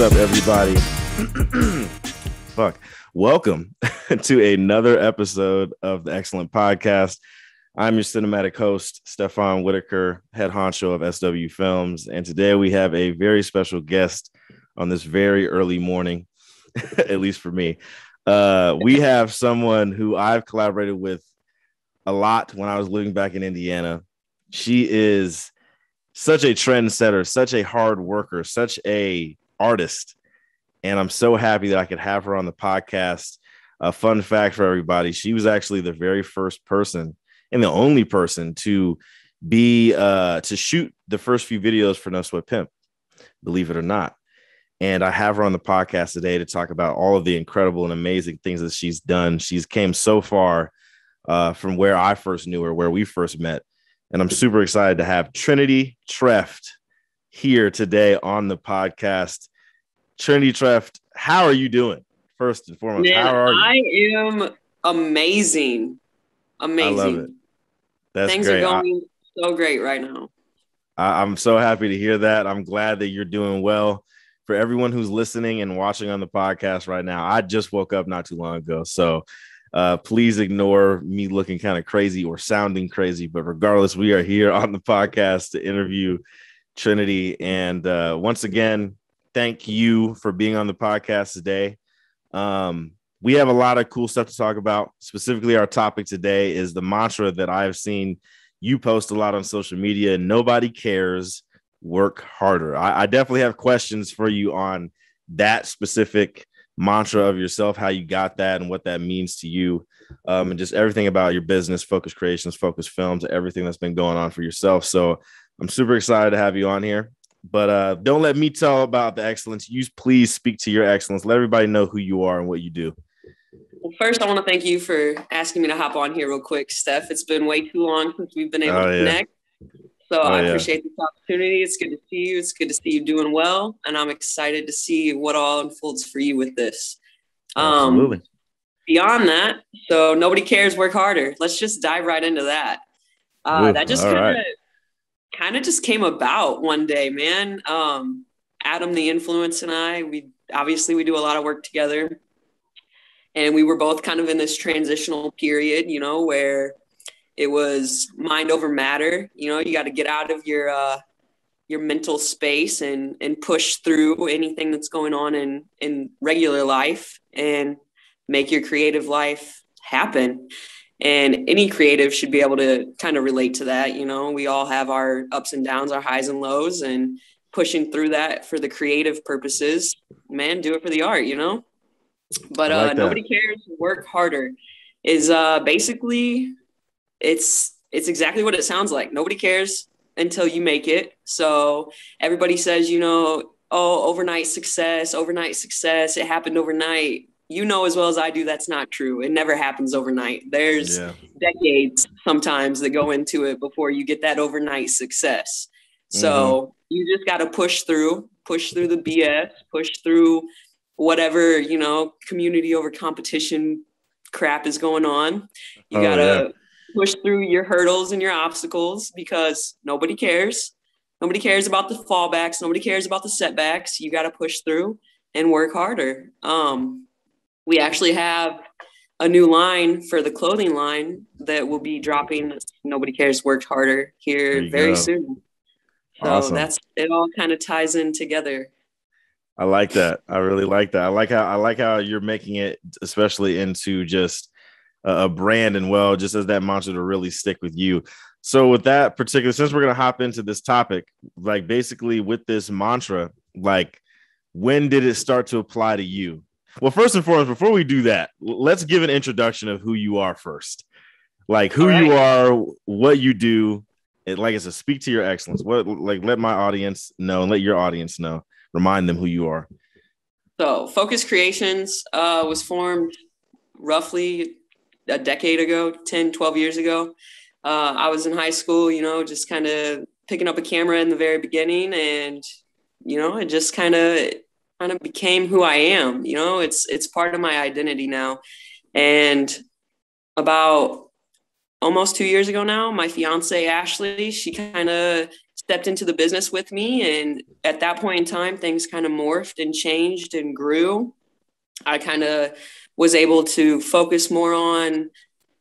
What's up, everybody? Fuck. Welcome to another episode of the Excellent Podcast. I'm your cinematic host, Stefon Whitaker, head honcho of SW Films. And today we have a very special guest on this very early morning, at least for me. Uh, we have someone who I've collaborated with a lot when I was living back in Indiana. She is such a trendsetter, such a hard worker, such a artist. And I'm so happy that I could have her on the podcast. A fun fact for everybody: she was actually the very first person and the only person to be uh to shoot the first few videos for No Sweat Pimp, believe it or not. And I have her on the podcast today to talk about all of the incredible and amazing things that she's done. She's came so far uh, from where I first knew her, where we first met. And I'm super excited to have Trinity Treft here today on the podcast. Trinity Treft, how are you doing? First and foremost, Man, how are you? I am amazing. Amazing. I love it. That's Things great. are I- going so great right now. I, I'm so happy to hear that. I'm glad that you're doing well. For everyone who's listening and watching on the podcast right now, I just woke up not too long ago. So uh, please ignore me looking kind of crazy or sounding crazy. But regardless, we are here on the podcast to interview Trinity. And uh, once again, thank you for being on the podcast today. Um, we have a lot of cool stuff to talk about. Specifically, our topic today is the mantra that I've seen you post a lot on social media. Nobody cares. Work harder. I, I definitely have questions for you on that specific mantra of yourself, how you got that, and what that means to you, um, and just everything about your business, Phocus Creations, Phocus Films, everything that's been going on for yourself. So I'm super excited to have you on here. But uh, don't let me tell about the excellence. You please speak to your excellence. Let everybody know who you are and what you do. Well, first, I want to thank you for asking me to hop on here real quick, Steph. It's been way too long since we've been able Oh, to yeah. connect. So Oh, I yeah. appreciate this opportunity. It's good to see you. It's good to see you doing well. And I'm excited to see what all unfolds for you with this. Um, Absolutely. beyond that, so nobody cares, work harder. Let's just dive right into that. Uh, Ooh, that just kind of right. Kind of just came about one day, man. Um, Adam, the influence, and I, we obviously we do a lot of work together, and we were both kind of in this transitional period, you know, where it was mind over matter. You know, you got to get out of your uh, your mental space and and push through anything that's going on in in regular life and make your creative life happen and any creative should be able to kind of relate to that you know? We all have our ups and downs our highs and lows and pushing through that for the creative purposes man do it for the art you know? But I uh nobody cares. Work harder is uh basically it's it's exactly what it sounds like. Nobody cares until you make it. So everybody says you know oh overnight success overnight success. It happened overnight you know as well as i do that's not true it never happens overnight there's Yeah. decades sometimes that go into it before you get that overnight success. So you just got to push through, push through the BS, push through whatever, you know, community over competition crap is going on. You Oh, got to yeah. push through your hurdles and your obstacles because nobody cares. Nobody cares about the fallbacks. Nobody cares about the setbacks. You got to push through and work harder. Um, we actually have a new line for the clothing line that will be dropping. Nobody cares worked harder here very go. soon. So Awesome. that's it. All kind of ties in together. I like that. I really like that. I like how I like how you're making it, especially into just a, a brand and well, just as that mantra to really stick with you. So with that particular, since we're gonna hop into this topic, like basically with this mantra, like when did it start to apply to you? Well, first and foremost, before we do that, let's give an introduction of who you are first. Like who All you are, what you do. It, like I said, speak to your excellence. What like let my audience know and let your audience know. Remind them who you are. So Phocus Creations uh, was formed roughly a decade ago, 10, 12 years ago. Uh, I was in high school, you know, just kind of picking up a camera in the very beginning and, you know, it just kind of kind of became who I am. You know, it's it's part of my identity now. And about almost two years ago now, my fiance Ashley, she kind of stepped into the business with me. And at that point in time, things kind of morphed and changed and grew. I kind of was able to focus more on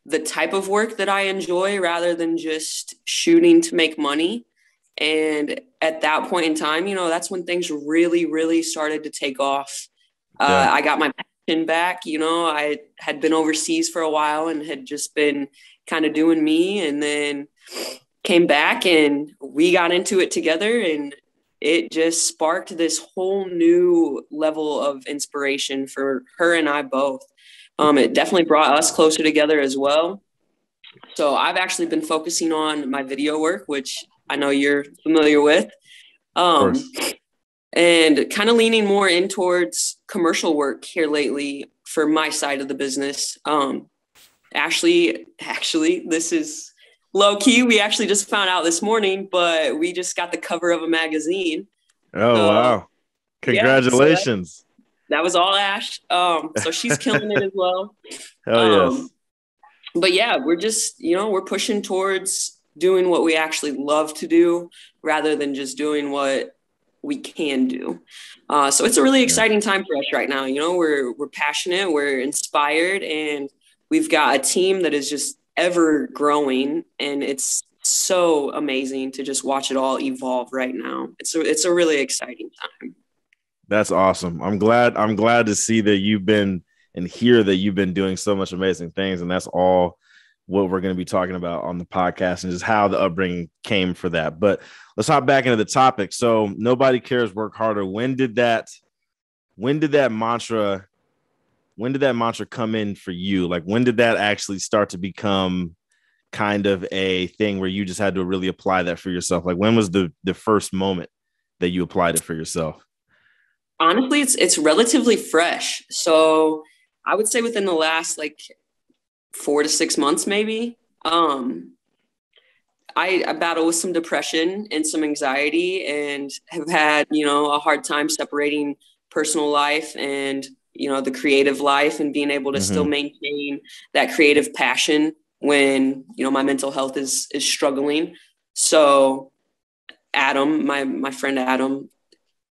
the type of work that I enjoy rather than just shooting to make money. And at that point in time, you know, that's when things really, really started to take off. Uh, yeah. I got my passion back. You know, I had been overseas for a while and had just been kind of doing me. And then came back and we got into it together and it just sparked this whole new level of inspiration for her and I both. Um, it definitely brought us closer together as well. So I've actually been focusing on my video work, which I know you're familiar with. Um, and kind of leaning more in towards commercial work here lately for my side of the business. Um, Ashley, actually, this is low key. We actually just found out this morning, but we just got the cover of a magazine. Oh wow! Congratulations. Yeah, so that, that, was all Ash. Um, so she's killing it as well. Hell um, yes. But yeah, we're just you know we're pushing towards doing what we actually love to do rather than just doing what we can do. Uh, so it's a really exciting time for us right now. You know, we're we're passionate, we're inspired, and we've got a team that is just ever growing and it's so amazing to just watch it all evolve right now. It's a, it's a really exciting time. That's awesome. I'm glad I'm glad to see that you've been and hear that you've been doing so much amazing things and that's all what we're going to be talking about on the podcast and just how the upbringing came for that. But let's hop back into the topic. So nobody cares work harder. When did that when did that mantra when did that mantra come in for you? Like when did that actually start to become kind of a thing where you just had to really apply that for yourself? Like when was the the first moment that you applied it for yourself? Honestly, it's it's relatively fresh. So I would say within the last like four to six months, maybe. Um, I, I battle with some depression and some anxiety, and have had you know a hard time separating personal life and you know the creative life and being able to mm-hmm. still maintain that creative passion when you know my mental health is is struggling so adam my my friend adam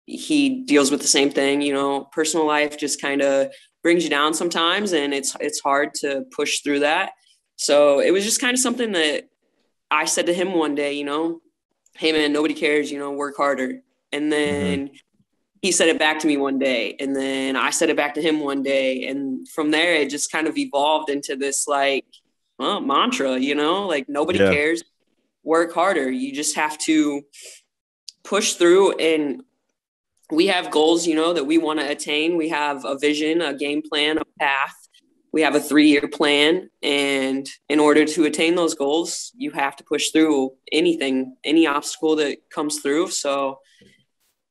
he deals with the same thing you know personal life just kind of brings you down sometimes and it's it's hard to push through that. So it was just kind of something that i said to him one day you know hey man nobody cares you know work harder. And then mm-hmm. he said it back to me one day and then i said it back to him one day and from there it just kind of evolved into this like well, mantra you know like nobody yeah. cares work harder. You just have to push through and we have goals you know that we want to attain we have a vision a game plan a path we have a three year plan and in order to attain those goals you have to push through anything any obstacle that comes through so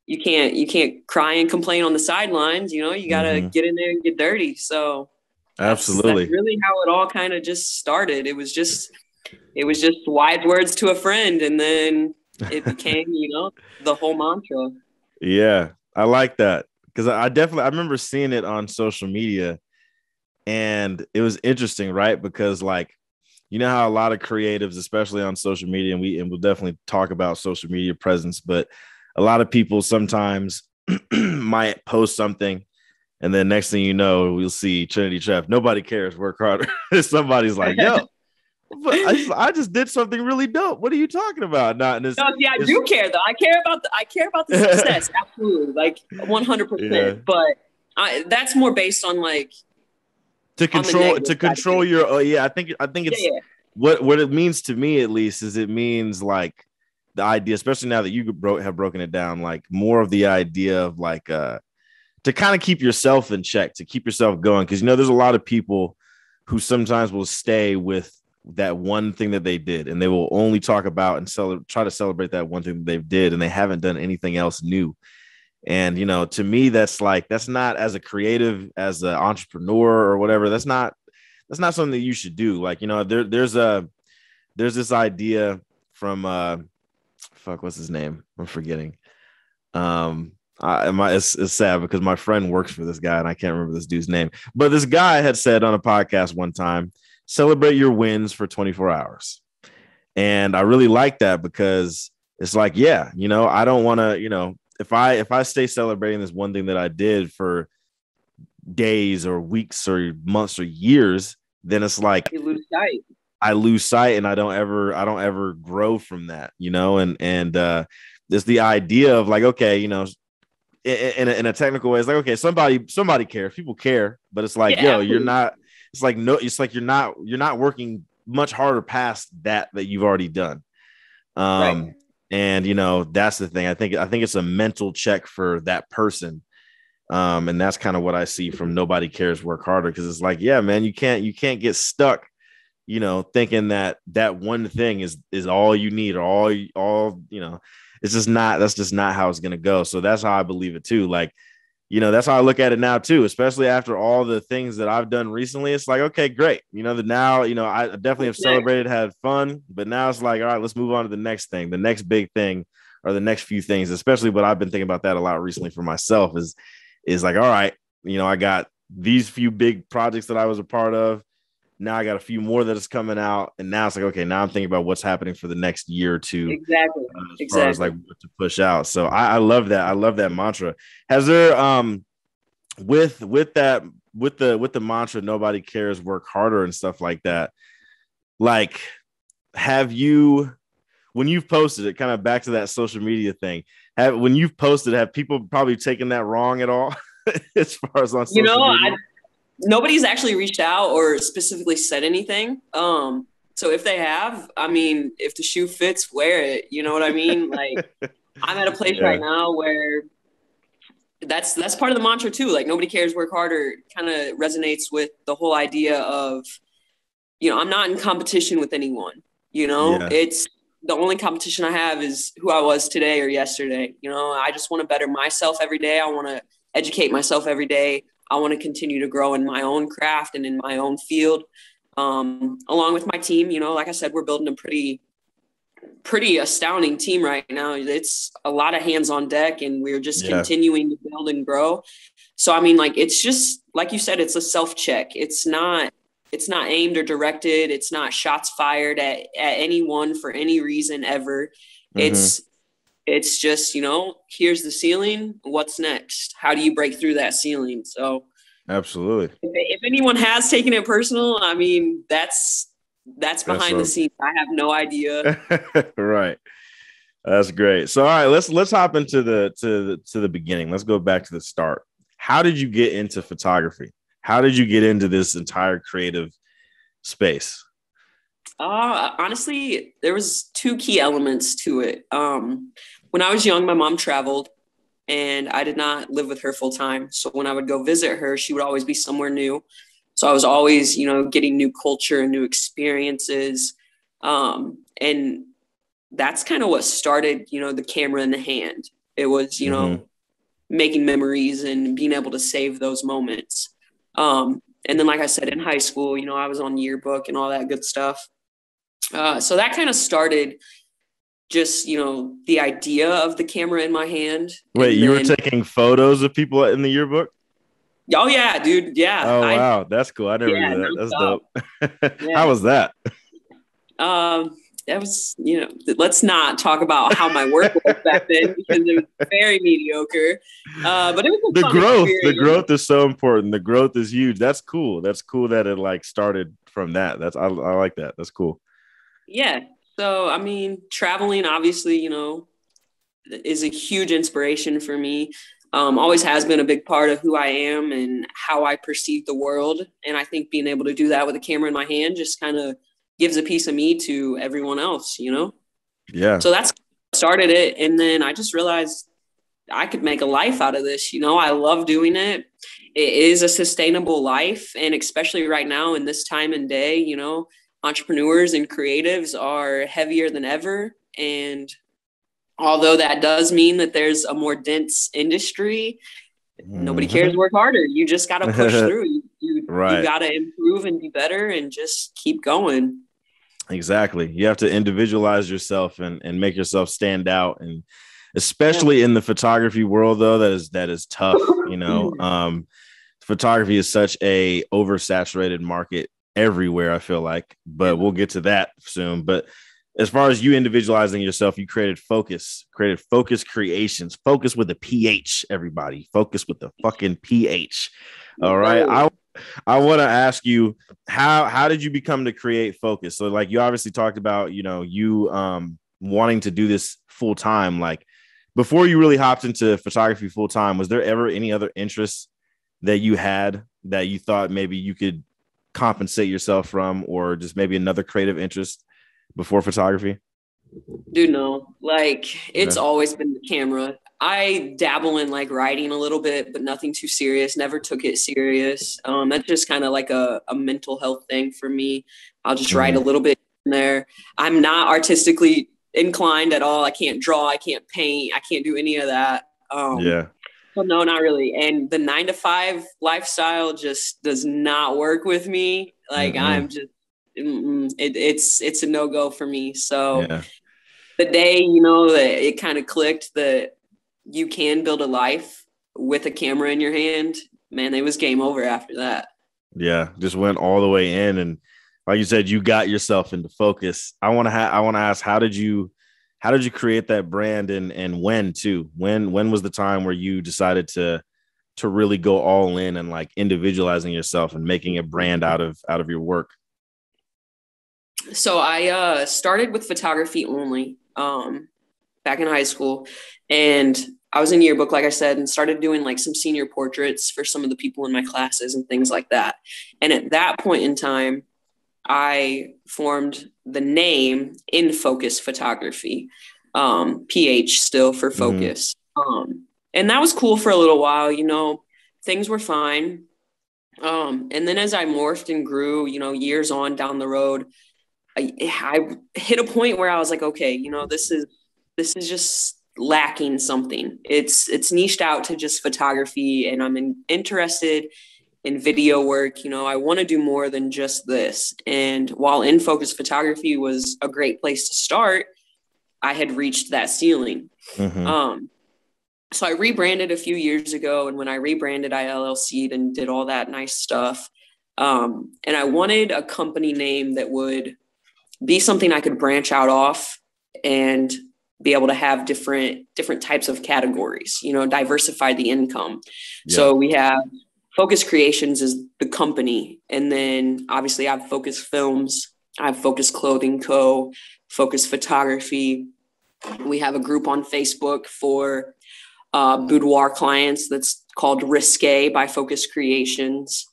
you can't you can't cry and complain on the sidelines. You know, you got to mm-hmm. get in there and get dirty. So absolutely, that's, that's really how it all kind of just started. It was just it was just wise words to a friend, and then it became you know the whole mantra. Yeah, I like that because I definitely I remember seeing it on social media, and it was interesting, right? Because like you know how a lot of creatives, especially on social media, and we and we'll definitely talk about social media presence, but a lot of people sometimes might post something and then next thing you know, we'll see Trinity Treft. Nobody cares. Work harder. Somebody's like, yo, I just, I just, did something really dope. What are you talking about? Not in this. No, yeah, I do care though. I care about the I care about the success. Absolutely, like one hundred percent. But I, that's more based on like to control to control your. Oh yeah, I think I think it's yeah, yeah. what what it means to me at least is it means like the idea, especially now that you bro- have broken it down, like more of the idea of like uh to kind of keep yourself in check, to keep yourself going. Cause you know, there's a lot of people who sometimes will stay with that one thing that they did and they will only talk about and cel- try to celebrate that one thing they've did and they haven't done anything else new and you know to me that's like that's not as a creative as an entrepreneur or whatever that's not that's not something that you should do like you know there, there's a there's this idea from uh fuck, what's his name? I'm forgetting. Um, I, my, it's, it's sad because my friend works for this guy and I can't remember this dude's name. But this guy had said on a podcast one time, celebrate your wins for 24 hours. And I really like that because it's like, yeah, you know, I don't want to, you know, if I if I stay celebrating this one thing that I did for days or weeks or months or years, then it's like You lose sight. I lose sight and I don't ever I don't ever grow from that, you know, and and uh there's the idea of like, okay, you know, in, in, a, in a technical way, it's like, okay, somebody somebody cares, people care, but it's like, Yeah, yo, you're not. It's like no, it's like you're not you're not working much harder past that that you've already done. Um, Right. and you know that's the thing. I think I think it's a mental check for that person. Um, and that's kind of what I see from nobody cares work harder because it's like, yeah, man, you can't you can't get stuck you know, thinking that that one thing is is all you need or all all you know, it's just not that's just not how it's gonna go. So that's how I believe it too. Like, you know, that's how I look at it now too, especially after all the things that I've done recently. It's like, okay, great. You know, that now, you know, I definitely have celebrated, had fun, but now it's like, all right, let's move on to the next thing, the next big thing, or the next few things, especially what I've been thinking about that a lot recently for myself is is like, all right, you know, I got these few big projects that I was a part of. Now I got a few more that is coming out, and now it's like, okay, now I'm thinking about what's happening for the next year or two Exactly. uh, as far as like what to push out. So I, I love that. I love that mantra. Has there um with with that with the with the mantra nobody cares work harder and stuff like that like have you when you've posted it kind of back to that social media thing have when you've posted have people probably taken that wrong at all as far as on social You know, media? I, nobody's actually reached out or specifically said anything. Um, so if they have, I mean, if the shoe fits, wear it. You know what I mean? Like I'm at a place Yeah. right now where that's that's part of the mantra too. Like nobody cares, work harder kind of resonates with the whole idea of, you know, I'm not in competition with anyone. You know, Yeah. it's the only competition I have is who I was today or yesterday. You know, I just want to better myself every day. I want to educate myself every day. I want to continue to grow in my own craft and in my own field. Um, along with my team, you know, like I said, we're building a pretty, pretty astounding team right now. It's a lot of hands on deck, and we're just Yeah. continuing to build and grow. So, I mean, like, it's just like you said, it's a self check. It's not, it's not aimed or directed. It's not shots fired at, at anyone for any reason ever. Mhm. It's, it's just you know, here's the ceiling. What's next? How do you break through that ceiling? So, absolutely if, if anyone has taken it personal, I mean, that's that's That's behind what- the scenes. I have no idea. right. That's great. So all right, let's let's hop into the to the to the beginning. Let's go back to the start. How did you get into photography? How did you get into this entire creative space? Uh, honestly, there was two key elements to it. Um, when I was young, my mom traveled, and I did not live with her full time. So when I would go visit her, she would always be somewhere new. So I was always, you know, getting new culture and new experiences. Um, and that's kind of what started, you know, the camera in the hand. It was, you know, making memories and being able to save those moments. Um, and then, like I said, in high school, you know, I was on yearbook and all that good stuff. Uh, so that kind of started just, you know, the idea of the camera in my hand. Wait, you were taking photos of people in the yearbook? Oh yeah, dude. Yeah. Oh I- wow, that's cool. I never Yeah, knew that. That's dope. Yeah. How was that? Um, that was, you know, let's not talk about how my work was back then because it was very mediocre. Uh, but it was The growth, the growth is so important. The growth is huge. That's cool. That's cool that it like started from that. That's I, I like that. That's cool. Yeah. So, I mean, traveling obviously, you know, is a huge inspiration for me. Um, always has been a big part of who I am and how I perceive the world. And I think being able to do that with a camera in my hand just kind of gives a piece of me to everyone else, you know? Yeah. So that's started it. And then I just realized I could make a life out of this. You know, I love doing it. It is a sustainable life. And especially right now in this time and day, you know, entrepreneurs and creatives are heavier than ever. And although that does mean that there's a more dense industry, nobody Mhm. cares to work harder. You just got to push through. You, you, Right. you got to improve and be better and just keep going. Exactly. You have to individualize yourself and, and make yourself stand out. And especially in the photography world, though, that is that is tough. You know, um, photography is such a oversaturated market everywhere, I feel like, but we'll get to that soon. But as far as you individualizing yourself, you created focus, created Phocus Creations, focus with a ph. Everybody, focus with the fucking ph. All right, I I want to ask you how how did you become to create focus? So like you obviously talked about you know you um wanting to do this full time. Like before you really hopped into photography full time, was there ever any other interests that you had that you thought maybe you could compensate yourself from, or just maybe another creative interest before photography? Dude, no. Like it's yeah. always been the camera. I dabble in like writing a little bit, but nothing too serious. Never took it serious. Um, that's just kind of like a, a mental health thing for me. I'll just mm-hmm. write a little bit there. I'm not artistically inclined at all. I can't draw. I can't paint. I can't do any of that. Um, yeah. Well, no, not really. And the nine to five lifestyle just does not work with me. Like mm-hmm. I'm just, it, it's it's a no go for me. So yeah. the day you know that it kind of clicked that you can build a life with a camera in your hand, man, it was game over after that. Yeah, just went all the way in, and like you said, you got yourself into focus. I want to ha- I want to ask, how did you how did you create that brand, and and when too? When when was the time where you decided to to really go all in and like individualizing yourself and making a brand out of out of your work? So I uh, started with photography only um, back in high school, and I was in yearbook, like I said, and started doing like some senior portraits for some of the people in my classes and things like that. And at that point in time, I formed the name in Phocus Photography, um, PH still for mm-hmm. focus. Mm. Um, and that was cool for a little while, you know, things were fine. Um, and then as I morphed and grew, you know, years on down the road, I, I hit a point where I was like, okay, you know, this is this is just lacking something. It's it's niched out to just photography, and I'm in, interested in video work. You know, I want to do more than just this. And while in Phocus Photography was a great place to start, I had reached that ceiling. Mm-hmm. Um, so I rebranded a few years ago, and when I rebranded, I LLC'd and did all that nice stuff. Um, and I wanted a company name that would be something I could branch out off and be able to have different different types of categories you know diversify the income yeah. so we have Phocus Creations is the company. And then obviously i have Phocus Films i have focus clothing co focus photography. We have a group on facebook for uh, boudoir clients that's called risque by Phocus Creations.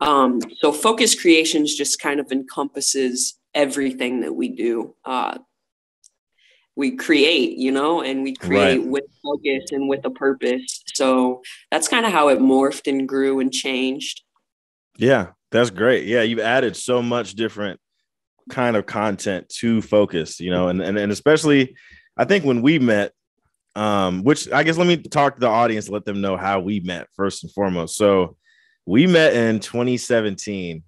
Um, so Phocus Creations just kind of encompasses everything that we do. Uh, we create, you know, and we create right. with focus and with a purpose. So that's kind of how it morphed and grew and changed. Yeah, that's great. Yeah, you've added so much different kind of content to focus, you know, and and, and especially I think when we met, um, which I guess let me talk to the audience, let them know how we met first and foremost. So we met in 2017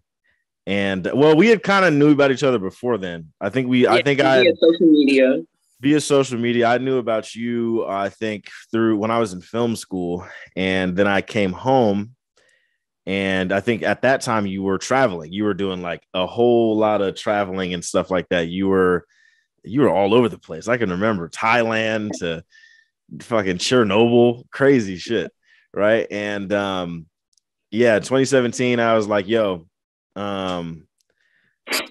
and well, we had kind of knew about each other before then. I think we, yeah, I think I social media via social media. I knew about you. I think through when I was in film school, and then I came home, and I think at that time you were traveling. You were doing like a whole lot of traveling and stuff like that. You were, you were all over the place. I can remember Thailand to fucking Chernobyl, crazy shit, right? And um, yeah, 2017, I was like, yo um,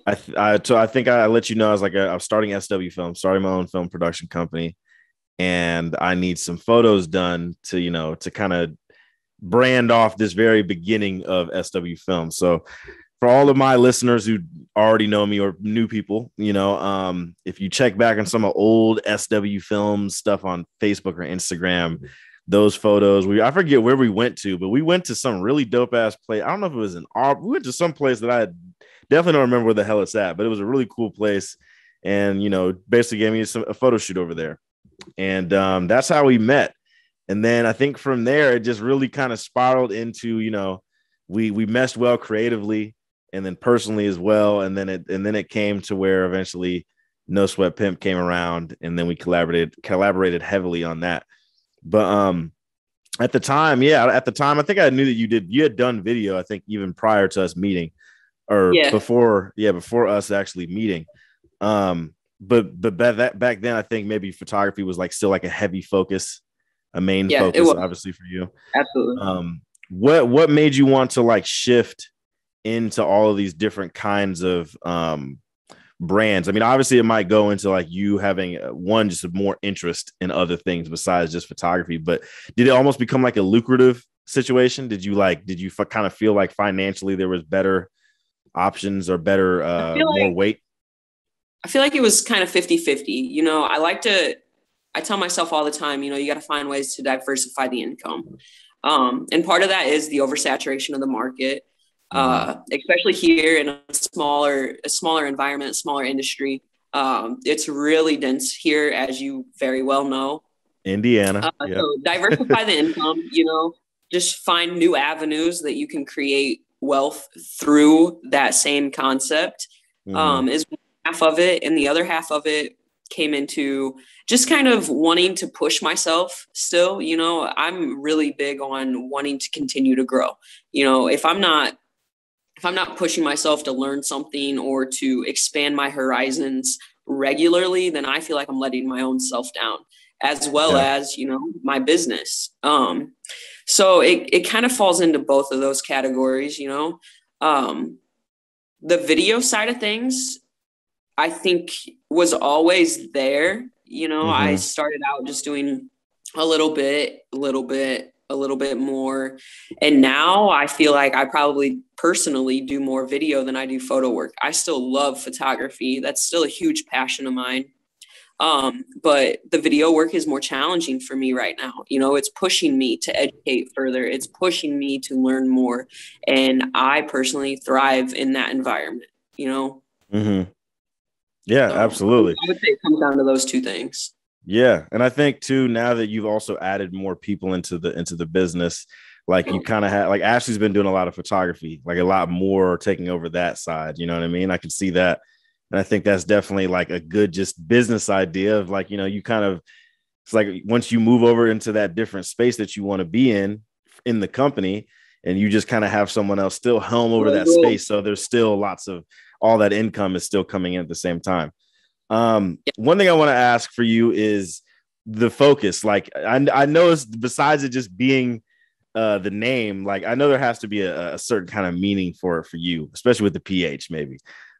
I th- I, so I think I let you know I was like a, I'm starting SW Film, starting my own film production company, and I need some photos done to you know to kind of brand off this very beginning of SW Film. So for all of my listeners who already know me or new people, you know, um, if you check back on some of old SW film stuff on Facebook or Instagram, those photos. We I forget where we went to, but we went to some really dope ass place. I don't know if it was an. We went to some place that I definitely don't remember where the hell it's at, but it was a really cool place. And you know, basically gave me some, a photo shoot over there, and um, that's how we met. And then I think from there it just really kind of spiraled into you know we we meshed well creatively and then personally as well. And then it and then it came to where eventually No Sweat Pimp came around, and then we collaborated collaborated heavily on that. But um, at the time, yeah, at the time, I think I knew that you did. You had done video. I think even prior to us meeting, or yeah. before, yeah, before us actually meeting. Um, but but back that back then, I think maybe photography was like still like a heavy focus, a main Yeah, focus, obviously for you. Absolutely. Um, what what made you want to like shift into all of these different kinds of um brands? I mean, obviously, it might go into like you having uh, one just more interest in other things besides just photography. But did it almost become like a lucrative situation? Did you like? Did you f- kind of feel like financially there was better options or better uh, feel more weight? I feel like it was kind of 50 50. You know, I like to, I tell myself all the time, you know, you got to find ways to diversify the income. Um, and part of that is the oversaturation of the market, uh, especially here in a smaller, a smaller environment, smaller industry. Um, it's really dense here, as you very well know. Indiana, Uh, yeah. So diversify the income, you know, just find new avenues that you can create wealth through that same concept Mhm. um, is half of it, and the other half of it came into just kind of wanting to push myself still you know i'm really big on wanting to continue to grow you know if i'm not if i'm not pushing myself to learn something or to expand my horizons regularly then i feel like i'm letting my own self down as well Yeah. as you know my business um so it, it kind of falls into both of those categories you know? Um the video side of things i think was always there you know? I Mhm. started out just doing a little bit a little bit a little bit more. And now i feel like i probably personally do more video than i do photo work. I still love photography. That's still a huge passion of mine um, but the video work is more challenging for me right now you know it's pushing me to educate further it's pushing me to learn more and i personally thrive in that environment you know Mhm. Yeah, So, absolutely. i would say it comes down to those two things Yeah, and I think too now that you've also added more people into the into the business, like you kind of had like Ashley's been doing a lot of photography, like a lot more taking over that side. You know what I mean? I can see that, and I think that's definitely like a good just business idea of like you know you kind of it's like once you move over into that different space that you want to be in in the company, and you just kind of have someone else still helm over that space, so there's still lots of all that income is still coming in at the same time. Um, one thing I want to ask for you is the focus. Like I, I know it's besides it just being uh the name, like I know there has to be a, a certain kind of meaning for it for you, especially with the PH, maybe.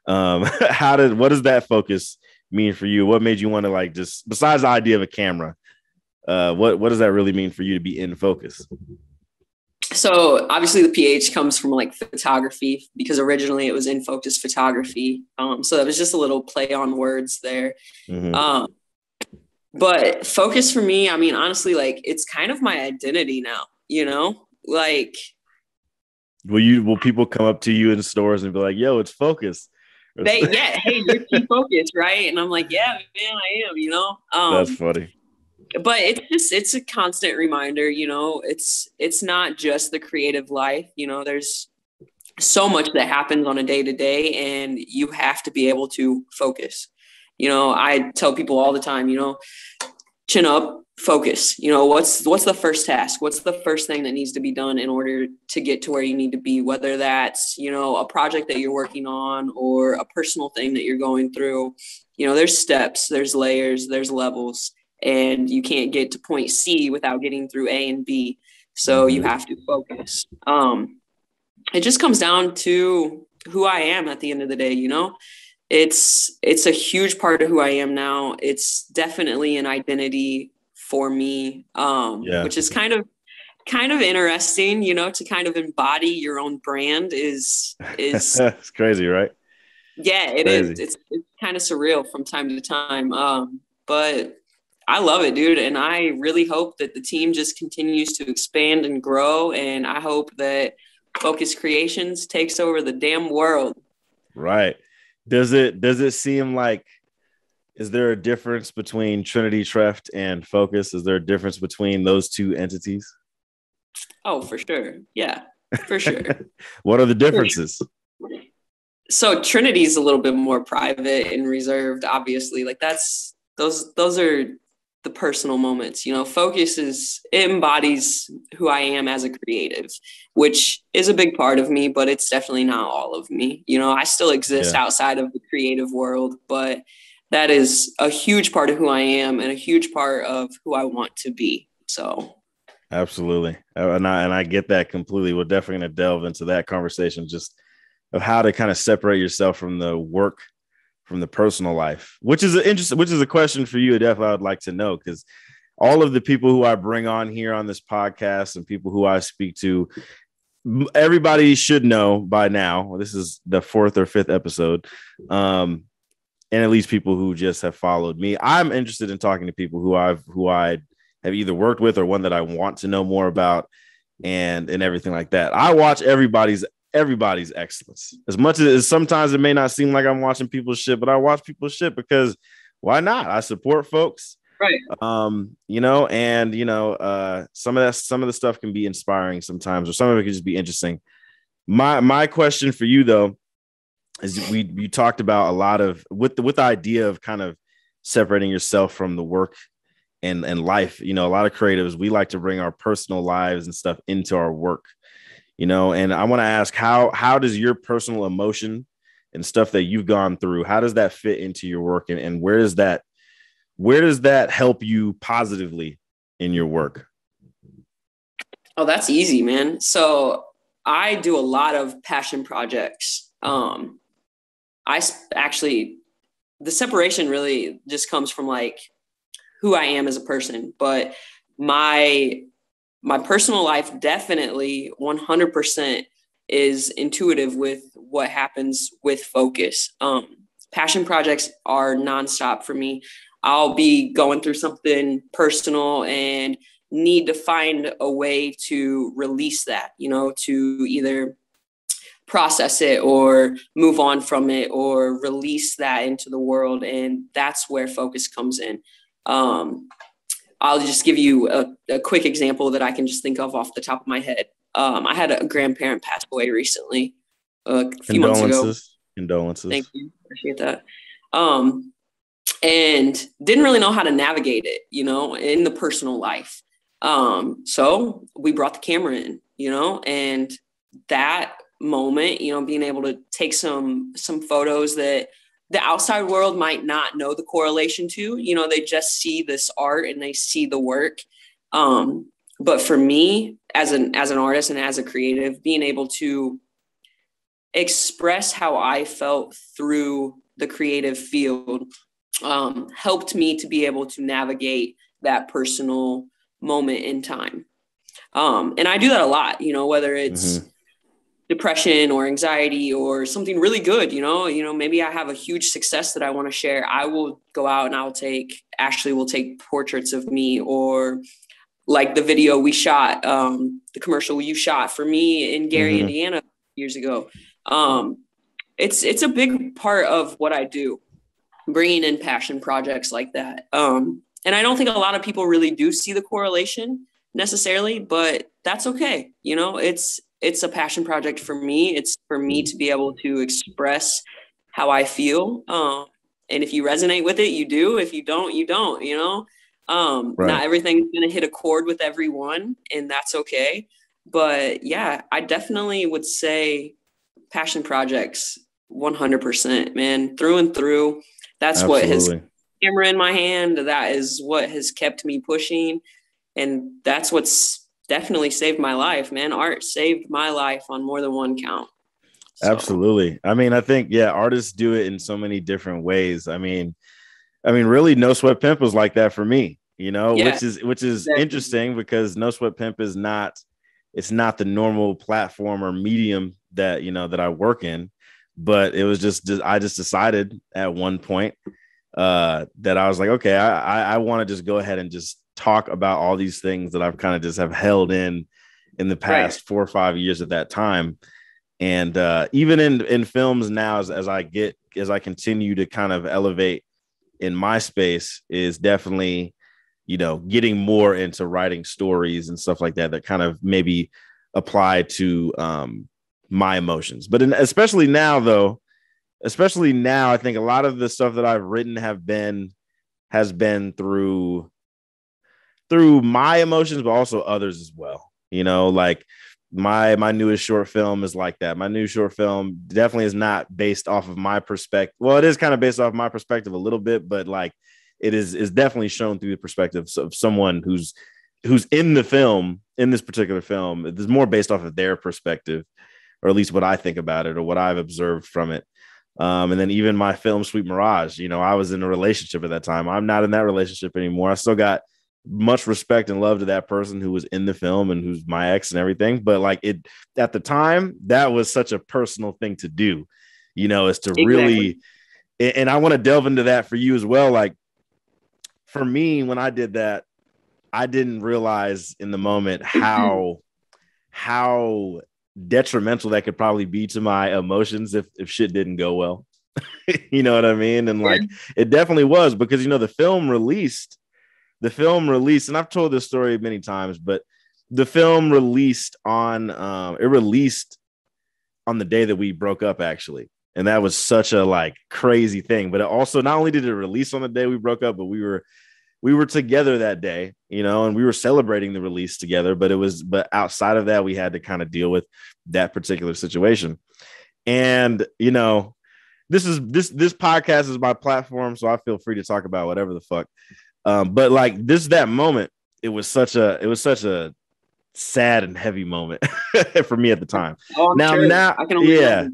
Um, how did what does that focus mean for you? What made you want to like just besides the idea of a camera? Uh, what what does that really mean for you to be in focus? so obviously the ph comes from like photography because originally it was in Phocus Photography um, so that was just a little play on words there Mhm. um, but focus for me i mean honestly like it's kind of my identity now you know like will you will people come up to you in stores and be like, "Yo, it's focus"? They yeah hey you're key focused, right? And i'm like yeah man i am you know? Um, That's funny. but it's just it's a constant reminder you know? It's it's not just the creative life you know? There's so much that happens on a day to day and you have to be able to focus. You know i tell people all the time you know chin up focus you know what's what's the first task what's the first thing that needs to be done in order to get to where you need to be whether that's you know a project that you're working on or a personal thing that you're going through you know there's steps there's layers there's levels and you can't get to point C without getting through A and B. So you Mhm. have to focus. Um, it just comes down to who I am at the end of the day, you know? It's it's a huge part of who I am now. It's definitely an identity for me. Um, Yeah. which is kind of kind of interesting, you know, to kind of embody your own brand is is it's crazy, right? yeah, it is. Crazy. It's it's kind of surreal from time to time. Um, but I love it, dude, and I really hope that the team just continues to expand and grow. And I hope that Phocus Creations takes over the damn world. Right. Does it does it seem like is there a difference between Trinity Treft and Focus? Is there a difference between those two entities? Oh, for sure. Yeah, for sure. what are the differences? so Trinity's a little bit more private and reserved, obviously. Like that's those those are the personal moments. You know, focus is it embodies who I am as a creative, which is a big part of me, but it's definitely not all of me. You know, I still exist Yeah. outside of the creative world, but that is a huge part of who I am and a huge part of who I want to be. So absolutely. Uh, and I and I get that completely. We're definitely gonna delve into that conversation just of how to kind of separate yourself from the work from the personal life, which is an interesting, which is a question for you. Definitely, I would like to know because all of the people who I bring on here on this podcast and people who I speak to, everybody should know by now. This is the fourth or fifth episode, um, and at least people who just have followed me. I'm interested in talking to people who I've who I have either worked with or one that I want to know more about, and and everything like that. I watch everybody's everybody's excellence. As much as sometimes it may not seem like I'm watching people's shit, but I watch people's shit because why not? I support folks. Right. Um, you know, and you know, uh some of that some of the stuff can be inspiring sometimes, or some of it can just be interesting. My my question for you though is we you talked about a lot of with the with the idea of kind of separating yourself from the work and and life. You know, a lot of creatives we like to bring our personal lives and stuff into our work you know and i want to ask how how does your personal emotion and stuff that you've gone through how does that fit into your work? And, and where does that where does that help you positively in your work? Oh that's easy man. So i do a lot of passion projects. Um i actually the separation really just comes from like who i am as a person. But my my personal life definitely 100% is intuitive with what happens with focus. Um, passion projects are nonstop for me. I'll be going through something personal and need to find a way to release that, you know, to either process it or move on from it or release that into the world. And that's where focus comes in. Um, I'll just give you a, a, quick example that I can just think of off the top of my head. Um, I had a grandparent pass away recently, uh, a few months ago. Condolences. Thank you. Appreciate that. Um, and didn't really know how to navigate it, you know, in the personal life. Um, so we brought the camera in, you know, and that moment, you know, being able to take some some photos that the outside world might not know the correlation to you know they just see this art and they see the work. Um, but for me as an as an artist and as a creative being able to express how i felt through the creative field um, helped me to be able to navigate that personal moment in time. Um, and i do that a lot you know whether it's mm-hmm depression or anxiety or something really good you know? You know maybe i have a huge success that i want to share. I will go out and i'll take ashley will take portraits of me or like the video we shot um, the commercial you shot for me in gary mm-hmm. indiana years ago. Um, it's it's a big part of what i do bringing in passion projects like that. Um, and i don't think a lot of people really do see the correlation necessarily but that's okay you know? It's it's a passion project for me. It's for me to be able to express how I feel. Um, and if you resonate with it, you do. If you don't, you don't, you know? Um, right. Not everything's going to hit a chord with everyone, and that's okay. But yeah, I definitely would say passion projects 100%, man, through and through. That's Absolutely. what has camera in my hand. That is what has kept me pushing. And that's what's definitely saved my life, man. Art saved my life on more than one count. So. Absolutely. I mean, I think yeah, artists do it in so many different ways. I mean, I mean, really, No Sweat Pimp was like that for me. You know, yeah. which is which is exactly. interesting because No Sweat Pimp is not it's not the normal platform or medium that you know that I work in, but it was just I just decided at one point uh that I was like, okay, I I, I want to just go ahead and just talk about all these things that I've kind of just have held in in the past right. four or five years at that time. And uh, even in in films now, as, as I get as I continue to kind of elevate in my space, is definitely you know getting more into writing stories and stuff like that that kind of maybe apply to um, my emotions. But in, especially now, though, especially now, I think a lot of the stuff that I've written have been has been through through my emotions, but also others as well. You know, like my my newest short film is like that. My new short film definitely is not based off of my perspective. Well, it is kind of based off my perspective a little bit, but like it is is definitely shown through the perspective of someone who's who's in the film in this particular film. It's more based off of their perspective, or at least what I think about it or what I've observed from it. Um, and then even my film Sweet Mirage, you know, I was in a relationship at that time. I'm not in that relationship anymore. I still got much respect and love to that person who was in the film and who's my ex and everything. But like it at the time, that was such a personal thing to do, you know, is to exactly. really and I want to delve into that for you as well. Like for me, when I did that, I didn't realize in the moment how how detrimental that could probably be to my emotions if if shit didn't go well. you know what I mean? And like it definitely was because you know the film released the film released, and I've told this story many times, but the film released on um, it released on the day that we broke up actually. And that was such a like crazy thing. But it also not only did it release on the day we broke up but we were we were together that day you know and we were celebrating the release together. But it was but outside of that we had to kind of deal with that particular situation. And you know this is this this podcast is my platform so i feel free to talk about whatever the fuck um, but like this that moment, it was such a it was such a sad and heavy moment for me at the time. Oh, now sure. now yeah.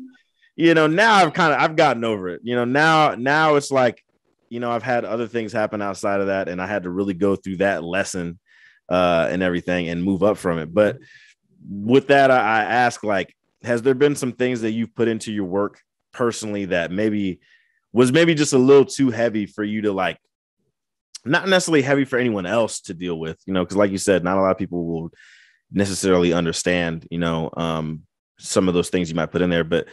You know, now I've kind of I've gotten over it. You know, now now it's like, you know, I've had other things happen outside of that, and I had to really go through that lesson uh and everything and move up from it. But with that, I, I ask like, has there been some things that you've put into your work personally that maybe was maybe just a little too heavy for you to like not necessarily heavy for anyone else to deal with, you know, because like you said, not a lot of people will necessarily understand, you know, um, some of those things you might put in there. But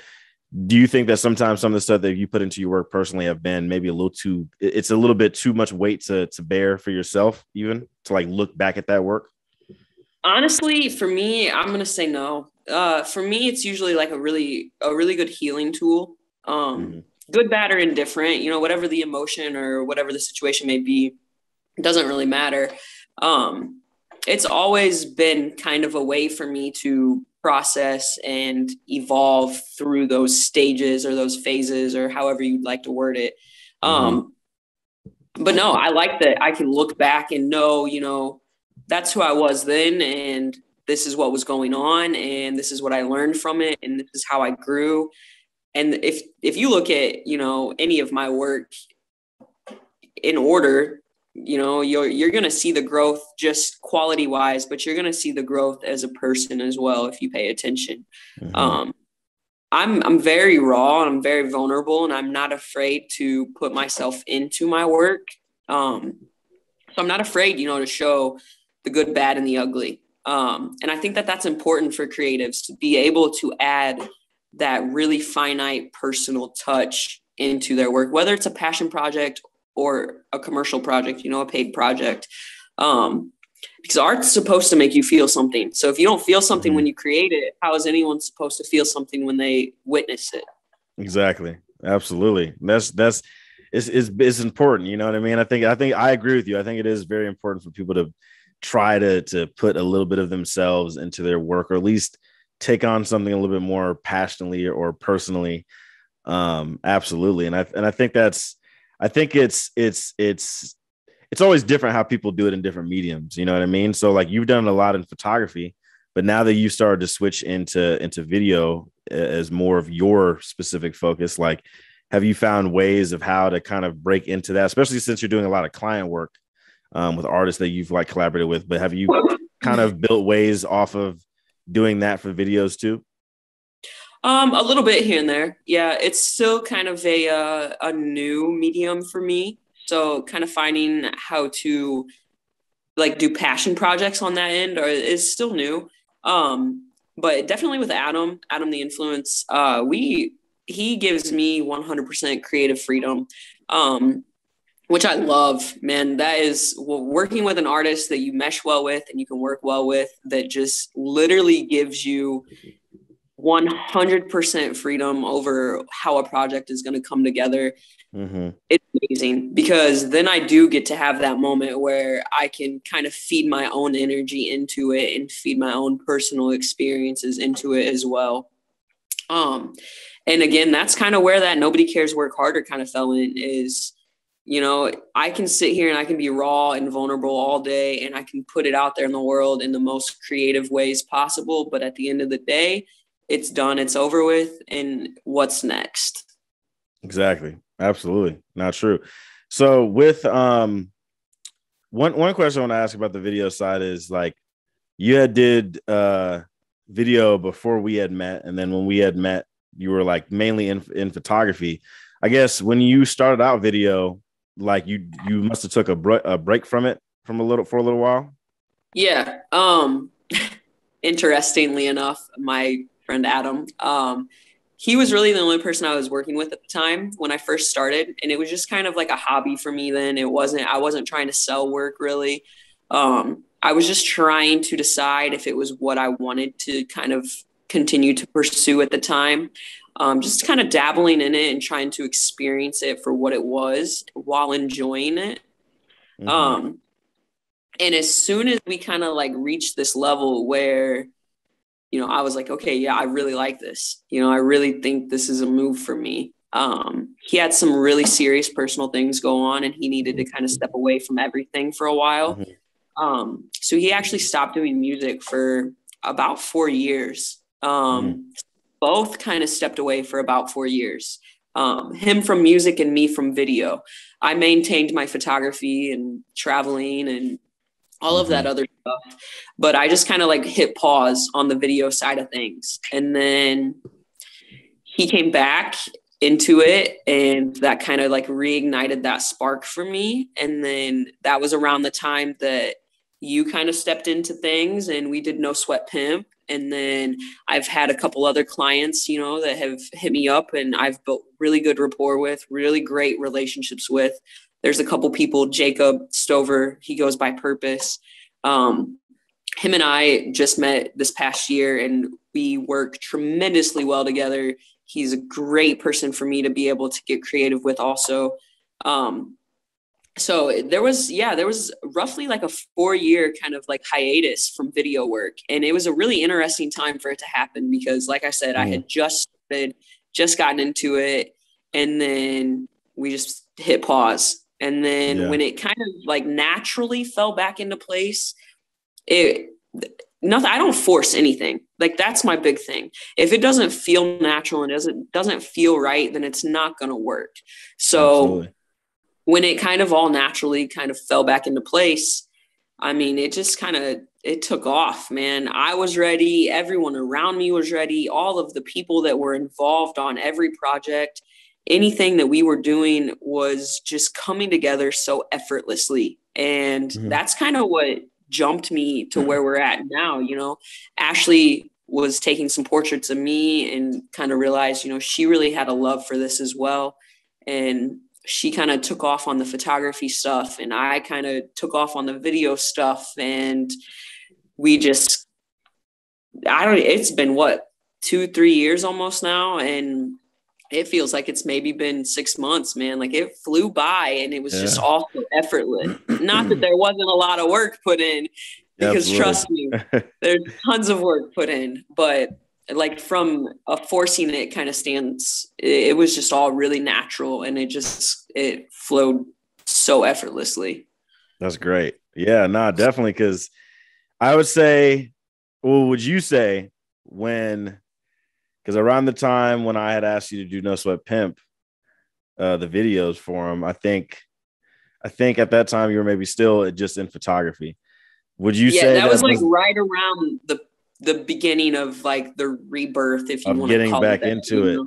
do you think that sometimes some of the stuff that you put into your work personally have been maybe a little too it's a little bit too much weight to to bear for yourself, even to like look back at that work? Honestly, for me, I'm gonna say no. Uh, for me, it's usually like a really a really good healing tool. Um, mm-hmm. good, bad, or indifferent, you know, whatever the emotion or whatever the situation may be it doesn't really matter. Um, it's always been kind of a way for me to process and evolve through those stages or those phases or however you'd like to word it. Um, mm-hmm. But no, I like that I can look back and know, you know, that's who I was then, and this is what was going on, and this is what I learned from it, and this is how I grew. And if if you look at you know any of my work in order, you know you're you're going to see the growth just quality wise but you're going to see the growth as a person as well if you pay attention. Mm-hmm. um i'm i'm very raw and i'm very vulnerable and i'm not afraid to put myself into my work. Um so i'm not afraid you know to show the good bad and the ugly. Um and i think that that's important for creatives to be able to add that really finite personal touch into their work whether it's a passion project or a commercial project, you know, a paid project. Um, because art's supposed to make you feel something. So if you don't feel something mm-hmm. when you create it, how is anyone supposed to feel something when they witness it? Exactly. Absolutely. That's that's it's, it's, it's important. You know what I mean? I think I think I agree with you. I think it is very important for people to try to to put a little bit of themselves into their work, or at least take on something a little bit more passionately or personally. Um, absolutely. And I and I think that's I think it's it's it's it's always different how people do it in different mediums. You know what I mean? So like you've done a lot in photography, but now that you started to switch into into video as more of your specific focus, like have you found ways of how to kind of break into that, especially since you're doing a lot of client work um, with artists that you've like collaborated with? But have you kind of built ways off of doing that for videos too? Um, a little bit here and there. Yeah, it's still kind of a uh, a new medium for me. So kind of finding how to like do passion projects on that end or is still new. Um, but definitely with Adam, Adam the influence, uh, we he gives me 100% creative freedom. Um, which I love, man. That is working with an artist that you mesh well with and you can work well with that just literally gives you 100% freedom over how a project is going to come together. Mm-hmm. It's amazing because then I do get to have that moment where I can kind of feed my own energy into it and feed my own personal experiences into it as well. Um, and again, that's kind of where that nobody cares work harder kind of fell in is you know, I can sit here and I can be raw and vulnerable all day and I can put it out there in the world in the most creative ways possible. But at the end of the day, it's done, it's over with. And what's next? Exactly. Absolutely. Not true. So with um one one question I want to ask about the video side is like you had did uh video before we had met and then when we had met you were like mainly in in photography. I guess when you started out video, like you you must have took a, br- a break from it from a little for a little while yeah um interestingly enough my friend adam um he was really the only person i was working with at the time when i first started and it was just kind of like a hobby for me then it wasn't i wasn't trying to sell work really um i was just trying to decide if it was what i wanted to kind of continue to pursue at the time um, just kind of dabbling in it and trying to experience it for what it was while enjoying it. Mm-hmm. Um, and as soon as we kind of like reached this level where, you know, I was like, okay, yeah, I really like this. You know, I really think this is a move for me. Um, he had some really serious personal things go on and he needed to kind of step away from everything for a while. Mm-hmm. Um, so he actually stopped doing music for about four years. Um, mm-hmm both kind of stepped away for about four years. Um, him from music and me from video. I maintained my photography and traveling and all of that mm-hmm. other stuff. But I just kind of like hit pause on the video side of things. And then he came back into it and that kind of like reignited that spark for me. And then that was around the time that you kind of stepped into things and we did no sweat pimp and then I've had a couple other clients, you know, that have hit me up and I've built really good rapport with, really great relationships with. There's a couple people, Jacob Stover, he goes by purpose. Um, him and I just met this past year and we work tremendously well together. He's a great person for me to be able to get creative with also. Um, so there was yeah there was roughly like a four year kind of like hiatus from video work and it was a really interesting time for it to happen because like i said mm. i had just started just gotten into it and then we just hit pause and then yeah. when it kind of like naturally fell back into place it nothing i don't force anything. Like that's my big thing. If it doesn't feel natural and doesn't doesn't feel right then it's not going to work. So Absolutely. when it kind of all naturally kind of fell back into place, I mean, it just kind of it took off, man. I was ready, everyone around me was ready, all of the people that were involved on every project, anything that we were doing was just coming together so effortlessly. And mm-hmm. that's kind of what jumped me to mm-hmm. where we're at now, you know. Ashley was taking some portraits of me and kind of realized, you know, she really had a love for this as well. And she kind of took off on the photography stuff and I kind of took off on the video stuff and we just I don't it's been what 2 3 years almost now and it feels like it's maybe been 6 months man. Like it flew by and it was yeah. just all so effortless. Not that there wasn't a lot of work put in because yeah, trust me there's tons of work put in but like from a forcing it kind of stance it was just all really natural and it just it flowed so effortlessly. That's great. Yeah no nah, definitely because i would say well would you say when because around the time when i had asked you to do no sweat pimp uh the videos for him i think i think at that time you were maybe still just in photography would you yeah, say that, that was like was, right around the the beginning of like the rebirth, if you want getting to back it into it.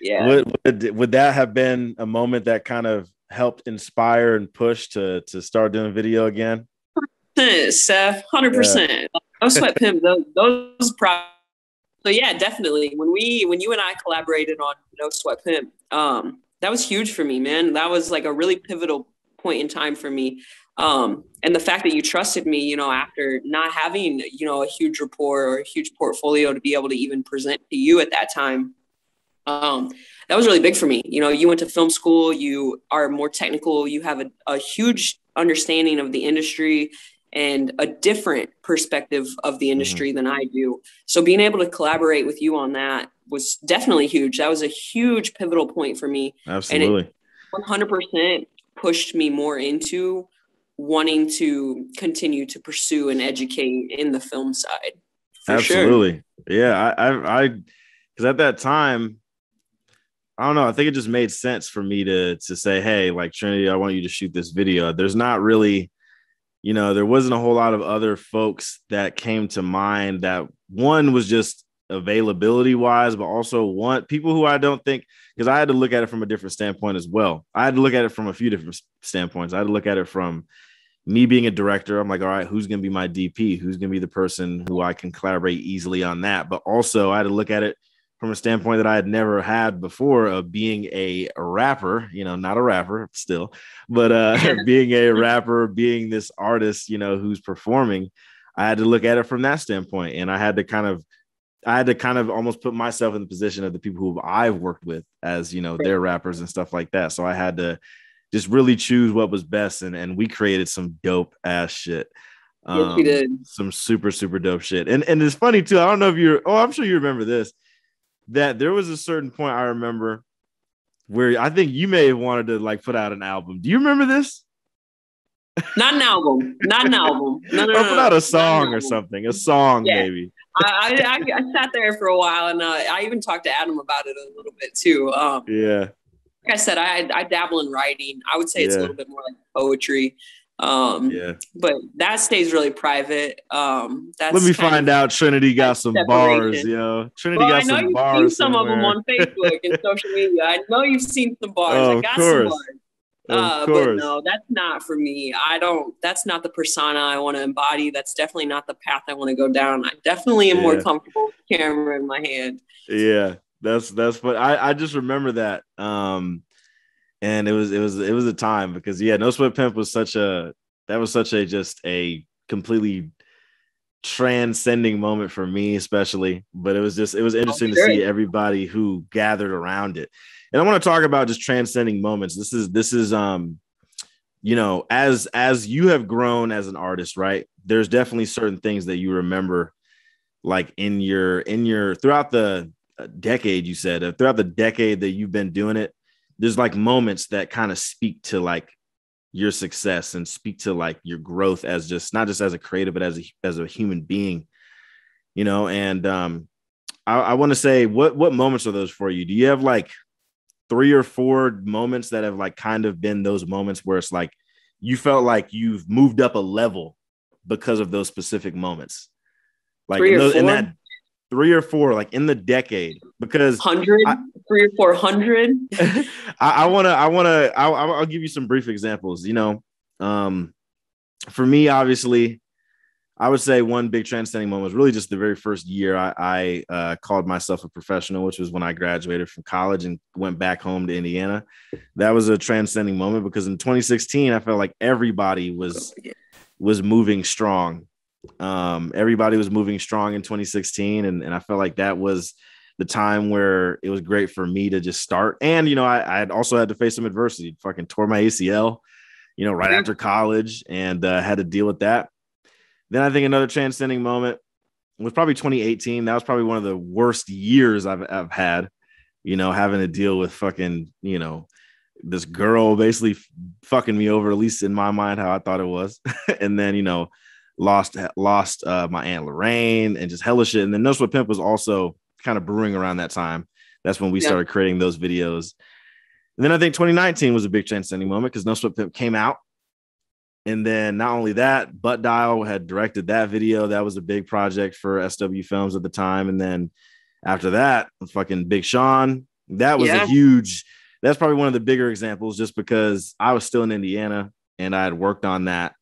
Yeah. Would, would, would that have been a moment that kind of helped inspire and push to to start doing video again? Seth, hundred percent. No sweat pimp. Those, those pro- So yeah, definitely. When we when you and I collaborated on No Sweat Pimp, um, that was huge for me, man. That was like a really pivotal point in time for me. Um, and the fact that you trusted me, you know, after not having, you know, a huge rapport or a huge portfolio to be able to even present to you at that time, um, that was really big for me. You know, you went to film school, you are more technical, you have a, a huge understanding of the industry and a different perspective of the mm-hmm. industry mm-hmm. than I do. So being able to collaborate with you on that was definitely huge. That was a huge pivotal point for me. Absolutely. And it 100% pushed me more into wanting to continue to pursue and educate in the film side. Absolutely. Sure. Yeah. I, I, I, cause at that time, I don't know. I think it just made sense for me to to say, "Hey, like Trinity, I want you to shoot this video." There's not really, you know, there wasn't a whole lot of other folks that came to mind. That one was just availability wise, but also one people who I don't think because I had to look at it from a different standpoint as well. I had to look at it from a few different standpoints. I had to look at it from me being a director. I'm like, all right, who's going to be my DP? Who's going to be the person who I can collaborate easily on that? But also, I had to look at it from a standpoint that I had never had before of being a, rapper, you know, not a rapper still, but uh, being a rapper, being this artist, you know, who's performing, I had to look at it from that standpoint. And I had to kind of, I had to kind of almost put myself in the position of the people who I've worked with as, you know, their rappers and stuff like that. So I had to just really choose what was best. And, and we created some dope ass shit. Um, yes, we um, did. Some super, super dope shit. And, and it's funny too. I don't know if you're, oh, I'm sure you remember this that there was a certain point I remember where I think you may have wanted to like put out an album. Do you remember this? Not an album. Not an album. No, no, or put out a song or something. A song, yeah. maybe. I, I, I, sat there for a while and uh, I even talked to Adam about it a little bit too. Um, yeah. Like I said, I, I dabble in writing. I would say it's yeah. a little bit more like poetry. Um, yeah, but that stays really private. Um, that's let me find out. Trinity got some bars, yo. Trinity well, got some bars. I know you've seen some somewhere. of them on Facebook and social media. I know you've seen some bars. Oh, I got some bars. Uh, but no, that's not for me. I don't. That's not the persona I want to embody. That's definitely not the path I want to go down. I definitely am yeah. more comfortable with camera in my hand. Yeah, that's that's what I I just remember that. Um, and it was it was it was a time because yeah, No Sweat Pimp was such a that was such a just a completely transcending moment for me especially but it was just it was interesting to see everybody who gathered around it. And i want to talk about just transcending moments. This is this is um you know as as you have grown as an artist right there's definitely certain things that you remember like in your in your throughout the uh, decade you said uh, throughout the decade that you've been doing it there's like moments that kind of speak to like your success and speak to like your growth as just not just as a creator but as a as a human being you know? And um i, I want to say what what moments are those for you? Do you have like three or four moments that have like kind of been those moments where it's like you felt like you've moved up a level because of those specific moments? Like in, those, in that three or four, like in the decade, because hundred, three or four hundred. I want to, I want to, I'll, I'll give you some brief examples. You know, um, for me, obviously, I would say one big transcending moment was really just the very first year I, I uh, called myself a professional, which was when I graduated from college and went back home to Indiana. That was a transcending moment because in 2016, I felt like everybody was was moving strong um, everybody was moving strong in 2016, and, and I felt like that was the time where it was great for me to just start. And you know, I, I also had to face some adversity. Fucking tore my ACL, you know, right after college, and uh, had to deal with that. Then I think another transcending moment was probably 2018. That was probably one of the worst years I've, I've had. You know, having to deal with fucking, you know, this girl basically fucking me over, at least in my mind, how I thought it was. and then, you know, lost lost uh, my aunt Lorraine and just hella shit. And then No Sweat Pimp was also kind of brewing around that time. That's when we yeah. started creating those videos. And then I think 2019 was a big transcending moment because No Sweat Pimp came out. And then not only that, Butt Dial had directed that video. That was a big project for SW Films at the time. And then after that, fucking Big Sean, that was yeah. a huge, that's probably one of the bigger examples just because I was still in Indiana and I had worked on that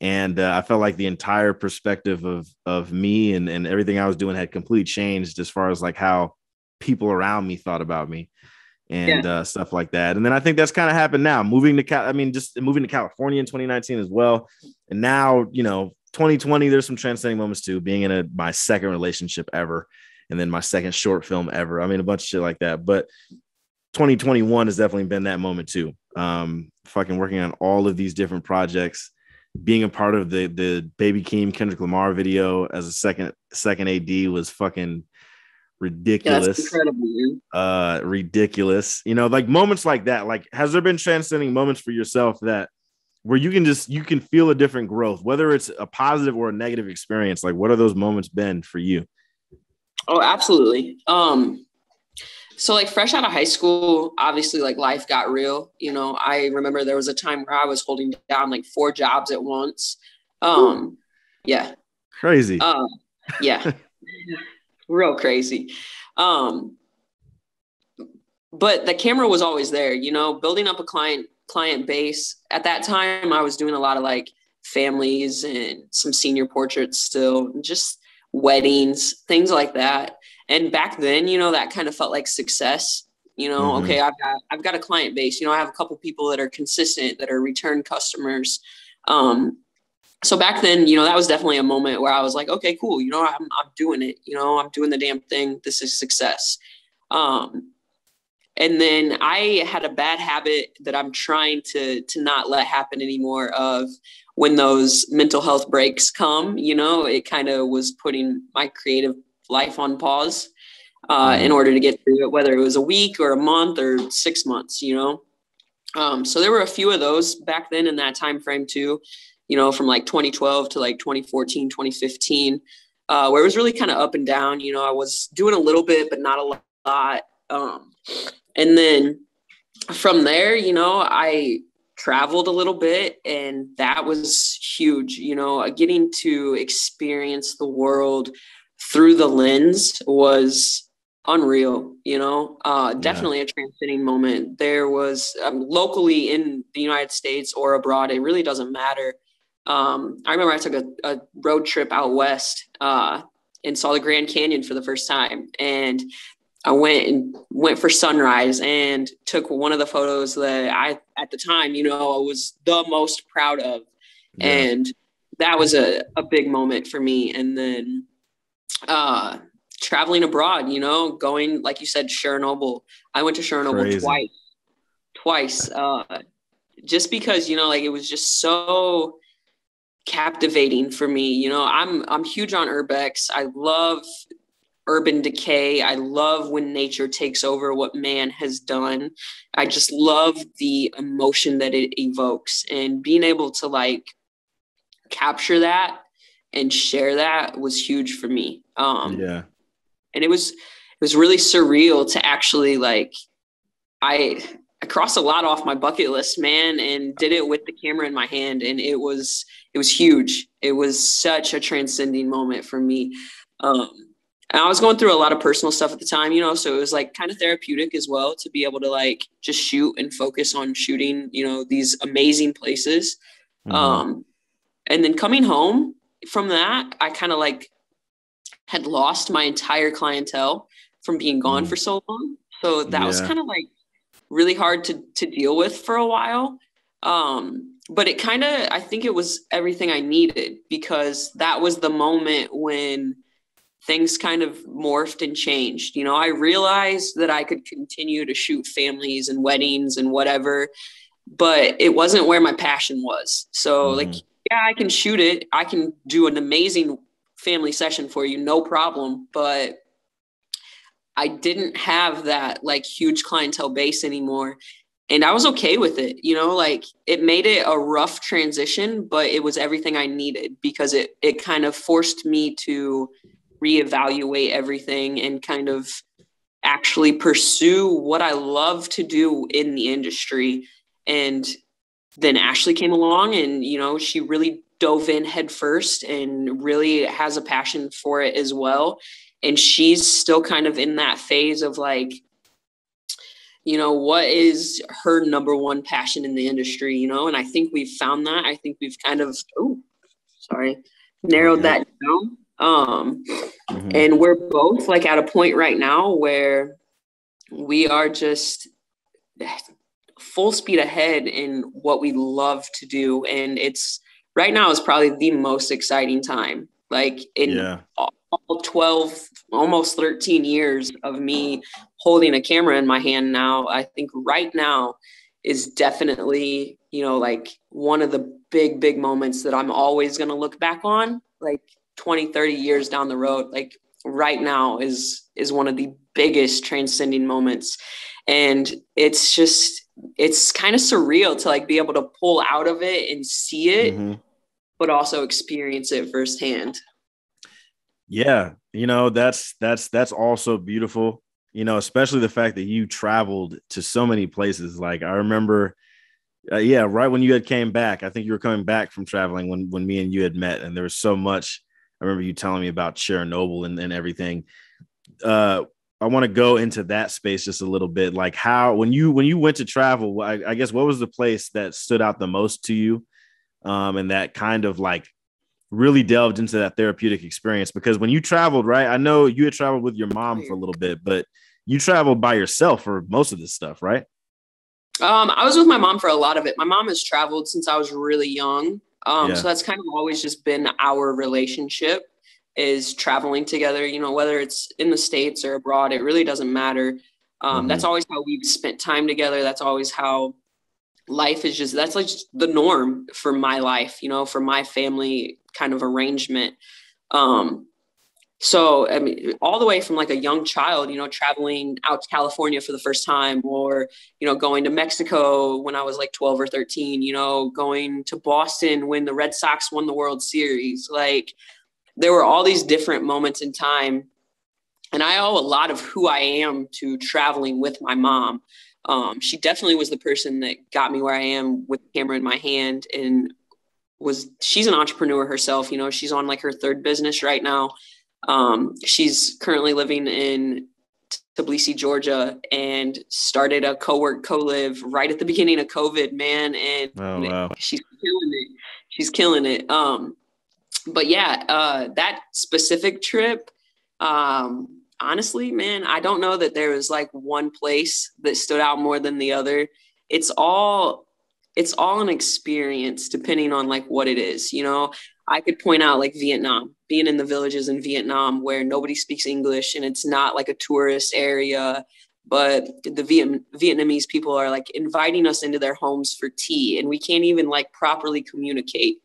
and uh, I felt like the entire perspective of of me and and everything I was doing had completely changed as far as like how people around me thought about me. and yeah. uh, stuff like that. And then I think that's kind of happened now. Moving to Cal, I mean, just moving to California in 2019 as well. And now, you know, 2020, there's some transcending moments too. Being in a my second relationship ever, and then my second short film ever. I mean, a bunch of shit like that. But 2021 has definitely been that moment too. Um, fucking working on all of these different projects, being a part of the the Baby Keem Kendrick Lamar video as a second second AD was fucking ridiculous. Uh, ridiculous. You know, like moments like that. Like, has there been transcending moments for yourself that where you can just you can feel a different growth, whether it's a positive or a negative experience? Like, what are those moments been for you? Oh, absolutely. Um, so like fresh out of high school, obviously like life got real. You know, I remember there was a time where I was holding down like four jobs at once. Um, yeah. Crazy. Um, yeah. real crazy. Um, but the camera was always there, you know, building up a client client base. At that time, I was doing a lot of like families and some senior portraits still, just weddings, things like that. And back then, you know, that kind of felt like success. You know, mm-hmm. okay, I've got I've got a client base. You know, I have a couple people that are consistent, that are return customers. Um, so back then, you know, that was definitely a moment where I was like, okay, cool. You know, I'm, I'm doing it. You know, I'm doing the damn thing. This is success. Um, and then I had a bad habit that I'm trying to to not let happen anymore. Of when those mental health breaks come, you know, it kind of was putting my creative life on pause uh, in mm-hmm. order to get through it, whether it was a week or a month or six months. You know, um, so there were a few of those back then in that time frame too you know, from like 2012 to like 2014, 2015, uh, where it was really kind of up and down. You know, I was doing a little bit, but not a lot. Um, and then from there, you know, I traveled a little bit and that was huge. You know, getting to experience the world through the lens was unreal you know uh, definitely yeah. a transcending moment there was um, locally in the united states or abroad it really doesn't matter um, I remember I took a, a road trip out west uh, and saw the Grand Canyon for the first time, and I went and went for sunrise and took one of the photos that I at the time, you know, I was the most proud of, yeah. and that was a, a big moment for me. And then uh, traveling abroad, you know, going like you said, Chernobyl. I went to Chernobyl Crazy. twice, twice, uh, just because you know, like it was just so captivating for me. You know, I'm I'm huge on urbex. I love urban decay. I love when nature takes over what man has done. I just love the emotion that it evokes and being able to like capture that and share that was huge for me. Um yeah. And it was it was really surreal to actually like I I crossed a lot off my bucket list, man, and did it with the camera in my hand. And it was it was huge. It was such a transcending moment for me. Um, and I was going through a lot of personal stuff at the time, you know, so it was like kind of therapeutic as well to be able to like just shoot and focus on shooting, you know, these amazing places. Mm-hmm. Um, and then coming home from that, I kind of like had lost my entire clientele from being gone mm-hmm. for so long. So that yeah. was kind of like really hard to to deal with for a while. Um, but it kind of I think it was everything I needed because that was the moment when things kind of morphed and changed. You know, I realized that I could continue to shoot families and weddings and whatever, but it wasn't where my passion was. So mm-hmm. like yeah, I can shoot it. I can do an amazing family session for you, no problem, but I didn't have that like huge clientele base anymore. And I was okay with it, you know, like it made it a rough transition, but it was everything I needed because it it kind of forced me to reevaluate everything and kind of actually pursue what I love to do in the industry. And then Ashley came along and, you know, she really dove in headfirst and really has a passion for it as well. And she's still kind of in that phase of like you know what is her number one passion in the industry you know? And i think we've found that. I think we've kind of oh sorry narrowed that down. Um mm-hmm. and we're both like at a point right now where we are just full speed ahead in what we love to do. And it's right now is probably the most exciting time. Like in yeah. all 12, almost 13 years of me holding a camera in my hand now, I think right now is definitely, you know, like one of the big, big moments that I'm always going to look back on, like 20, 30 years down the road. Like right now is, is one of the biggest transcending moments. And it's just, it's kind of surreal to like be able to pull out of it and see it, mm-hmm. but also experience it firsthand. Yeah, you know, that's that's that's also beautiful. You know, especially the fact that you traveled to so many places. Like I remember uh, yeah, right when you had came back, I think you were coming back from traveling when when me and you had met and there was so much I remember you telling me about Chernobyl and, and everything. Uh I want to go into that space just a little bit. Like how when you when you went to travel, I, I guess what was the place that stood out the most to you, um, and that kind of like really delved into that therapeutic experience? Because when you traveled, right? I know you had traveled with your mom for a little bit, but you traveled by yourself for most of this stuff, right? Um, I was with my mom for a lot of it. My mom has traveled since I was really young. Um, yeah. so that's kind of always just been our relationship is traveling together, you know, whether it's in the States or abroad, it really doesn't matter. Um, mm-hmm. That's always how we've spent time together. That's always how life is just, that's like just the norm for my life, you know, for my family kind of arrangement. Um, so, I mean, all the way from like a young child, you know, traveling out to California for the first time, or, you know, going to Mexico when I was like 12 or 13, you know, going to Boston when the Red Sox won the World Series. Like, there were all these different moments in time and i owe a lot of who i am to traveling with my mom um, she definitely was the person that got me where i am with the camera in my hand and was she's an entrepreneur herself you know she's on like her third business right now um, she's currently living in Tbilisi, Georgia, and started a co-work, co-live right at the beginning of COVID, man. And oh, wow. she's killing it. She's killing it. Um, but yeah, uh, that specific trip, um, honestly, man, I don't know that there was like one place that stood out more than the other. It's all it's all an experience depending on like what it is. You know, I could point out like Vietnam, being in the villages in Vietnam where nobody speaks English and it's not like a tourist area, but the Viet- Vietnamese people are like inviting us into their homes for tea and we can't even like properly communicate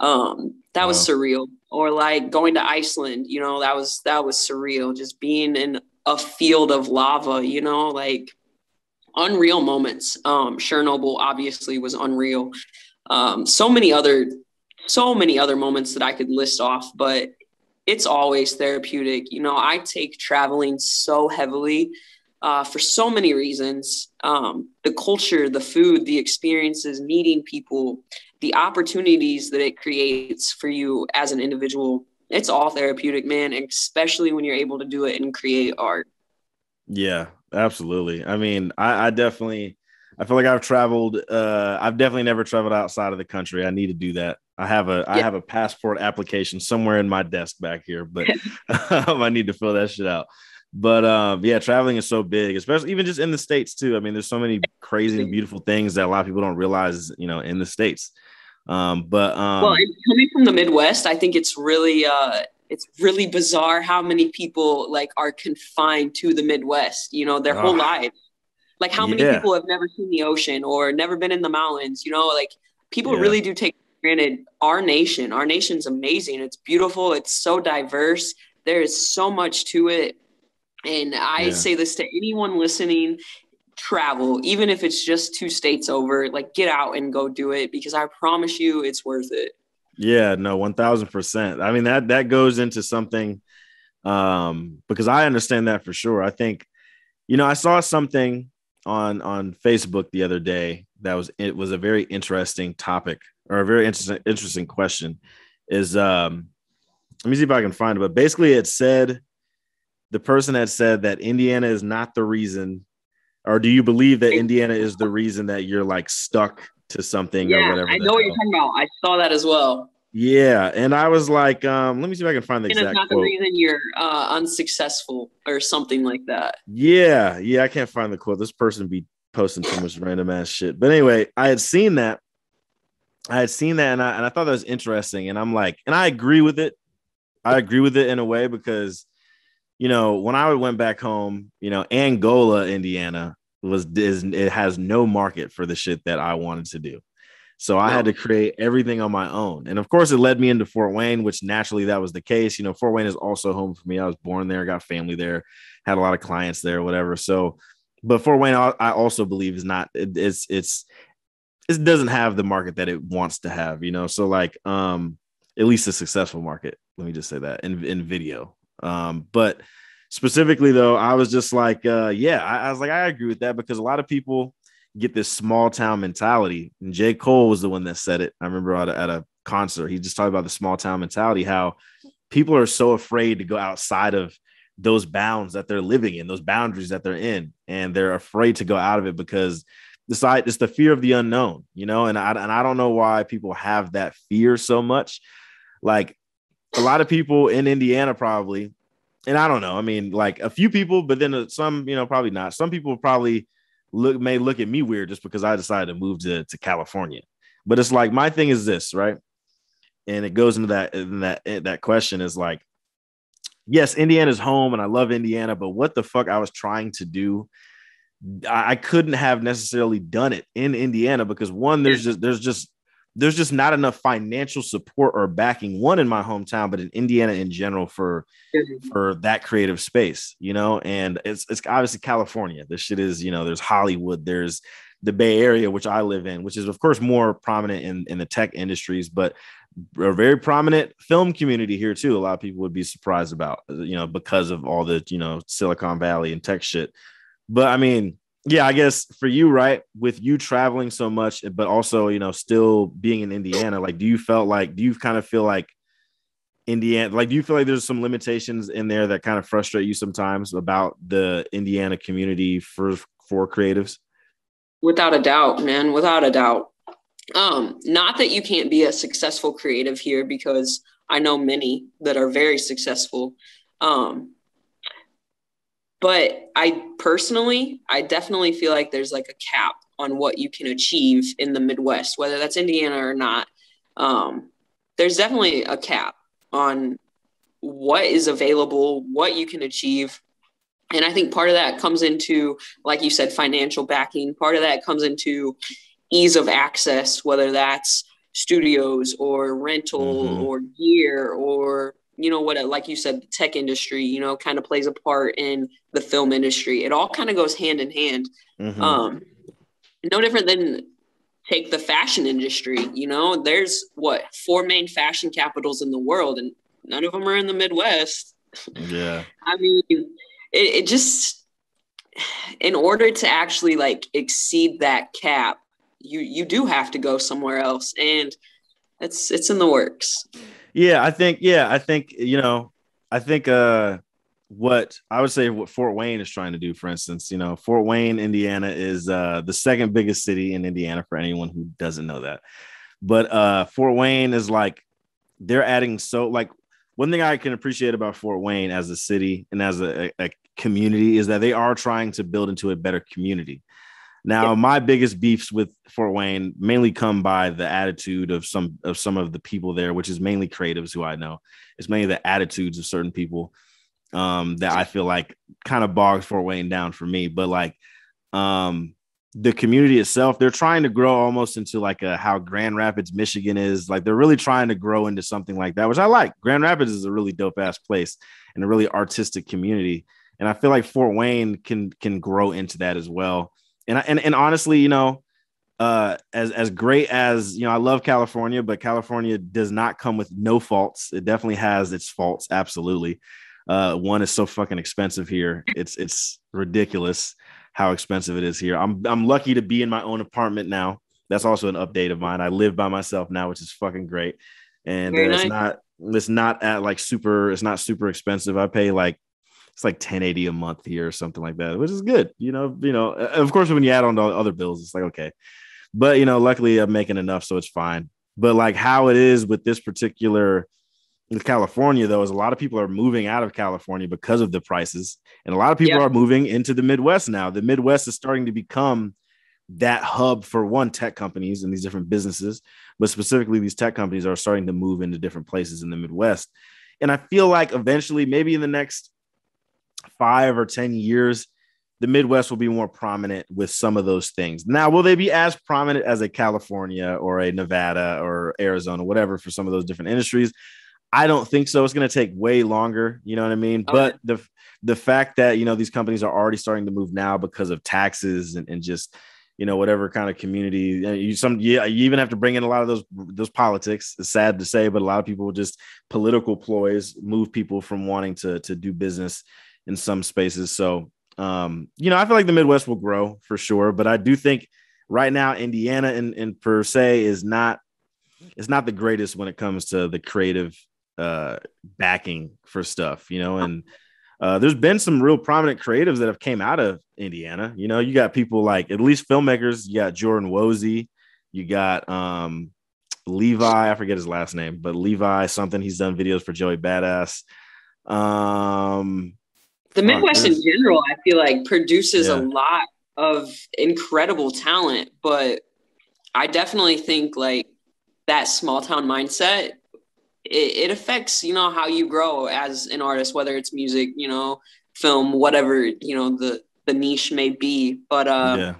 um that wow. was surreal. Or like going to iceland you know that was that was surreal. Just being in a field of lava you know like unreal moments. Um chernobyl obviously was unreal. Um so many other so many other moments that i could list off but it's always therapeutic. You know i take traveling so heavily uh, for so many reasons. Um, the culture the food the experiences meeting people the opportunities that it creates for you as an individual. It's all therapeutic man especially when you're able to do it and create art. Yeah absolutely. I mean i, I definitely i feel like i've traveled uh i've definitely never traveled outside of the country. I need to do that. I have a yeah. I have a passport application somewhere in my desk back here but um, i need to fill that shit out. But um yeah traveling is so big especially even just in the states too. I mean there's so many crazy and beautiful things that a lot of people don't realize you know in the states um, but um, well, coming from the Midwest, I think it's really uh, it's really bizarre how many people like are confined to the Midwest. You know, their whole lives. Like how many yeah. people have never seen the ocean or never been in the mountains? You know, like people yeah. really do take granted our nation. Our nation's amazing. It's beautiful. It's so diverse. There is so much to it. And I yeah. say this to anyone listening travel, even if it's just two states over, like get out and go do it because I promise you it's worth it. Yeah, no, 1000%. I mean, that, that goes into something, um, because I understand that for sure. I think, you know, I saw something on, on Facebook the other day that was, it was a very interesting topic or a very interesting, interesting question is, um, let me see if I can find it, but basically it said, the person had said that Indiana is not the reason or do you believe that Indiana is the reason that you're like stuck to something yeah, or whatever? I know what you're talking about. I saw that as well. Yeah, and I was like, um, let me see if I can find the and exact. It's not quote. the reason you're uh, unsuccessful or something like that. Yeah, yeah, I can't find the quote. This person be posting too much random ass shit. But anyway, I had seen that. I had seen that and I, and I thought that was interesting. And I'm like, and I agree with it. I agree with it in a way because, you know, when I went back home, you know, Angola, Indiana was is, it has no market for the shit that I wanted to do. So I no. had to create everything on my own. And of course, it led me into Fort Wayne, which naturally that was the case. You know, Fort Wayne is also home for me. I was born there, got family there, had a lot of clients there, whatever. So, but Fort Wayne, I also believe is not, it's, it's, it doesn't have the market that it wants to have, you know? So, like, um, at least a successful market. Let me just say that in, in video. Um, but specifically though, I was just like, uh, yeah, I, I was like, I agree with that because a lot of people, get this small town mentality. And J. Cole was the one that said it. I remember at a, at a concert, he just talked about the small town mentality, how people are so afraid to go outside of those bounds that they're living in, those boundaries that they're in, and they're afraid to go out of it because the side it's the fear of the unknown, you know. And I and I don't know why people have that fear so much. Like a lot of people in Indiana probably, and I don't know. I mean, like a few people, but then uh, some, you know, probably not. Some people probably look may look at me weird just because I decided to move to, to California. But it's like my thing is this, right? And it goes into that in that that question is like, yes, Indiana's home and I love Indiana, but what the fuck I was trying to do, I, I couldn't have necessarily done it in Indiana because one, there's just there's just there's just not enough financial support or backing one in my hometown but in indiana in general for for that creative space you know? And it's it's obviously california. This shit is you know there's hollywood there's the bay area which i live in which is of course more prominent in in the tech industries but a very prominent film community here too a lot of people would be surprised about you know because of all the you know silicon valley and tech shit. But i mean yeah, I guess for you, right, with you traveling so much, but also, you know, still being in Indiana, like, do you felt like, do you kind of feel like Indiana, like, do you feel like there's some limitations in there that kind of frustrate you sometimes about the Indiana community for for creatives? Without a doubt, man, without a doubt. Um, not that you can't be a successful creative here, because I know many that are very successful. Um, but I personally, I definitely feel like there's like a cap on what you can achieve in the Midwest, whether that's Indiana or not. Um, there's definitely a cap on what is available, what you can achieve. And I think part of that comes into, like you said, financial backing. Part of that comes into ease of access, whether that's studios or rental mm-hmm. or gear or you know what like you said the tech industry you know kind of plays a part in the film industry it all kind of goes hand in hand. Mm-hmm. um no different than take the fashion industry you know? There's what four main fashion capitals in the world and none of them are in the midwest. Yeah. I mean it, it just in order to actually like exceed that cap you you do have to go somewhere else and it's it's in the works. Yeah, I think yeah, I think you know, I think uh what I would say what Fort Wayne is trying to do, for instance, you know, Fort Wayne, Indiana is uh the second biggest city in Indiana for anyone who doesn't know that. But uh Fort Wayne is like they're adding so like one thing I can appreciate about Fort Wayne as a city and as a, a community is that they are trying to build into a better community. Now, yeah. my biggest beefs with Fort Wayne mainly come by the attitude of some of some of the people there, which is mainly creatives who I know. It's mainly the attitudes of certain people um, that I feel like kind of bogs Fort Wayne down for me. But like um, the community itself, they're trying to grow almost into like a how Grand Rapids, Michigan is. Like they're really trying to grow into something like that, which I like. Grand Rapids is a really dope ass place and a really artistic community. And I feel like Fort Wayne can can grow into that as well and and and honestly, you know, uh, as as great as you know, I love California, but California does not come with no faults. It definitely has its faults, absolutely. Uh, one is so fucking expensive here. It's it's ridiculous how expensive it is here. I'm I'm lucky to be in my own apartment now. That's also an update of mine. I live by myself now, which is fucking great. And uh, it's nice. not it's not at like super. It's not super expensive. I pay like it's like 1080 a month here or something like that, which is good. You know, you know, of course, when you add on the other bills, it's like, okay. But you know, luckily I'm making enough, so it's fine. But like how it is with this particular California, though, is a lot of people are moving out of California because of the prices, and a lot of people yeah. are moving into the Midwest now. The Midwest is starting to become that hub for one tech companies and these different businesses, but specifically these tech companies are starting to move into different places in the Midwest. And I feel like eventually, maybe in the next five or 10 years, the Midwest will be more prominent with some of those things. Now, will they be as prominent as a California or a Nevada or Arizona, whatever, for some of those different industries? I don't think so. It's going to take way longer. You know what I mean? Okay. But the the fact that you know these companies are already starting to move now because of taxes and, and just you know whatever kind of community you some yeah you even have to bring in a lot of those those politics it's sad to say but a lot of people just political ploys move people from wanting to to do business in some spaces so um you know i feel like the midwest will grow for sure but i do think right now indiana in, in per se is not it's not the greatest when it comes to the creative uh backing for stuff you know and uh, there's been some real prominent creatives that have came out of Indiana. You know, you got people like at least filmmakers. You got Jordan Wozy. You got um, Levi. I forget his last name, but Levi something. He's done videos for Joey Badass. Um, the Midwest in general, I feel like produces yeah. a lot of incredible talent, but I definitely think like that small town mindset it, it affects you know how you grow as an artist whether it's music you know film whatever you know the the niche may be. But uh yeah.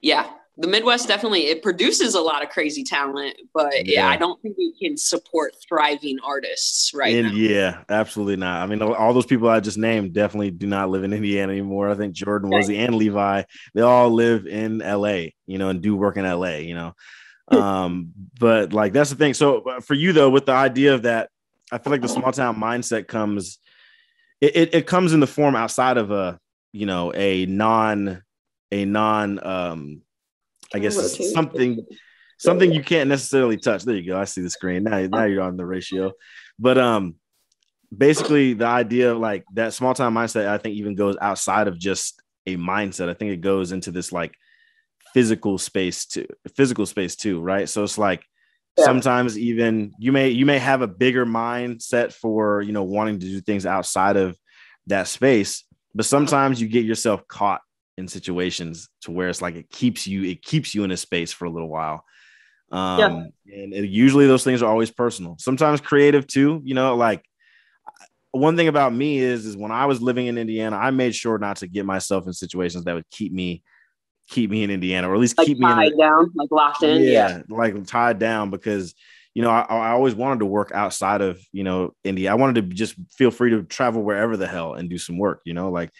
yeah the midwest definitely it produces a lot of crazy talent but yeah, yeah. i don't think we can support thriving artists right and, yeah absolutely not. I mean all those people i just named definitely do not live in indiana anymore. I think jordan was and levi they all live in la you know and do work in la you know um, but like that's the thing. So uh, for you though, with the idea of that, I feel like the small town mindset comes, it, it, it comes in the form outside of a, you know, a non, a non, um, I guess something, something you can't necessarily touch. There you go. I see the screen now. Now you're on the ratio, but um, basically the idea of like that small town mindset, I think even goes outside of just a mindset. I think it goes into this like physical space too physical space too right so it's like yeah. sometimes even you may you may have a bigger mindset for you know wanting to do things outside of that space but sometimes you get yourself caught in situations to where it's like it keeps you it keeps you in a space for a little while um yeah. and it, usually those things are always personal sometimes creative too you know like one thing about me is is when i was living in indiana i made sure not to get myself in situations that would keep me keep me in Indiana, or at least like keep me tied in down, like locked in. Yeah, yeah, like tied down because you know I, I always wanted to work outside of you know India. I wanted to just feel free to travel wherever the hell and do some work. You know, like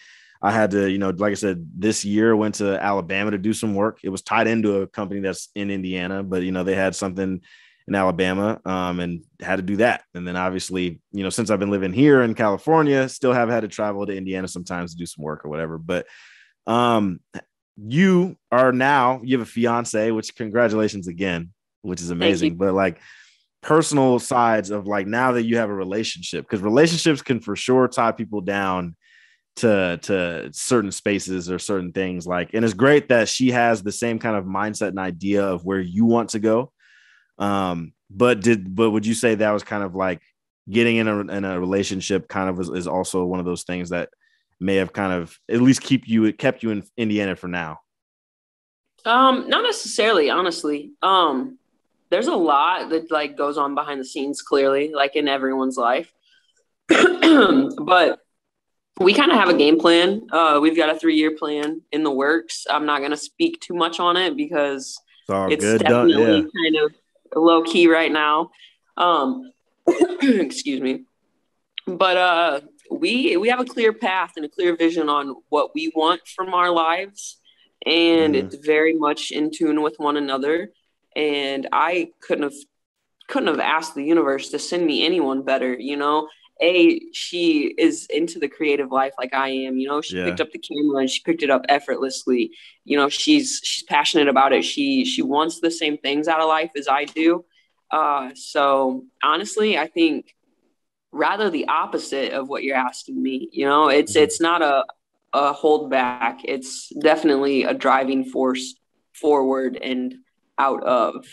I had to, you know, like I said, this year went to Alabama to do some work. It was tied into a company that's in Indiana, but you know they had something in Alabama um, and had to do that. And then obviously, you know, since I've been living here in California, still have had to travel to Indiana sometimes to do some work or whatever. But um, you are now you have a fiance, which congratulations again, which is amazing. But like personal sides of like now that you have a relationship, because relationships can for sure tie people down to to certain spaces or certain things. Like, and it's great that she has the same kind of mindset and idea of where you want to go. Um, but did but would you say that was kind of like getting in a in a relationship kind of is, is also one of those things that may have kind of at least keep you it kept you in Indiana for now? Um, not necessarily, honestly. Um, there's a lot that like goes on behind the scenes, clearly, like in everyone's life. but we kind of have a game plan. Uh, we've got a three year plan in the works. I'm not gonna speak too much on it because it's, it's definitely yeah. kind of low key right now. Um, excuse me. But uh, we we have a clear path and a clear vision on what we want from our lives and mm-hmm. it's very much in tune with one another. And i couldn't have couldn't have asked the universe to send me anyone better you know? A she is into the creative life like i am you know? She yeah. picked up the camera and she picked it up effortlessly. You know she's she's passionate about it. She she wants the same things out of life as i do. Uh so honestly i think rather the opposite of what you're asking me. You know, it's mm-hmm. it's not a a hold back. It's definitely a driving force forward and out of.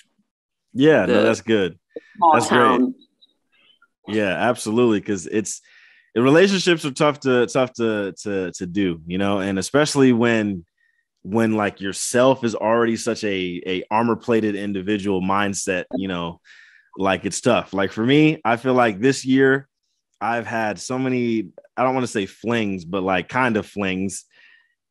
Yeah, no, that's good. That's town. great. Yeah, absolutely. Because it's relationships are tough to tough to to to do, you know, and especially when when like yourself is already such a a armor plated individual mindset you know like it's tough like for me i feel like this year i've had so many i don't want to say flings but like kind of flings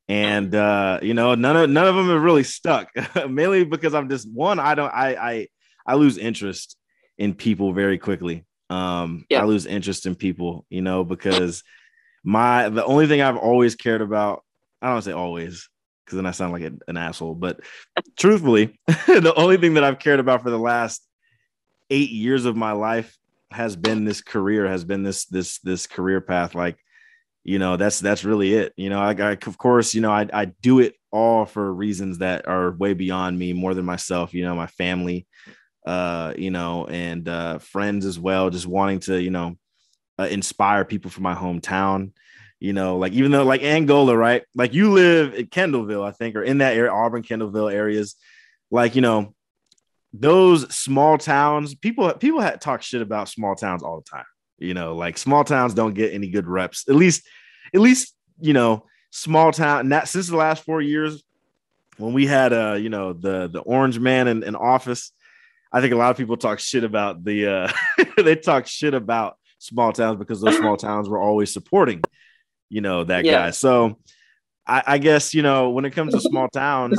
and uh you know none of none of them have really stuck mainly because i'm just one i don't i i i lose interest in people very quickly um yeah. i lose interest in people you know because my the only thing i've always cared about i don't say always because then I sound like a, an asshole. But truthfully, the only thing that I've cared about for the last eight years of my life has been this career, has been this this this career path. Like, you know, that's that's really it. You know, I, I of course, you know, I I do it all for reasons that are way beyond me, more than myself. You know, my family, uh, you know, and uh, friends as well. Just wanting to, you know, uh, inspire people from my hometown you know, like even though like Angola, right? Like you live in Kendallville, I think, or in that area, Auburn, Kendallville areas. Like, you know, those small towns, people people had talk shit about small towns all the time. You know, like small towns don't get any good reps. At least, at least, you know, small town. That since the last four years, when we had uh, you know, the the orange man in, in office, I think a lot of people talk shit about the uh they talk shit about small towns because those small towns were always supporting you know, that yeah. guy. So I, I, guess, you know, when it comes to small towns,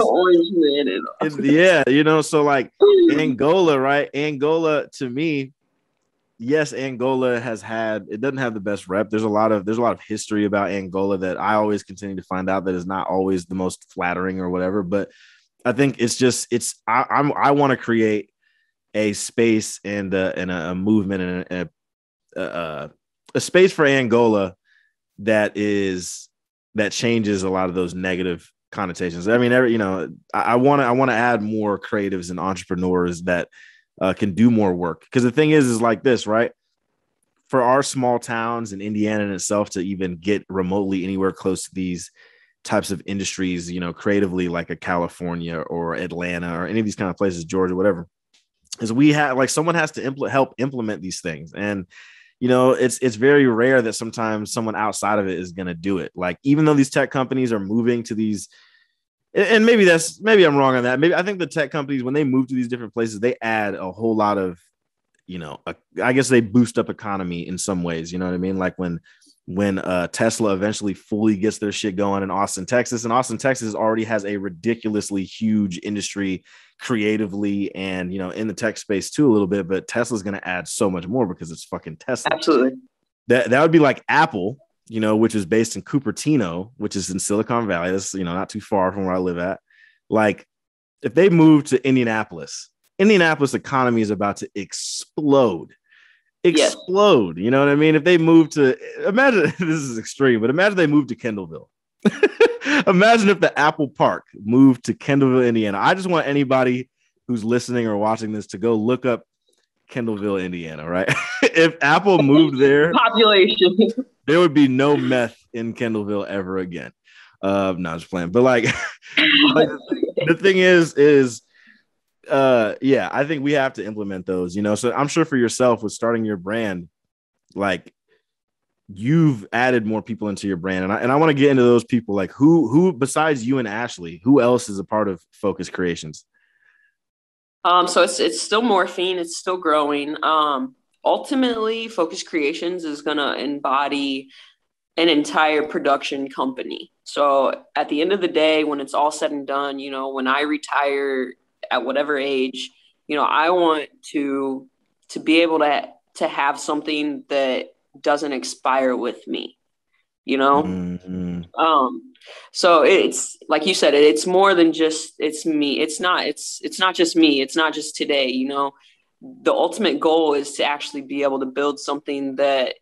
yeah, you know, so like Angola, right? Angola to me, yes, Angola has had it doesn't have the best rep. There's a lot of there's a lot of history about Angola that I always continue to find out that is not always the most flattering or whatever. But I think it's just it's I, I'm I want to create a space and a, and a, movement and a, a, a space for Angola that is that changes a lot of those negative connotations. I mean, every you know, I want to I want to add more creatives and entrepreneurs that uh, can do more work because the thing is, is like this, right? For our small towns in Indiana in itself to even get remotely anywhere close to these types of industries, you know, creatively like a California or Atlanta or any of these kind of places, Georgia, whatever, is we have like someone has to impl- help implement these things and you know it's it's very rare that sometimes someone outside of it is going to do it. Like even though these tech companies are moving to these and maybe that's maybe i'm wrong on that. Maybe i think the tech companies when they move to these different places they add a whole lot of you know a, I guess they boost up economy in some ways you know what i mean? Like when when uh, Tesla eventually fully gets their shit going in Austin, Texas. And Austin, Texas already has a ridiculously huge industry creatively and, you know, in the tech space too, a little bit. But Tesla's going to add so much more because it's fucking Tesla. Absolutely. That, that would be like Apple, you know, which is based in Cupertino, which is in Silicon Valley. That's, you know, not too far from where I live at. Like, if they move to Indianapolis, Indianapolis economy is about to explode explode. Yes. You know what I mean? If they move to imagine this is extreme, but imagine they moved to Kendallville. imagine if the Apple Park moved to Kendallville, Indiana. I just want anybody who's listening or watching this to go look up Kendallville, Indiana, right? if Apple moved there, population, there would be no meth in Kendallville ever again. Uh, not just playing, but like, like the thing is, is uh yeah i think we have to implement those you know? So i'm sure for yourself with starting your brand like you've added more people into your brand. And i, and I want to get into those people like who who besides you and ashley who else is a part of Phocus Creations? Um so it's it's still morphine it's still growing. Um ultimately Phocus Creations is going to embody an entire production company. So at the end of the day when it's all said and done you know when i retire at whatever age, you know, I want to to be able to to have something that doesn't expire with me. You know? Mm-hmm. Um so it's like you said it's more than just it's me. It's not it's it's not just me. It's not just today, you know. The ultimate goal is to actually be able to build something that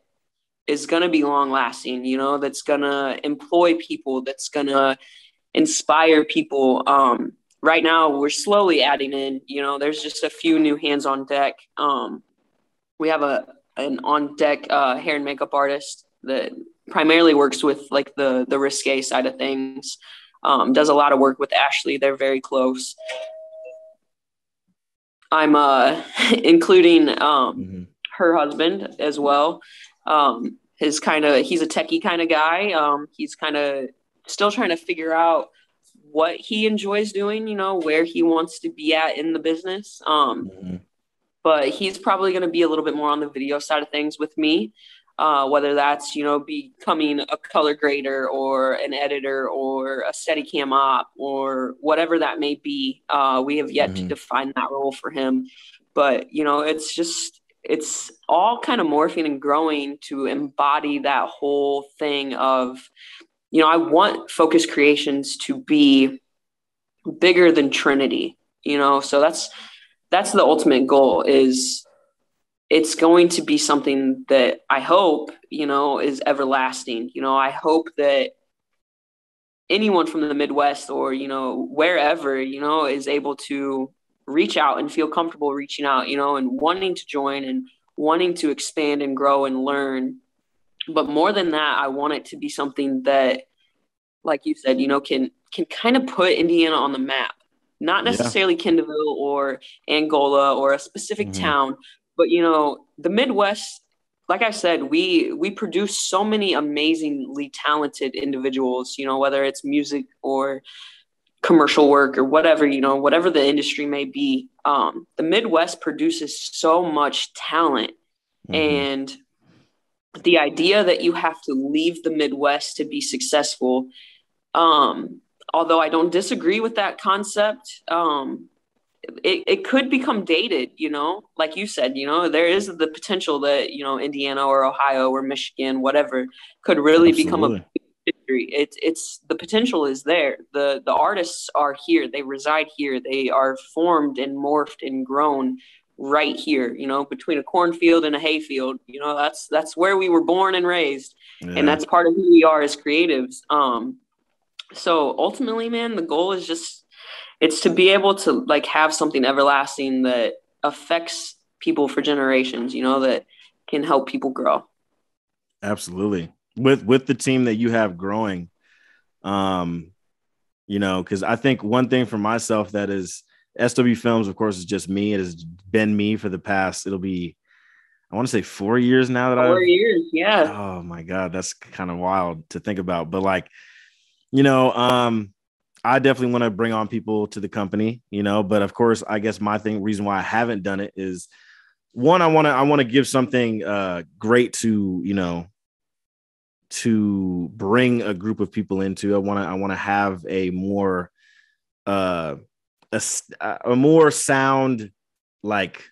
is going to be long lasting, you know, that's going to employ people, that's going to inspire people um right now we're slowly adding in you know there's just a few new hands on deck. Um, we have a an on deck uh, hair and makeup artist that primarily works with like the the risque side of things. Um, does a lot of work with ashley. They're very close. I'm uh including um, mm-hmm. her husband as well. Um, his kind of he's a techie kind of guy. Um, he's kind of still trying to figure out what he enjoys doing, you know, where he wants to be at in the business. Um, mm-hmm. But he's probably going to be a little bit more on the video side of things with me, uh, whether that's, you know, becoming a color grader or an editor or a steady cam op or whatever that may be. Uh, we have yet mm-hmm. to define that role for him. But, you know, it's just, it's all kind of morphing and growing to embody that whole thing of you know, I want Phocus Creations to be bigger than Trinity, you know, so that's that's the ultimate goal is it's going to be something that I hope, you know, is everlasting. You know, I hope that anyone from the Midwest or, you know, wherever, you know, is able to reach out and feel comfortable reaching out, you know, and wanting to join and wanting to expand and grow and learn but more than that i want it to be something that like you said you know can can kind of put indiana on the map not necessarily yeah. Kendallville or Angola or a specific mm-hmm. town, but you know, the Midwest, like I said, we we produce so many amazingly talented individuals, you know, whether it's music or commercial work or whatever, you know, whatever the industry may be. Um, the Midwest produces so much talent. Mm-hmm. And the idea that you have to leave the Midwest to be successful, um, although I don't disagree with that concept, um, it, it could become dated, you know, like you said, you know, there is the potential that, you know, Indiana or Ohio or Michigan, whatever, could really Absolutely. become a. It's it's the potential is there. The the artists are here. They reside here. They are formed and morphed and grown right here, you know, between a cornfield and a hayfield. You know, that's that's where we were born and raised, yeah. and that's part of who we are as creatives. Um, so ultimately, man, the goal is just it's to be able to like have something everlasting that affects people for generations. You know, that can help people grow. Absolutely, with with the team that you have growing, um, you know, because I think one thing for myself that is SW Films, of course, is just me. It has been me for the past. It'll be, I want to say four years now that I. 4 I've, years, yeah. Oh my god, that's kind of wild to think about. But like, you know, um, I definitely want to bring on people to the company. You know, but of course, I guess my thing, reason why I haven't done it is one, I want to, I want to give something uh, great to, you know, to bring a group of people into. I want to, I want to have a more, uh a, a more sound like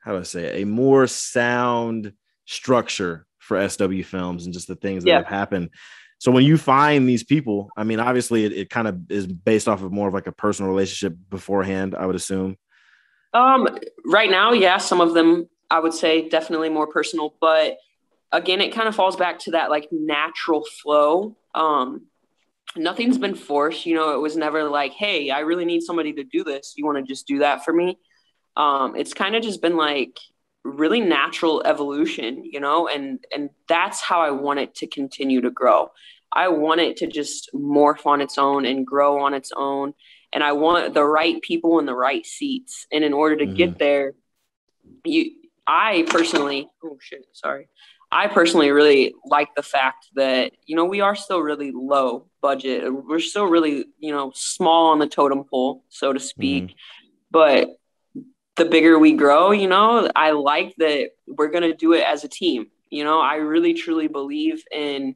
how do I say it? a more sound structure for SW films and just the things that yeah. have happened. So when you find these people, I mean, obviously it, it kind of is based off of more of like a personal relationship beforehand, I would assume. Um, right now, yeah, some of them I would say definitely more personal, but again, it kind of falls back to that like natural flow. Um, nothing's been forced. You know, it was never like, hey, I really need somebody to do this. You want to just do that for me? Um, it's kind of just been like really natural evolution, you know, and and that's how I want it to continue to grow. I want it to just morph on its own and grow on its own. And I want the right people in the right seats. And in order to mm-hmm. get there, you I personally, oh shit, sorry. I personally really like the fact that, you know, we are still really low budget. We're still really, you know, small on the totem pole, so to speak. Mm-hmm. But the bigger we grow, you know, I like that we're going to do it as a team. You know, I really truly believe in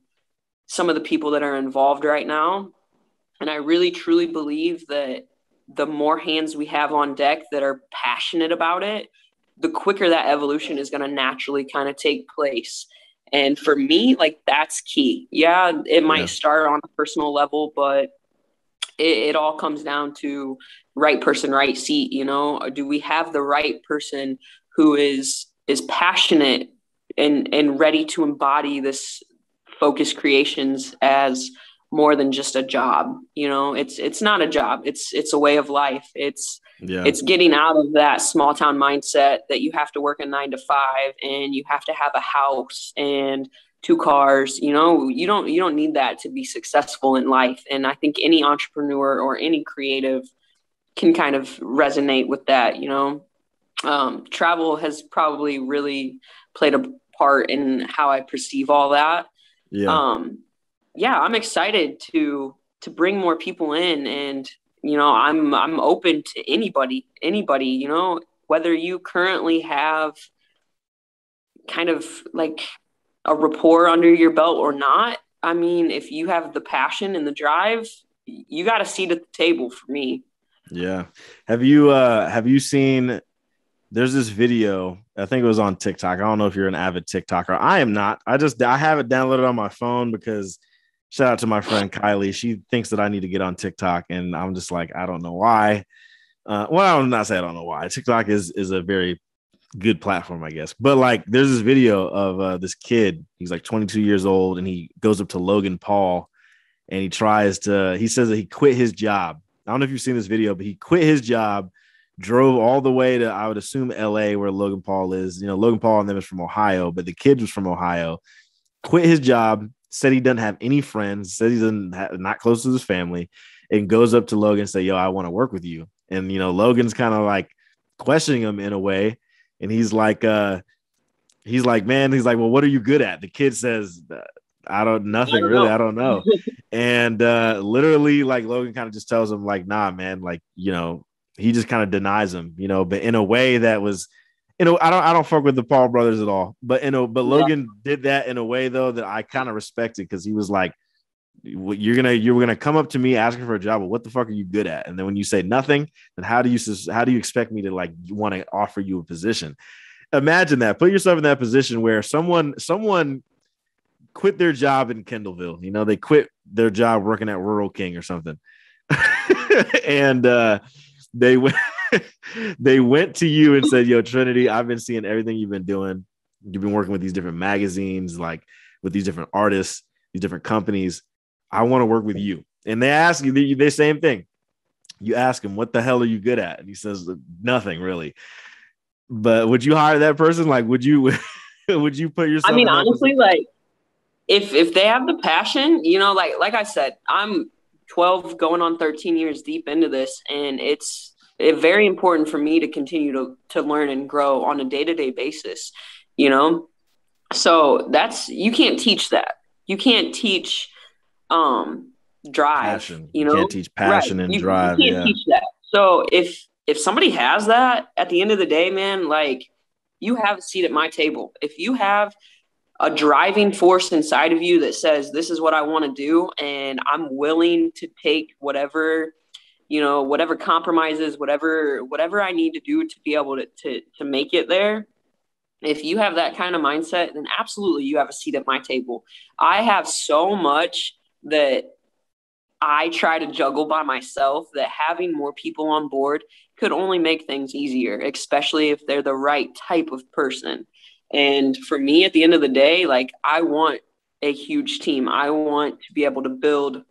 some of the people that are involved right now. And I really truly believe that the more hands we have on deck that are passionate about it, the quicker that evolution is going to naturally kind of take place. And for me, like that's key. Yeah, it might yeah. start on a personal level, but it, it, all comes down to right person, right seat. You know, uh, do we have the right person who is is passionate and and ready to embody this Phocus Creations as more than just a job you know it's it's not a job it's it's a way of life it's yeah. it's getting out of that small town mindset that you have to work a 9 to 5 and you have to have a house and two cars you know you don't you don't need that to be successful in life. And i think any entrepreneur or any creative can kind of resonate with that you know? Um, travel has probably really played a part in how i perceive all that. Yeah. Um yeah, I'm excited to to bring more people in and you know i'm i'm open to anybody anybody you know whether you currently have kind of like a rapport under your belt or not. I mean if you have the passion and the drive you got a seat at the table for me. Yeah. Have you uh have you seen there's this video i think it was on tiktok. I don't know if you're an avid tiktoker. I am not. I just i have it downloaded on my phone because shout out to my friend Kylie. She thinks that I need to get on TikTok, and I'm just like, I don't know why. Uh, well, I'm not saying I don't know why. TikTok is is a very good platform, I guess. But like, there's this video of uh, this kid. He's like 22 years old, and he goes up to Logan Paul, and he tries to. He says that he quit his job. I don't know if you've seen this video, but he quit his job, drove all the way to I would assume L.A. where Logan Paul is. You know, Logan Paul and them is from Ohio, but the kid was from Ohio. Quit his job, said he doesn't have any friends, said he's not close to his family, and goes up to Logan and say, "Yo, I want to work with you." And you know, Logan's kind of like questioning him in a way, and he's like, uh, he's like, man, he's like, well, what are you good at? The kid says, I don't nothing I don't really, know. I don't know. and uh, literally, like Logan kind of just tells him, like, nah, man, like you know, he just kind of denies him, you know, but in a way that was you know, I don't I don't fuck with the Paul brothers at all. But you know, but Logan yeah. did that in a way though that I kind of respected because he was like, "You're gonna you're gonna come up to me asking for a job. But what the fuck are you good at?" And then when you say nothing, then how do you how do you expect me to like want to offer you a position? Imagine that. Put yourself in that position where someone someone quit their job in Kendallville. You know, they quit their job working at Rural King or something, and uh, they went. they went to you and said, Yo, Trinity, I've been seeing everything you've been doing. You've been working with these different magazines, like with these different artists, these different companies. I want to work with you. And they ask you the, the same thing. You ask him, What the hell are you good at? And he says, Nothing really. But would you hire that person? Like, would you would you put yourself? I mean, honestly, like if if they have the passion, you know, like like I said, I'm 12 going on 13 years deep into this, and it's it, very important for me to continue to to learn and grow on a day to day basis. You know, so that's you can't teach that. You can't teach um drive. Passion. You know, you can't teach passion right. and you, drive. You can't yeah. teach that. So if if somebody has that at the end of the day, man, like you have a seat at my table. If you have a driving force inside of you that says this is what I want to do and I'm willing to take whatever you know whatever compromises whatever whatever i need to do to be able to to, to make it there. If you have that kind of mindset then absolutely you have a seat at my table. I have so much that i try to juggle by myself that having more people on board could only make things easier especially if they're the right type of person and for me at the end of the day like i want a huge team i want to be able to build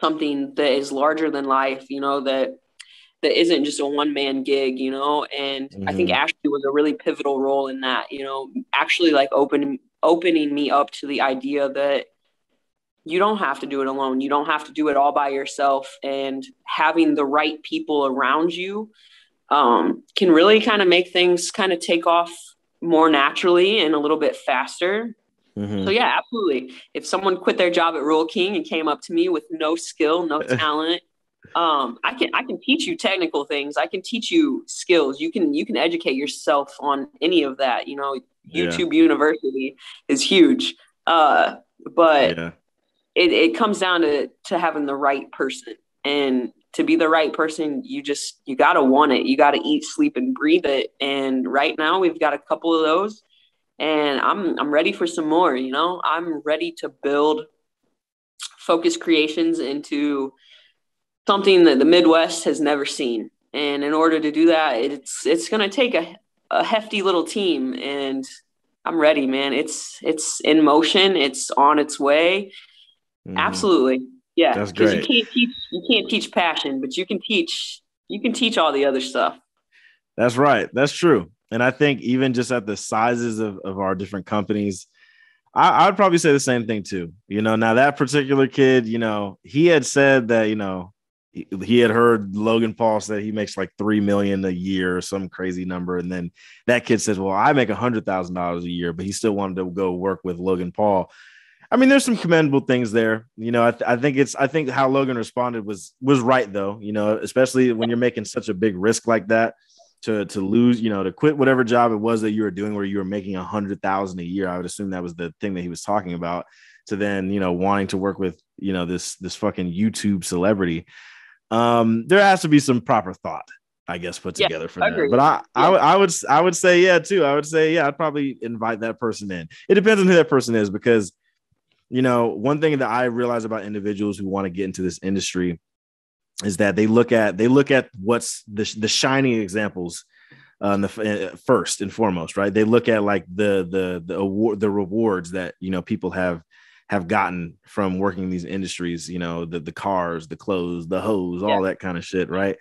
something that is larger than life, you know, that that isn't just a one man gig, you know. And mm-hmm. I think mm-hmm. Ashley was a really pivotal role in that, you know, actually like opening opening me up to the idea that you don't have to do it alone. You don't have to do it all by yourself. And having the right people around you um, can really kind of make things kind of take off more naturally and a little bit faster. Mm-hmm. So yeah, absolutely. If someone quit their job at Rural King and came up to me with no skill, no talent, um, I can I can teach you technical things. I can teach you skills. You can you can educate yourself on any of that. You know, YouTube yeah. University is huge. Uh, but yeah. it, it comes down to to having the right person. And to be the right person, you just you gotta want it. You gotta eat, sleep, and breathe it. And right now we've got a couple of those and I'm I'm ready for some more. You know, I'm ready to build Phocus Creations into something that the Midwest has never seen. And in order to do that, it's it's going to take a, a hefty little team, and I'm ready, man. It's it's in motion. It's on its way. Mm-hmm. Absolutely, yeah. That's great. You can't teach you can't teach passion, but you can teach you can teach all the other stuff. That's right. That's true. And I think even just at the sizes of, of our different companies, I, I'd probably say the same thing too. You know, now that particular kid, you know, he had said that, you know, he, he had heard Logan Paul say he makes like three million a year or some crazy number. And then that kid says, Well, I make a hundred thousand dollars a year, but he still wanted to go work with Logan Paul. I mean, there's some commendable things there. You know, I, th- I think it's I think how Logan responded was was right though. You know, especially when you're making such a big risk like that to to lose, you know, to quit whatever job it was that you were doing where you were making a hundred thousand a year. I would assume that was the thing that he was talking about. To then, you know, wanting to work with, you know, this this fucking YouTube celebrity. Um, there has to be some proper thought, I guess, put Yeah, together for that. But I, I, Yeah. I would, I would say, yeah, too. I would say, yeah, I'd probably invite that person in. It depends on who that person is because you know, one thing that I realize about individuals who want to get into this industry is that they look at they look at what's the the shining examples uh, the uh, first and foremost, right? They look at like the the the award the rewards that you know people have have gotten from working in these industries, you know, the the cars, the clothes, the hose, all that kind of shit, right?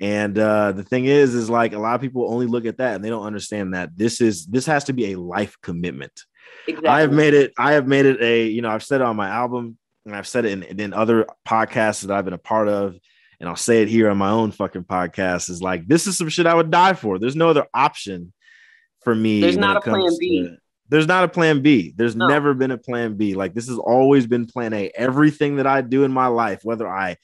And uh the thing is is like a lot of people only look at that and they don't understand that this is this has to be a life commitment. Exactly. I have made it. I have made it a. You know, I've said it on my album, and I've said it in, in other podcasts that I've been a part of, and I'll say it here on my own fucking podcast. Is like this is some shit I would die for. There's no other option for me. There's not a plan B. to- there's not a plan B. There's No. never been a plan B. Like this has always been plan A. Everything that I do in my life, whether I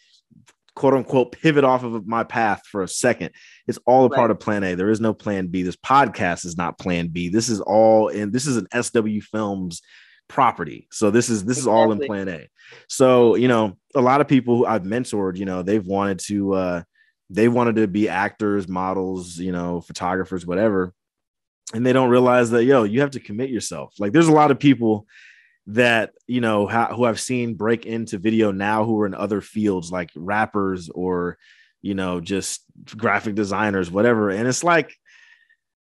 quote unquote pivot off of my path for a second, it's all a part of plan A. There is no plan B. This podcast is not plan B. This is all in this is an SW Films property. So this is this is all in plan A. So, you know, a lot of people who I've mentored, you know, they've wanted to uh they wanted to be actors, models, you know, photographers, whatever. And they don't realize that yo, you have to commit yourself. Like there's a lot of people that you know who I've seen break into video now who are in other fields like rappers or you know just graphic designers whatever. And it's like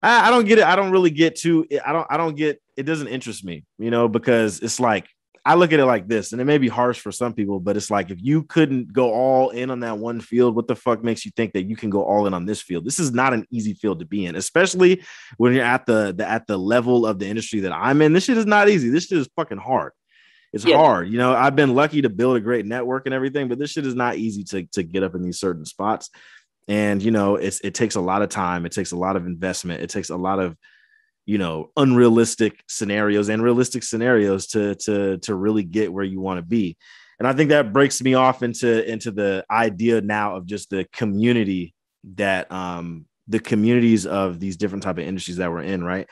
I, I don't get it. I don't really get to I don't I don't get it doesn't interest me you know because it's like I look at it like this and it may be harsh for some people but it's like if you couldn't go all in on that one field what the fuck makes you think that you can go all in on this field this is not an easy field to be in especially when you're at the, the at the level of the industry that I'm in this shit is not easy this shit is fucking hard it's Yeah. hard. You know, I've been lucky to build a great network and everything, but this shit is not easy to, to get up in these certain spots. And, you know, it's, it takes a lot of time. It takes a lot of investment. It takes a lot of, you know, unrealistic scenarios and realistic scenarios to, to, to really get where you want to be. And I think that breaks me off into, into the idea now of just the community that, um, the communities of these different type of industries that we're in. Right.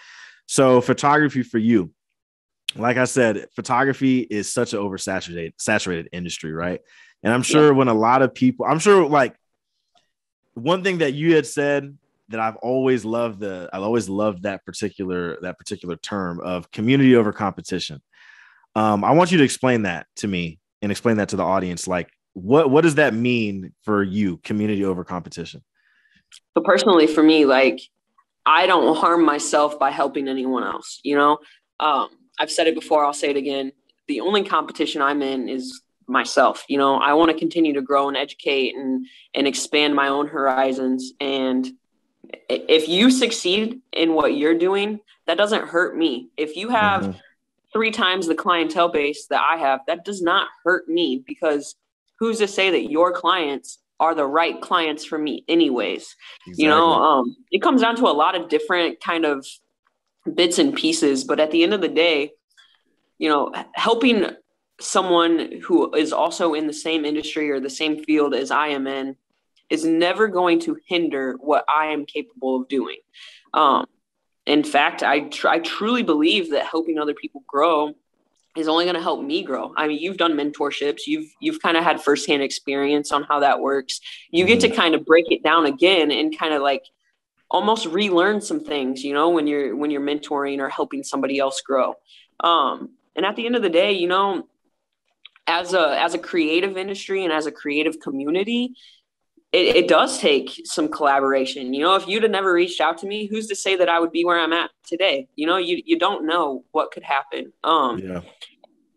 So photography for you, like I said, photography is such an oversaturated saturated industry, right? And I'm sure when a lot of people, I'm sure like one thing that you had said that I've always loved the I've always loved that particular that particular term of community over competition. Um, I want you to explain that to me and explain that to the audience. Like, what what does that mean for you, community over competition? So personally, for me, like I don't harm myself by helping anyone else. You know, um, I've said it before. I'll say it again. The only competition I'm in is myself. You know, I want to continue to grow and educate and and expand my own horizons. And if you succeed in what you're doing, that doesn't hurt me. If you have Mhm. three times the clientele base that I have, that does not hurt me because who's to say that your clients are the right clients for me anyways you know um it comes down to a lot of different kind of bits and pieces but at the end of the day you know helping someone who is also in the same industry or the same field as i am in is never going to hinder what i am capable of doing um in fact i tr- i truly believe that helping other people grow is only going to help me grow. I mean, you've done mentorships, you've you've kind of had firsthand experience on how that works. You get to kind of break it down again and kind of like almost relearn some things, you know, when you're when you're mentoring or helping somebody else grow. Um, and at the end of the day, you know, as a as a creative industry and as a creative community, it, it does take some collaboration. You know, if you'd have never reached out to me, who's to say that I would be where I'm at today? You know, you you don't know what could happen. Um, yeah.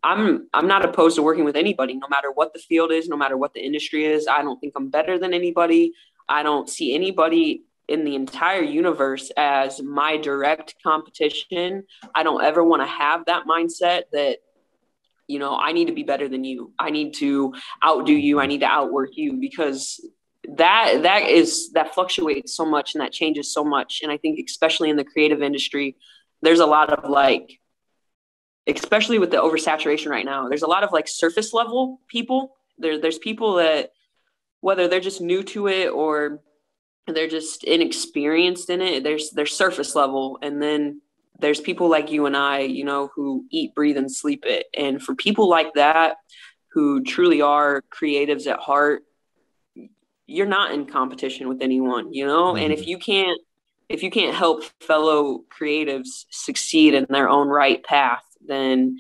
I'm I'm not opposed to working with anybody, no matter what the field is, no matter what the industry is. I don't think I'm better than anybody. I don't see anybody in the entire universe as my direct competition. I don't ever want to have that mindset that you know, I need to be better than you. I need to outdo you. I need to outwork you because that that is that fluctuates so much and that changes so much. And I think especially in the creative industry, there's a lot of like especially with the oversaturation right now, there's a lot of like surface level people. There, there's people that whether they're just new to it or they're just inexperienced in it, there's they're surface level, and then there's people like you and I, you know, who eat, breathe, and sleep it. And for people like that, who truly are creatives at heart, you're not in competition with anyone, you know? Mm-hmm. And if mm-hmm. you can't if you can't help fellow creatives succeed in their own right path, then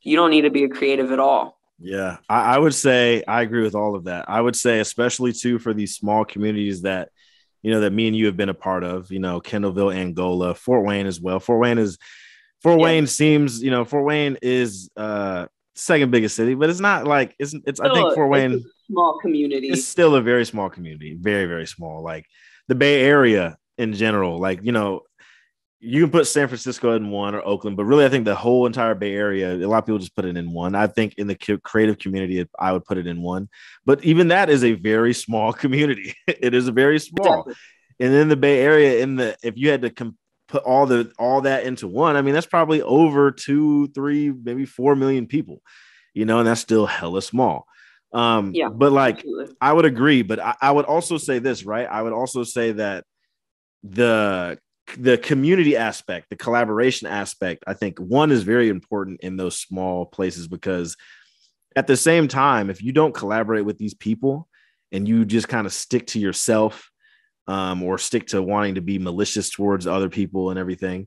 you don't need to be a creative at all. Yeah, I, I, would say I agree with all of that. I would say, especially too, for these small communities that, you know, that me and you have been a part of, you know, Kendallville, Angola, Fort Wayne as well. Fort Wayne is, Fort yeah. Wayne seems, you know, Fort Wayne is uh second biggest city, but it's not like it's it's. Still, I think Fort Wayne small community. It's still a very small community, very very small. Like the Bay Area in general, like you know, you can put San Francisco in one or Oakland, but really, I think the whole entire Bay Area. A lot of people just put it in one. I think in the creative community, I would put it in one. But even that is a very small community. it is a very small. And then the Bay Area, in the if you had to com- put all the all that into one, I mean, that's probably over two, three, maybe four million people, you know, and that's still hella small. Um, yeah, but like absolutely. I would agree, but I, I would also say this, right? I would also say that the the community aspect, the collaboration aspect, I think one is very important in those small places because at the same time, if you don't collaborate with these people and you just kind of stick to yourself um, or stick to wanting to be malicious towards other people and everything,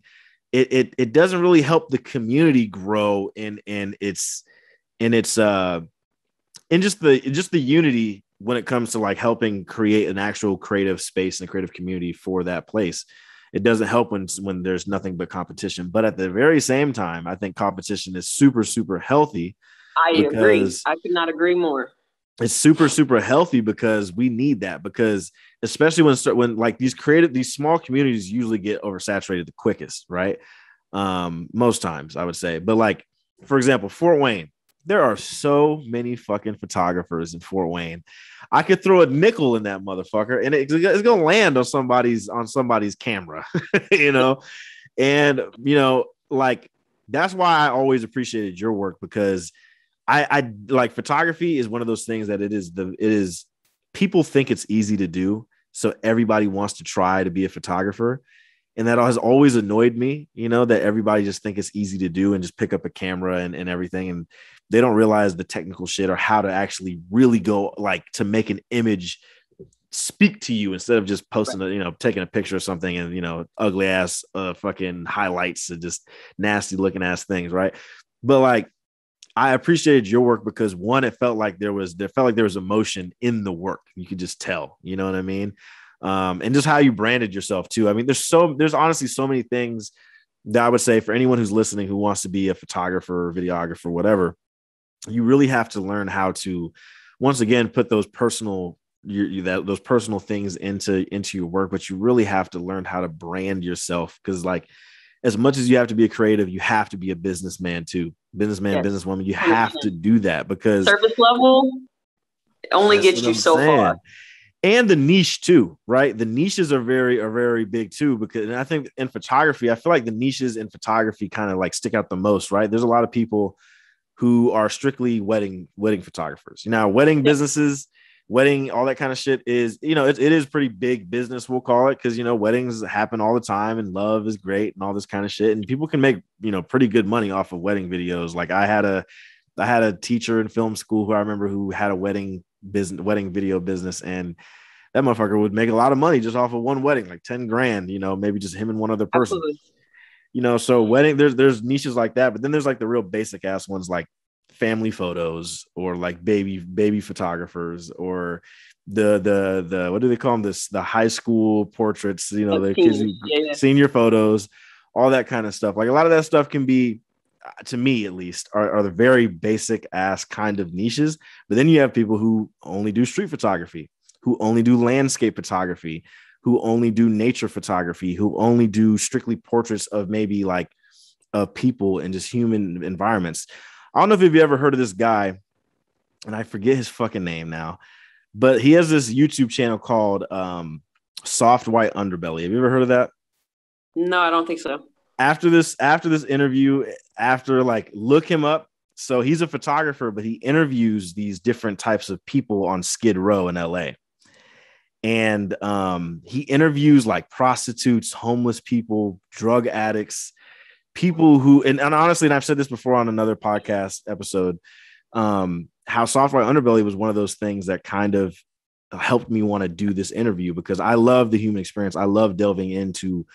it, it it doesn't really help the community grow in in its in its uh in just the just the unity when it comes to like helping create an actual creative space and a creative community for that place. It doesn't help when when there's nothing but competition. But at the very same time, I think competition is super super healthy. I agree. I could not agree more it's super super healthy because we need that because especially when when like these creative these small communities usually get oversaturated the quickest right um most times i would say but like for example fort wayne there are so many fucking photographers in fort wayne. I could throw a nickel in that motherfucker and it, it's gonna land on somebody's on somebody's camera you know? And you know like that's why i always appreciated your work because I, I like photography is one of those things that it is the it is people think it's easy to do, so everybody wants to try to be a photographer, and that has always annoyed me. You know that everybody just think it's easy to do and just pick up a camera and, and everything, and they don't realize the technical shit or how to actually really go like to make an image speak to you instead of just posting a, you know taking a picture of something and you know ugly ass uh fucking highlights and just nasty looking ass things right but like I appreciated your work because one, it felt like there was there felt like there was emotion in the work. You could just tell, you know what I mean? Um, and just how you branded yourself too. I mean, there's so there's honestly so many things that I would say for anyone who's listening who wants to be a photographer, or videographer, whatever, you really have to learn how to once again put those personal you, you, that those personal things into into your work, but you really have to learn how to brand yourself because like as much as you have to be a creative, you have to be a businessman too. Businessman, yes. businesswoman, you have to do that because service level only gets you I'm so saying. far. And the niche too, right? The niches are very are very big too because and I think in photography, I feel like the niches in photography kind of like stick out the most, right? There's a lot of people who are strictly wedding wedding photographers. You know, wedding businesses wedding, all that kind of shit is, you know, it, it is pretty big business, we'll call it, because, you know, weddings happen all the time and love is great and all this kind of shit. And people can make, you know, pretty good money off of wedding videos. Like I had a, I had a teacher in film school who I remember who had a wedding business, wedding video business. And that motherfucker would make a lot of money just off of one wedding, like 10 grand, you know, maybe just him and one other person. Absolutely. You know, so wedding, there's there's niches like that, but then there's like the real basic ass ones like family photos or like baby baby photographers or the the the what do they call them this the high school portraits you know the kids yeah, yeah. senior photos all that kind of stuff like a lot of that stuff can be to me at least are, are the very basic ass kind of niches but then you have people who only do street photography who only do landscape photography who only do nature photography who only do strictly portraits of maybe like of people and just human environments I don't know if you've ever heard of this guy, and I forget his fucking name now, but he has this YouTube channel called um, Soft White Underbelly. Have you ever heard of that? No, I don't think so. After this after this interview after like look him up. So he's a photographer but he interviews these different types of people on skid row in la and um, he interviews like prostitutes homeless people drug addicts people who and, and honestly and i've said this before on another podcast episode um, how soft white underbelly was one of those things that kind of helped me want to do this interview because i love the human experience. I love delving into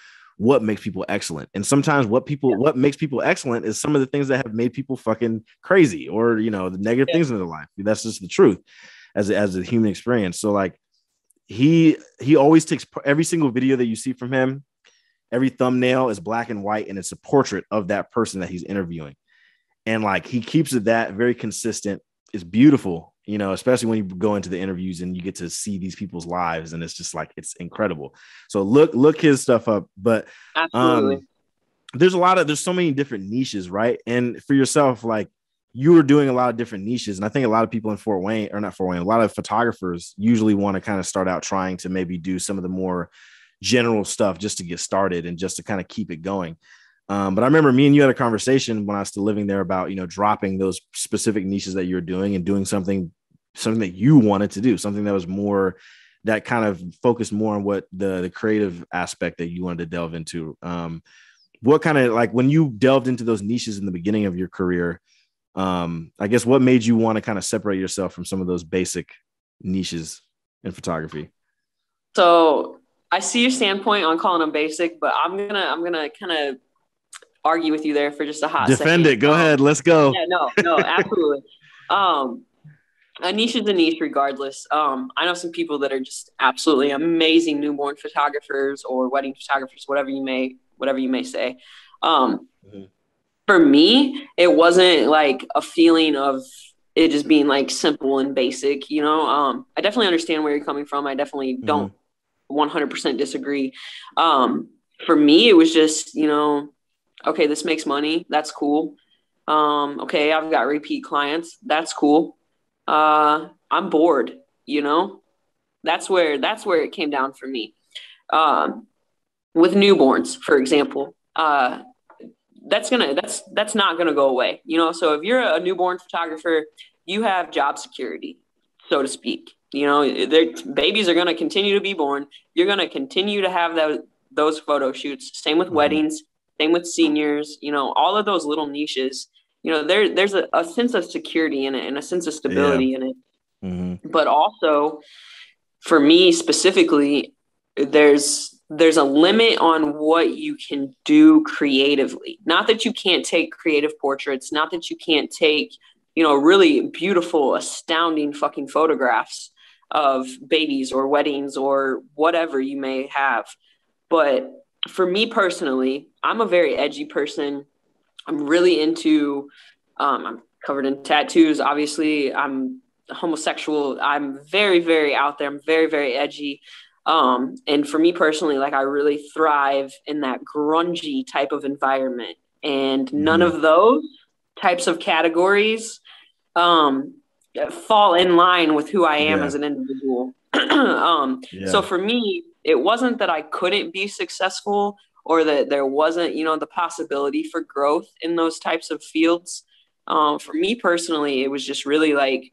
what makes people excellent. And sometimes what people yeah. what makes people excellent is some of the things that have made people fucking crazy or you know the negative yeah. things in their life. That's just the truth as a, as a human experience. So like he he always takes every single video that you see from him, every thumbnail is black and white and it's a portrait of that person that he's interviewing. And like he keeps it that very consistent. It's beautiful you know, especially when you go into the interviews and you get to see these people's lives and it's just like it's incredible. So look look his stuff up, but Absolutely. um there's a lot of there's so many different niches, right? And for yourself like you were doing a lot of different niches and I think a lot of people in Fort Wayne or not Fort Wayne, a lot of photographers usually want to kind of start out trying to maybe do some of the more general stuff just to get started and just to kind of keep it going. Um, but I remember me and you had a conversation when I was still living there about, you know, dropping those specific niches that you're doing and doing something something that you wanted to do, something that was more that kind of focused more on what the the creative aspect that you wanted to delve into. Um, what kind of like when you delved into those niches in the beginning of your career, um, I guess what made you want to kind of separate yourself from some of those basic niches in photography? So I see your standpoint on calling them basic, but I'm gonna I'm gonna kind of argue with you there for just a hot Defend second. it. Go um, ahead. Let's go. Yeah, no, no, absolutely. um, a niche is a niche regardless. Um, I know some people that are just absolutely amazing newborn photographers or wedding photographers, whatever you may whatever you may say. Um, mm-hmm. For me, it wasn't like a feeling of it just being like simple and basic. You know, um, I definitely understand where you're coming from. I definitely mm-hmm. don't 100% disagree. Um, for me, it was just you know, okay, this makes money. That's cool. Um, okay, I've got repeat clients. That's cool uh, I'm bored, you know? That's where that's where it came down for me. Um, with newborns, for example, uh, that's gonna that's that's not gonna go away. You know, so if you're a newborn photographer, you have job security, so to speak. You know, their babies are gonna continue to be born. You're gonna continue to have those those photo shoots. Same with mm-hmm. weddings. Same with seniors. You know, all of those little niches you know there there's a, a sense of security in it and a sense of stability yeah. in it mm-hmm. but also for me specifically there's there's a limit on what you can do creatively not that you can't take creative portraits not that you can't take you know really beautiful astounding fucking photographs of babies or weddings or whatever you may have but for me personally i'm a very edgy person I'm really into. Um, I'm covered in tattoos. Obviously, I'm homosexual. I'm very, very out there. I'm very, very edgy. Um, and for me personally, like I really thrive in that grungy type of environment. And none mm-hmm. of those types of categories um, fall in line with who I am yeah. as an individual. um, yeah. So for me, it wasn't that I couldn't be successful or that there wasn't, you know, the possibility for growth in those types of fields. Um, for me personally, it was just really like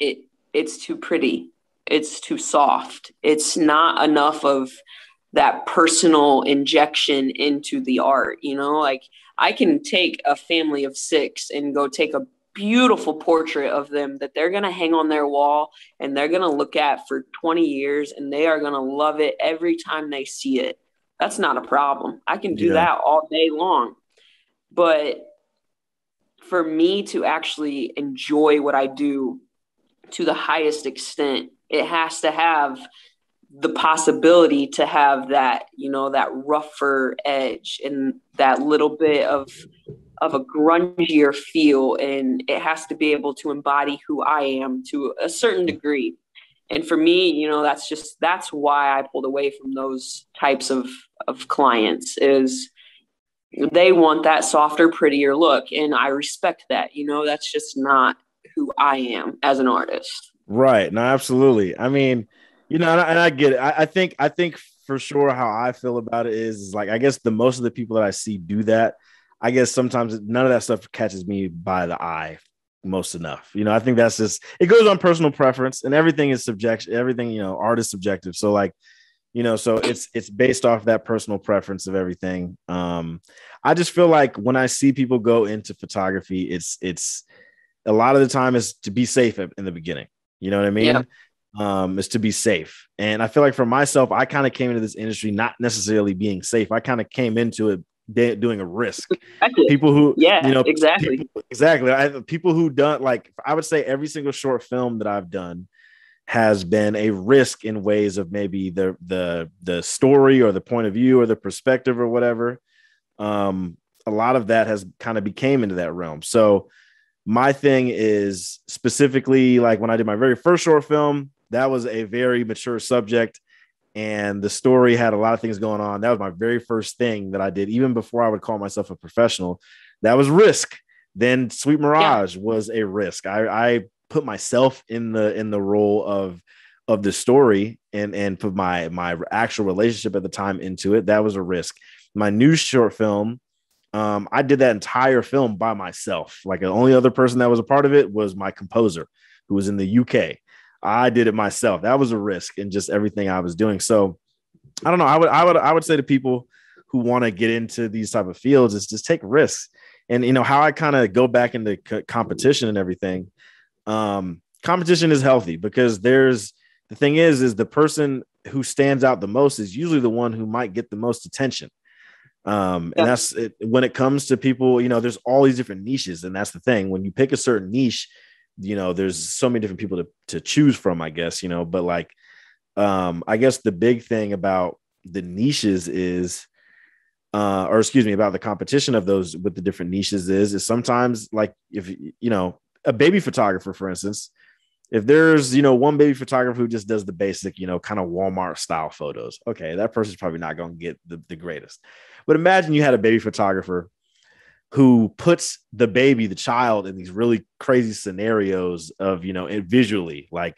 it. It's too pretty. It's too soft. It's not enough of that personal injection into the art. You know, like I can take a family of six and go take a beautiful portrait of them that they're going to hang on their wall and they're going to look at for 20 years and they are going to love it every time they see it. That's not a problem. I can do yeah. that all day long. But for me to actually enjoy what I do to the highest extent, it has to have the possibility to have that, you know, that rougher edge and that little bit of of a grungier feel and it has to be able to embody who I am to a certain degree. And for me you know that's just that's why i pulled away from those types of of clients is they want that softer prettier look and i respect that you know that's just not who i am as an artist. Right no absolutely. I mean you know and I, and I get it. I, I, think i think for sure how I feel about it is, is like I guess the most of the people that I see do that. I guess sometimes none of that stuff catches me by the eye most enough. You know, I think that's just it goes on personal preference and everything is subject everything, you know, art is subjective. So like, you know, so it's it's based off that personal preference of everything. Um I just feel like when I see people go into photography, it's it's a lot of the time is to be safe in the beginning. You know what I mean? Yeah. Um, is to be safe. And I feel like for myself, I kind of came into this industry not necessarily being safe. I kind of came into it de- doing a risk. Exactly. People who, yeah, you know, exactly, people, exactly. I, people who done like I would say every single short film that I've done has been a risk in ways of maybe the the the story or the point of view or the perspective or whatever. Um, a lot of that has kind of became into that realm. So my thing is specifically like when I did my very first short film, that was a very mature subject and the story had a lot of things going on. That was my very first thing that I did, even before I would call myself a professional. That was risk. Then Sweet Mirage yeah. was a risk. I, I put myself in the in the role of of the story and and put my my actual relationship at the time into it. That was a risk. My new short film, um, I did that entire film by myself. Like the only other person that was a part of it was my composer, who was in the UK. I did it myself. That was a risk in just everything I was doing. So I don't know. I would I would I would say to people who want to get into these type of fields is just take risks. And you know how I kind of go back into competition and everything. Um, competition is healthy because there's the thing is is the person who stands out the most is usually the one who might get the most attention. Um, and that's it, when it comes to people, you know, there's all these different niches, and that's the thing. When you pick a certain niche, you know there's so many different people to, to choose from i guess you know but like um i guess the big thing about the niches is uh or excuse me about the competition of those with the different niches is is sometimes like if you know a baby photographer for instance if there's you know one baby photographer who just does the basic you know kind of walmart style photos okay that person's probably not going to get the, the greatest. But imagine you had a baby photographer who puts the baby, the child, in these really crazy scenarios of, you know, visually, like,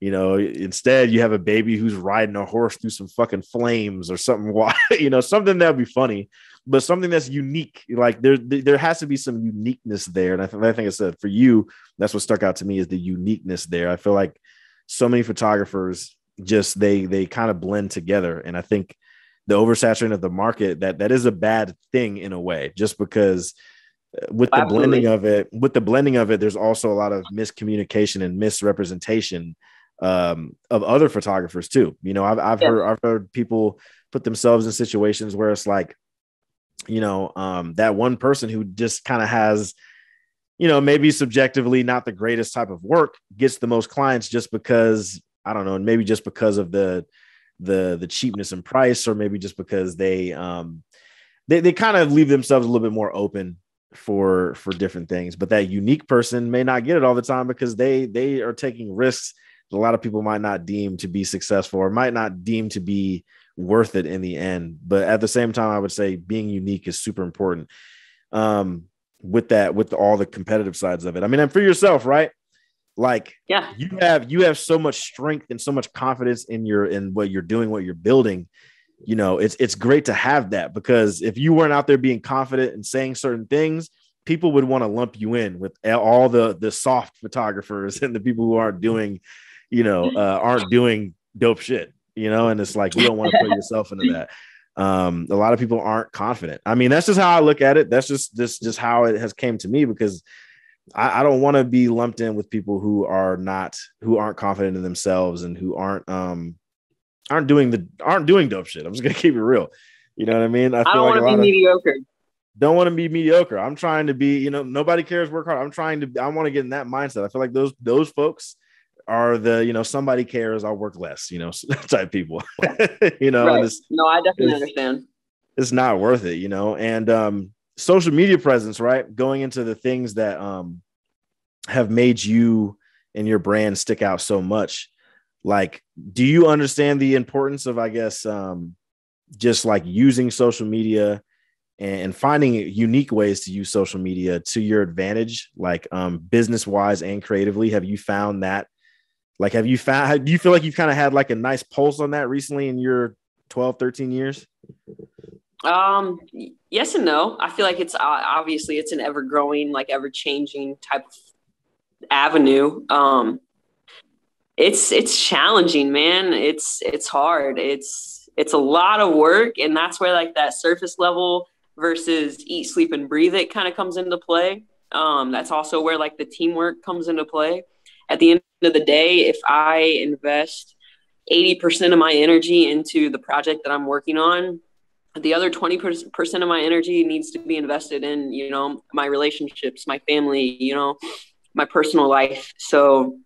you know, instead you have a baby who's riding a horse through some fucking flames or something, you know, something that'd be funny, but something that's unique. Like there, there has to be some uniqueness there. And I, th- I think I said uh, for you, that's what stuck out to me is the uniqueness there. I feel like so many photographers just they they kind of blend together, and I think the oversaturation of the market that that is a bad thing in a way just because uh, with the Absolutely. blending of it with the blending of it there's also a lot of miscommunication and misrepresentation um, of other photographers too you know i've, I've yeah. heard i've heard people put themselves in situations where it's like you know um, that one person who just kind of has you know maybe subjectively not the greatest type of work gets the most clients just because i don't know and maybe just because of the the the cheapness and price, or maybe just because they um they, they kind of leave themselves a little bit more open for for different things. But that unique person may not get it all the time because they they are taking risks that a lot of people might not deem to be successful or might not deem to be worth it in the end. But at the same time, I would say being unique is super important. Um, with that, with all the competitive sides of it. I mean, and for yourself, right? Like, yeah, you have you have so much strength and so much confidence in your in what you're doing, what you're building. You know, it's it's great to have that because if you weren't out there being confident and saying certain things, people would want to lump you in with all the the soft photographers and the people who aren't doing, you know, uh, aren't doing dope shit. You know, and it's like you don't want to put yourself into that. Um a lot of people aren't confident. I mean that's just how i look at it. That's just this just how it has came to me because I, I don't want to be lumped in with people who are not who aren't confident in themselves and who aren't um aren't doing the aren't doing dope shit. I'm just gonna keep it real. You know what I mean? I, I don't like want to be mediocre. Don't want to be mediocre. I'm trying to be, you know, nobody cares, work hard. I'm trying to, I want to get in that mindset. I feel like those those folks are the, you know, somebody cares, I'll work less, you know, type people. you know, right. no, I definitely understand. It's not worth it, you know, and um social media presence, right? Going into the things that um have made you and your brand stick out so much. Like, do you understand the importance of, I guess, um, just like using social media and finding unique ways to use social media to your advantage, like um, business wise and creatively? Have you found that? Like, have you found? Do you feel like you've kind of had like a nice pulse on that recently in your 12, 13 years? Um, yes and no. I feel like it's uh, obviously it's an ever growing, like ever changing type of avenue. Um, it's it's challenging, man. It's it's hard. It's it's a lot of work, and that's where like that surface level versus eat, sleep, and breathe it kind of comes into play. Um, that's also where like the teamwork comes into play. At the end of the day, if I invest 80% of my energy into the project that I'm working on, the other 20% of my energy needs to be invested in, you know, my relationships, my family, you know, my personal life. So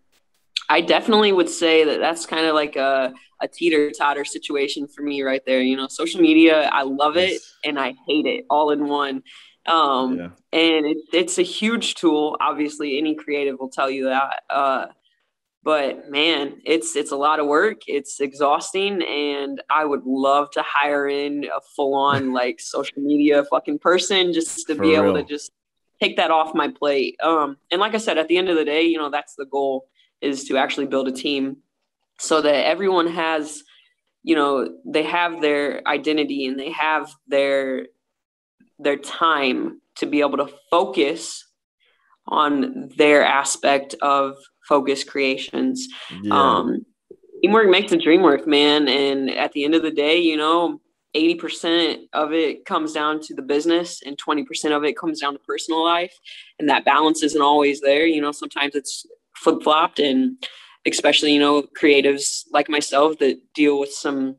I definitely would say that that's kind of like a, a teeter totter situation for me right there. You know, social media, I love it and I hate it all in one. Um, yeah. And it, it's a huge tool. Obviously, any creative will tell you that. Uh, but man, it's it's a lot of work. It's exhausting, and I would love to hire in a full on like social media fucking person just to For be real. able to just take that off my plate. Um, and like I said, at the end of the day, you know, that's the goal is to actually build a team so that everyone has, you know, they have their identity and they have their their time to be able to focus on their aspect of Phocus Creations. Yeah. Um, teamwork makes the dream work, man. And at the end of the day, you know, 80% of it comes down to the business and 20% of it comes down to personal life. And that balance isn't always there. You know, sometimes it's flip flopped and especially, you know, creatives like myself that deal with some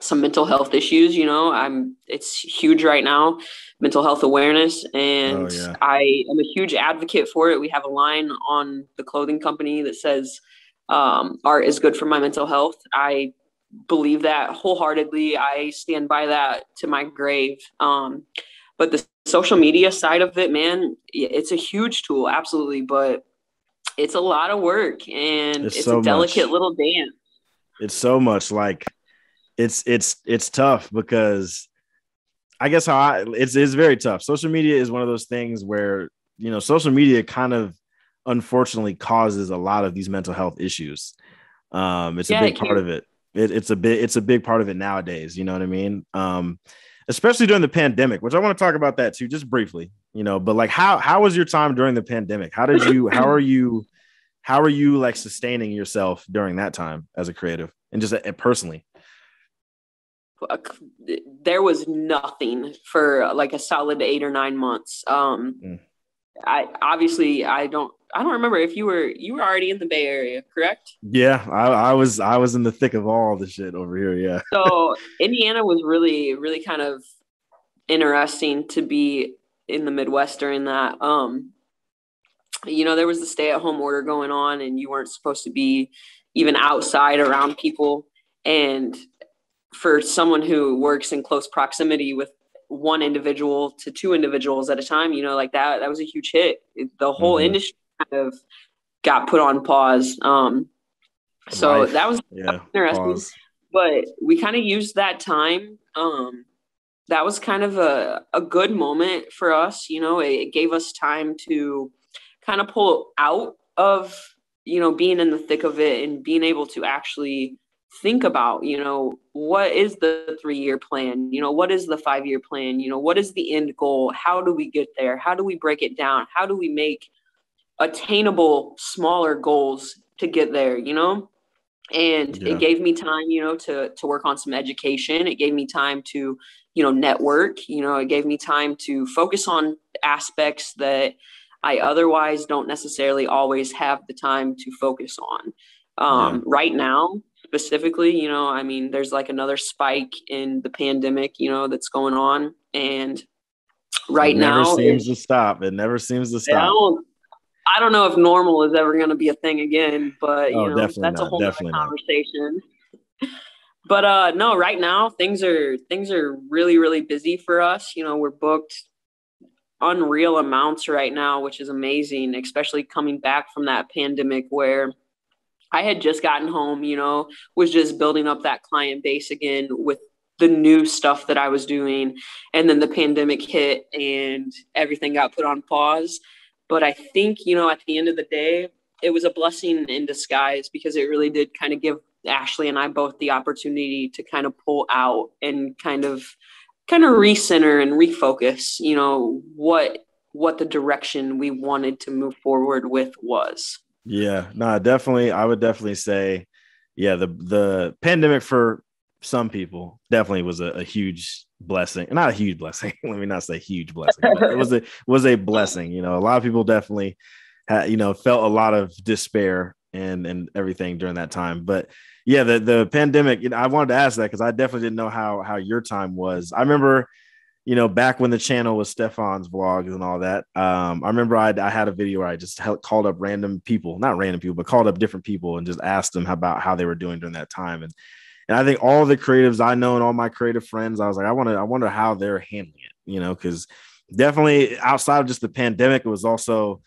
some mental health issues you know i'm it's huge right now mental health awareness and oh, yeah. i am a huge advocate for it. We have a line on the clothing company that says um, art is good for my mental health. I believe that wholeheartedly. I stand by that to my grave. Um, but the social media side of it man it's a huge tool absolutely but it's a lot of work and it's, it's so a delicate much. little dance. It's so much like it's it's it's tough because I guess how I it's it's very tough. Social media is one of those things where you know social media kind of unfortunately causes a lot of these mental health issues. Um, it's yeah, a big part of it. it. It's a big it's a big part of it nowadays. You know what I mean? Um, especially during the pandemic, which I want to talk about that too, just briefly. You know, but like how how was your time during the pandemic? How did you how are you how are you like sustaining yourself during that time as a creative and just uh, personally? There was nothing for like a solid eight or nine months. Um, mm. I obviously I don't I don't remember if you were you were already in the Bay Area, correct? Yeah, I, I was I was in the thick of all the shit over here. Yeah. so Indiana was really really kind of interesting to be in the Midwest during that. Um, you know, there was the stay at home order going on, and you weren't supposed to be even outside around people. And for someone who works in close proximity with one individual to two individuals at a time, you know, like that, that was a huge hit. The whole mm-hmm. industry kind of got put on pause. Um, so Life. that was yeah, interesting. Pause. But we kind of used that time. Um, that was kind of a, a good moment for us. You know, it, it gave us time to kind of pull out of, you know, being in the thick of it and being able to actually think about you know what is the three year plan? You know what is the five year plan? You know what is the end goal? How do we get there? How do we break it down? How do we make attainable smaller goals to get there you know? And yeah. it gave me time you know to to work on some education. It gave me time to you know network. You know it gave me time to focus on aspects that i otherwise don't necessarily always have the time to focus on. Um, yeah. right now specifically, you know, I mean, there's like another spike in the pandemic, you know, that's going on. And right now, it seems to stop. It never seems to stop. I don't, I don't know if normal is ever going to be a thing again, but you oh, know, that's not. a whole other conversation. but uh no, right now things are things are really, really busy for us. You know, we're booked unreal amounts right now, which is amazing, especially coming back from that pandemic where I had just gotten home, you know, was just building up that client base again with the new stuff that I was doing. And then the pandemic hit and everything got put on pause. But I think, you know, at the end of the day, it was a blessing in disguise because it really did kind of give Ashley and I both the opportunity to kind of pull out and kind of kind of recenter and refocus, you know, what what the direction we wanted to move forward with was. Yeah, no, definitely. I would definitely say, yeah, the the pandemic for some people definitely was a, a huge blessing. Not a huge blessing. Let me not say huge blessing. it was a was a blessing. You know, a lot of people definitely had, you know, felt a lot of despair and and everything during that time. But yeah, the the pandemic. You know, I wanted to ask that because I definitely didn't know how how your time was. I remember, you know, back when the channel was Stefon's vlogs and all that. Um, I remember I I had a video where I just held, called up random people, not random people, but called up different people and just asked them about how they were doing during that time. And and I think all the creatives I know and all my creative friends, I was like, I want to, I wonder how they're handling it, you know, because definitely outside of just the pandemic, it was also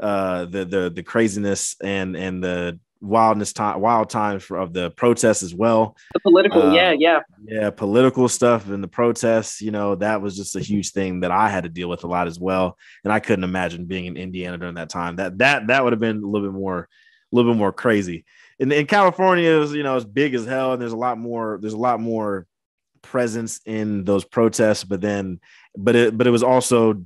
uh, the the the craziness and and the wildness time wild times for, of the protests as well. The political uh, yeah yeah. yeah political stuff and the protests you know that was just a huge thing that i had to deal with a lot as well and i couldn't imagine being in indiana during that time. That that that would have been a little bit more a little bit more crazy. In, in california is you know it's big as hell and there's a lot more there's a lot more presence in those protests but then but it but it was also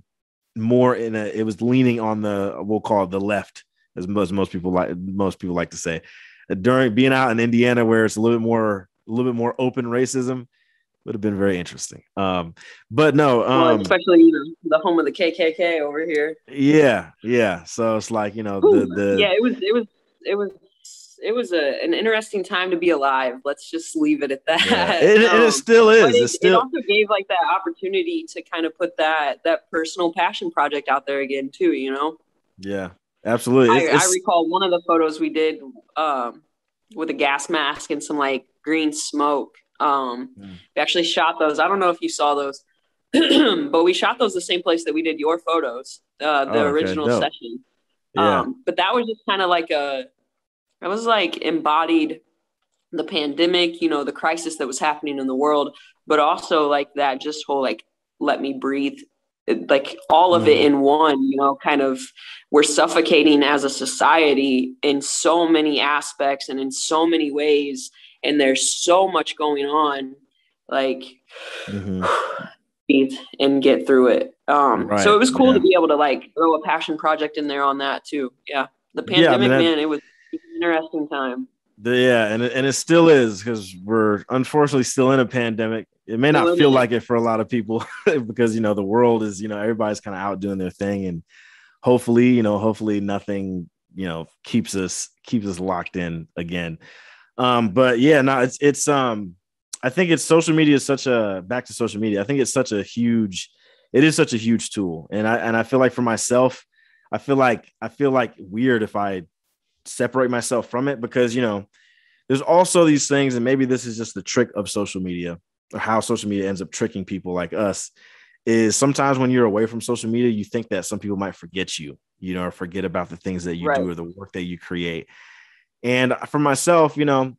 more in a it was leaning on the we'll call it the left as most most people like most people like to say during being out in Indiana where it's a little bit more a little bit more open racism would have been very interesting. Um, but no, um, well, especially you know the home of the KKK over here. Yeah, yeah. So it's like you know the the yeah it was it was it was it was a, an interesting time to be alive. Let's just leave it at that. Yeah. It, um, it still is. It, still... it also gave like that opportunity to kind of put that that personal passion project out there again too. You know. Yeah, absolutely. I, I recall one of the photos we did um, with a gas mask and some like green smoke. Um, mm. We actually shot those. I don't know if you saw those, but we shot those the same place that we did your photos, uh, the oh, original Dope. session. Yeah. Um, but that was just kind of like a I was like embodied the pandemic, you know, the crisis that was happening in the world, but also like that just whole like let me breathe like all of it mm-hmm. in one you know kind of we're suffocating as a society in so many aspects and in so many ways and there's so much going on like mm-hmm. and get through it um right. so it was cool yeah. to be able to like throw a passion project in there on that too yeah the pandemic yeah, I mean, man it was interesting time. The, yeah, and it, and it still is because we're unfortunately still in a pandemic. It may not feel like it for a lot of people because you know the world is you know everybody's kind of out doing their thing, and hopefully you know hopefully nothing you know keeps us keeps us locked in again. Um, but yeah, no, it's it's um I think it's social media is such a back to social media. I think it's such a huge it is such a huge tool, and I and I feel like for myself, I feel like I feel like weird if I separate myself from it because you know there's also these things and maybe this is just the trick of social media or how social media ends up tricking people like us is sometimes when you're away from social media you think that some people might forget you you know or forget about the things that you right. do or the work that you create and for myself you know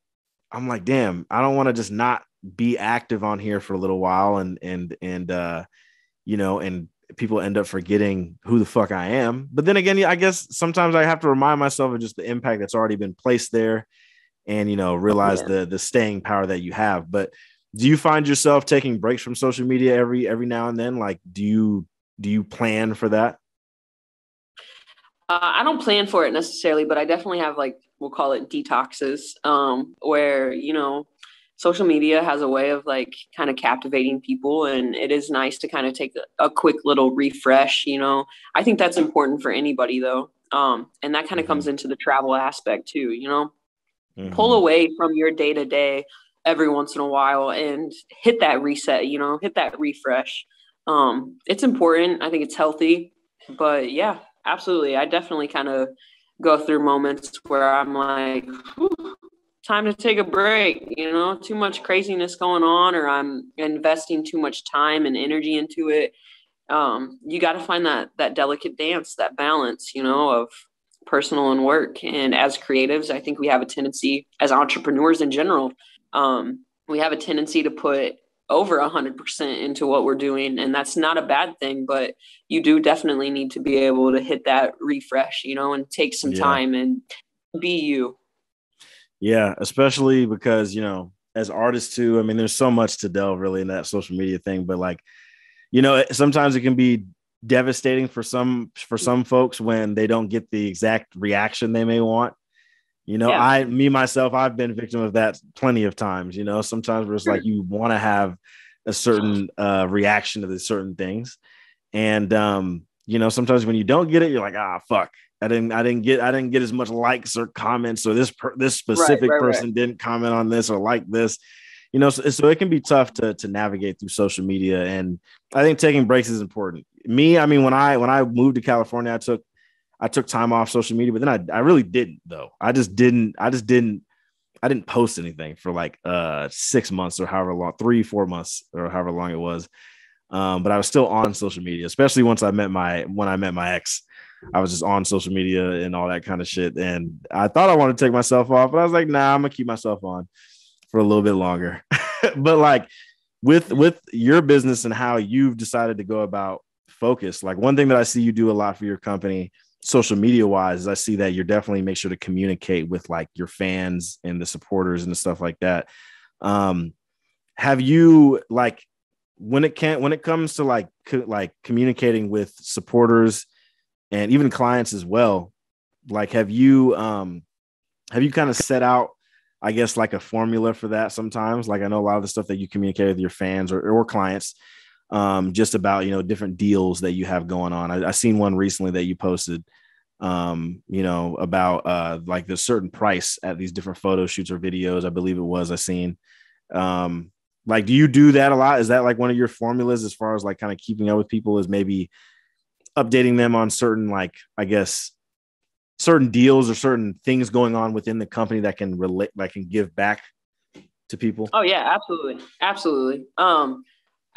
i'm like damn i don't want to just not be active on here for a little while and and and uh you know and people end up forgetting who the fuck I am. But then again, I guess sometimes I have to remind myself of just the impact that's already been placed there and you know realize yeah. the the staying power that you have. But do you find yourself taking breaks from social media every every now and then? Like do you do you plan for that? Uh, I don't plan for it necessarily, but I definitely have like we'll call it detoxes, um, where you know social media has a way of like kind of captivating people and it is nice to kind of take a, quick little refresh you know i think that's important for anybody though um, and that kind of comes mm-hmm. into the travel aspect too you know mm-hmm. pull away from your day to day every once in a while and hit that reset you know hit that refresh. Um, it's important. I think it's healthy. But yeah absolutely. I definitely kind of go through moments where i'm like time to take a break you know? Too much craziness going on or i'm investing too much time and energy into it. Um, you got to find that that delicate dance that balance you know of personal and work. And as creatives i think we have a tendency as entrepreneurs in general um, we have a tendency to put over 100% into what we're doing and that's not a bad thing but you do definitely need to be able to hit that refresh you know and take some yeah. time and be you Yeah, especially because you know, as artists too. I mean, there's so much to delve really in that social media thing, but like, you know, sometimes it can be devastating for some for some folks when they don't get the exact reaction they may want. You know, yeah. I me myself, I've been victim of that plenty of times. You know, sometimes it's like you want to have a certain uh, reaction to the certain things, and um, you know, sometimes when you don't get it, you're like, ah, fuck, I didn't, I didn't get, I didn't get as much likes or comments, or this per, this specific right, right, person right. didn't comment on this or like this. You know, so, so it can be tough to to navigate through social media, and I think taking breaks is important. Me, I mean, when I when I moved to California, I took I took time off social media, but then I, I really didn't though. I just didn't, I just didn't, I didn't post anything for like uh six months or however long, three, four months or however long it was. Um, but I was still on social media, especially once I met my when I met my ex. I was just on social media and all that kind of shit. And I thought I wanted to take myself off, but I was like, nah, I'm gonna keep myself on for a little bit longer. but like with with your business and how you've decided to go about Phocus, like one thing that I see you do a lot for your company social media wise, I see that you're definitely make sure to communicate with like your fans and the supporters and the stuff like that. Um, have you like when it can when it comes to like co- like communicating with supporters and even clients as well? Like, have you um have you kind of set out I guess like a formula for that sometimes. Like I know a lot of the stuff that you communicate with your fans or, or clients, um, just about you know different deals that you have going on. I, I seen one recently that you posted, um, you know, about uh, like the certain price at these different photo shoots or videos. I believe it was I seen. Um, like, do you do that a lot? Is that like one of your formulas as far as like kind of keeping up with people? Is maybe updating them on certain like I guess certain deals or certain things going on within the company that can relate that can give back to people? Oh yeah, absolutely, absolutely. Um,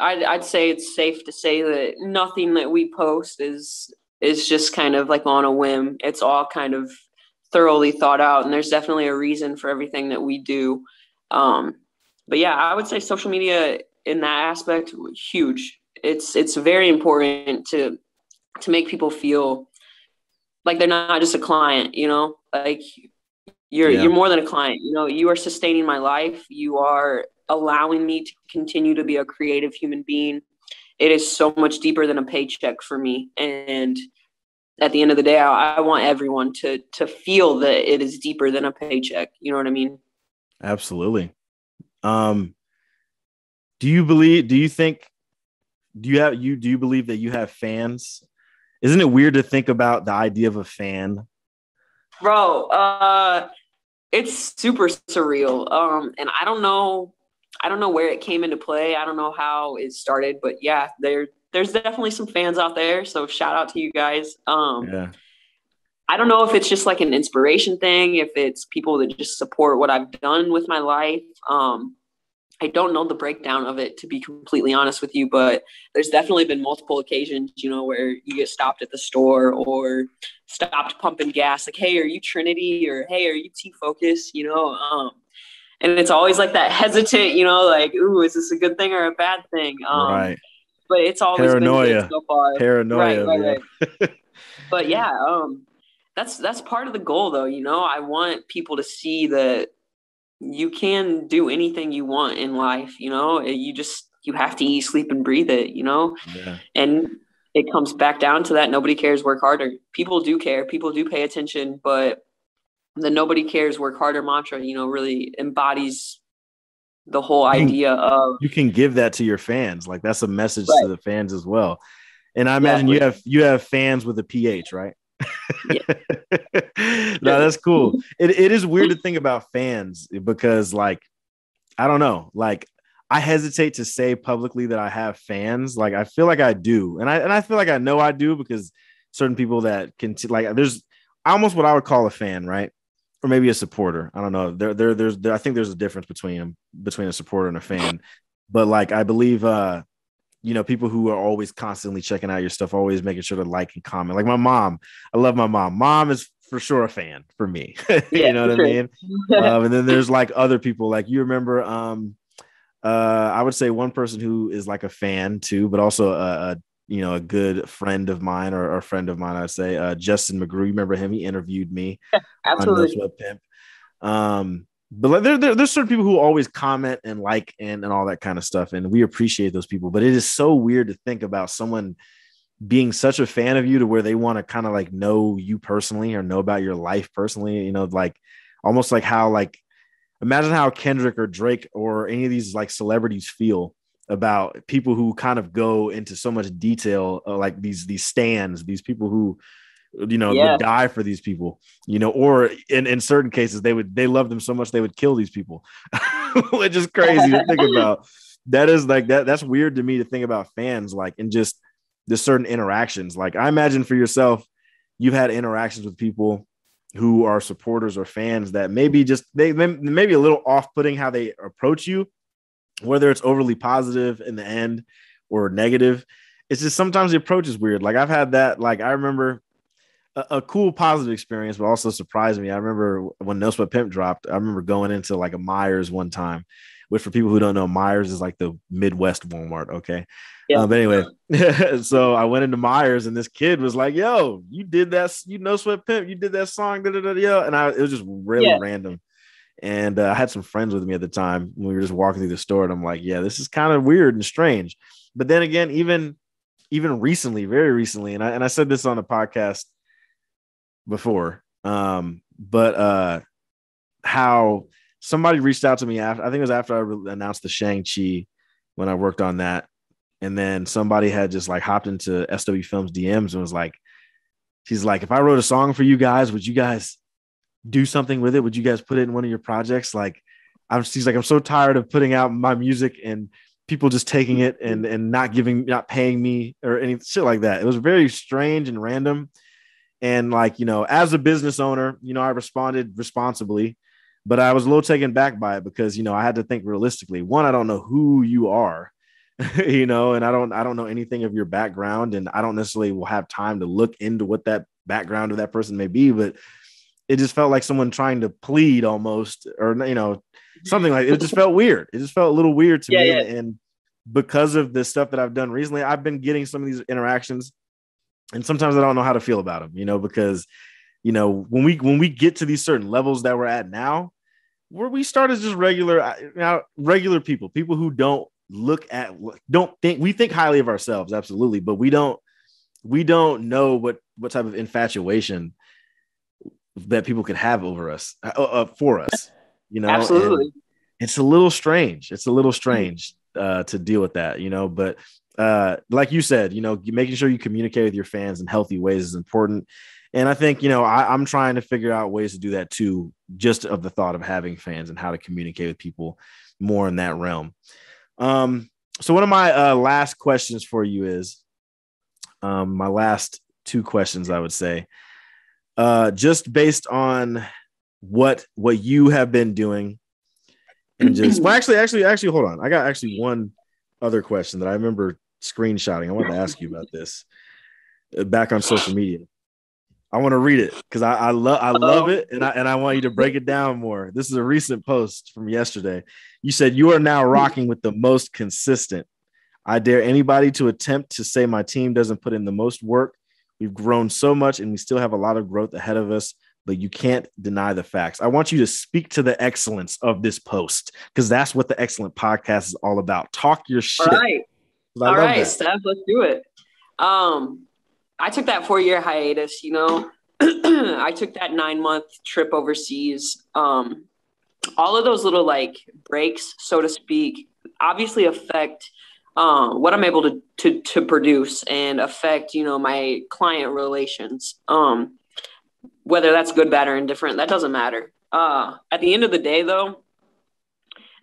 I'd, I'd say it's safe to say that nothing that we post is is just kind of like on a whim. It's all kind of thoroughly thought out, and there's definitely a reason for everything that we do. Um, but yeah, I would say social media in that aspect huge. It's it's very important to to make people feel like they're not just a client. You know, like you're yeah. you're more than a client. You know, you are sustaining my life. You are allowing me to continue to be a creative human being. It is so much deeper than a paycheck for me. And at the end of the day, I, I want everyone to to feel that it is deeper than a paycheck. You know what I mean? Absolutely. Um, do you believe? Do you think? Do you have you? Do you believe that you have fans? Isn't it weird to think about the idea of a fan? Bro, uh, it's super surreal. Um, and I don't know I don't know where it came into play. I don't know how it started, but yeah, there there's definitely some fans out there. So shout out to you guys. Um, yeah. I don't know if it's just like an inspiration thing, if it's people that just support what I've done with my life. Um, I don't know the breakdown of it to be completely honest with you, but there's definitely been multiple occasions, you know, where you get stopped at the store or stopped pumping gas, like, hey, are you Trinity? Or hey, are you T Phocus? You know, um, and it's always like that hesitant, you know, like, ooh, is this a good thing or a bad thing? Um, right. But it's always paranoia so far. Paranoia. Right, right, right. but yeah, um, that's that's part of the goal, though. You know, I want people to see that you can do anything you want in life. You know, you just you have to eat, sleep, and breathe it. You know, yeah. and it comes back down to that. Nobody cares. Work harder. People do care. People do pay attention, but the nobody cares work harder mantra you know really embodies the whole idea of you can give that to your fans like that's a message right. to the fans as well. And i imagine you have you have fans with a ph right? Yeah. no that's cool. It, it is weird to think about fans because like i don't know like i hesitate to say publicly that i have fans like i feel like i do. And i and i feel like i know i do because certain people that can t- like there's almost what i would call a fan right or maybe a supporter. I don't know. There, there, there's. There, I think there's a difference between them, between a supporter and a fan. But like, I believe, uh, you know, people who are always constantly checking out your stuff, always making sure to like and comment. Like my mom, I love my mom. Mom is for sure a fan for me. you know what sure. I mean? um, and then there's like other people. Like you remember, um, uh, I would say one person who is like a fan too, but also a, a you know, a good friend of mine or, a friend of mine, I'd say, uh, Justin McGrew. You remember him? He interviewed me yeah, absolutely. on Pimp. Um, but there, there, there's certain people who always comment and like and, and all that kind of stuff and we appreciate those people but it is so weird to think about someone being such a fan of you to where they want to kind of like know you personally or know about your life personally you know like almost like how like imagine how kendrick or drake or any of these like celebrities feel about people who kind of go into so much detail uh, like these these stans these people who you know yeah. would die for these people you know or in, in certain cases they would they love them so much they would kill these people which is crazy to think about that is like that that's weird to me to think about fans like and just the certain interactions like i imagine for yourself you've had interactions with people who are supporters or fans that maybe just they maybe a little off-putting how they approach you whether it's overly positive in the end or negative it's just sometimes the approach is weird like i've had that like i remember a, a, cool positive experience, but also surprised me. I remember when No Sweat Pimp dropped, I remember going into like a Meijers one time, which for people who don't know, Meijers is like the Midwest Walmart. Okay. Yeah. Um, but anyway, so I went into Meijers and this kid was like, yo, you did that, you No Sweat Pimp, you did that song, da, da, da, da. and I, it was just really yeah. random. And uh, I had some friends with me at the time when we were just walking through the store, and I'm like, yeah, this is kind of weird and strange. But then again, even even recently, very recently, and I and I said this on a podcast before. Um, but uh, how somebody reached out to me after I think it was after I announced the Shang Chi when I worked on that, and then somebody had just like hopped into SW Films DMs and was like, she's like, if I wrote a song for you guys, would you guys do something with it? Would you guys put it in one of your projects? Like, I'm she's like, I'm so tired of putting out my music and people just taking it and and not giving not paying me or any shit like that. It was very strange and random. And like, you know, as a business owner, you know, I responded responsibly, but I was a little taken back by it because, you know, I had to think realistically. One, I don't know who you are, you know, and I don't, I don't know anything of your background, and I don't necessarily will have time to look into what that background of that person may be, but it just felt like someone trying to plead almost, or you know, something like it just felt weird. It just felt a little weird to yeah, me, yeah. and because of the stuff that I've done recently, I've been getting some of these interactions and sometimes I don't know how to feel about them, you know, because you know when we when we get to these certain levels that we're at now, where we start as just regular uh, now regular people, people who don't look at don't think we think highly of ourselves, absolutely, but we don't we don't know what what type of infatuation that people could have over us uh, uh, for us, you know. Absolutely, and it's a little strange. It's a little strange uh, to deal with that, you know, but uh, like you said, you know, making sure you communicate with your fans in healthy ways is important. And I think, you know, I, am trying to figure out ways to do that too, just of the thought of having fans and how to communicate with people more in that realm. Um, so one of my uh, last questions for you is um, my last two questions, I would say, uh, just based on what what you have been doing, and just well, actually, actually, actually, hold on, I got actually one other question that I remember screenshotting. I wanted to ask you about this uh, back on social media. I want to read it because I, I love I love it and I and I want you to break it down more. This is a recent post from yesterday. You said you are now rocking with the most consistent. I dare anybody to attempt to say my team doesn't put in the most work. We've grown so much and we still have a lot of growth ahead of us, but you can't deny the facts. I want you to speak to the excellence of this post because that's what the excellent podcast is all about. Talk your shit. All right. All right, that. Steph, let's do it. Um, I took that four year hiatus, you know. I took that nine month trip overseas. Um, all of those little like breaks, so to speak, obviously affect um, what I'm able to, to to produce and affect, you know, my client relations. Um, whether that's good, bad, or indifferent, that doesn't matter. Uh, at the end of the day, though,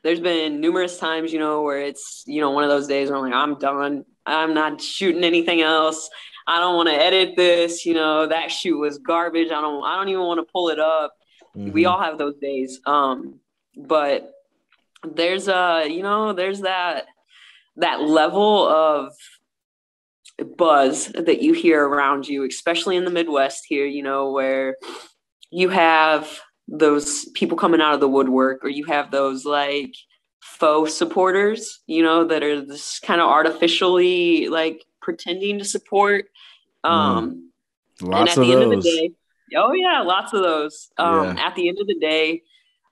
there's been numerous times, you know, where it's, you know, one of those days where I'm like, I'm done. I'm not shooting anything else. I don't want to edit this. You know, that shoot was garbage. I don't, I don't even want to pull it up. Mm-hmm. We all have those days. Um, but there's a, you know, there's that, that level of buzz that you hear around you, especially in the Midwest here, you know, where you have those people coming out of the woodwork or you have those like faux supporters you know that are just kind of artificially like pretending to support mm. um mm. lots and at the end those. of the day oh yeah lots of those um yeah. at the end of the day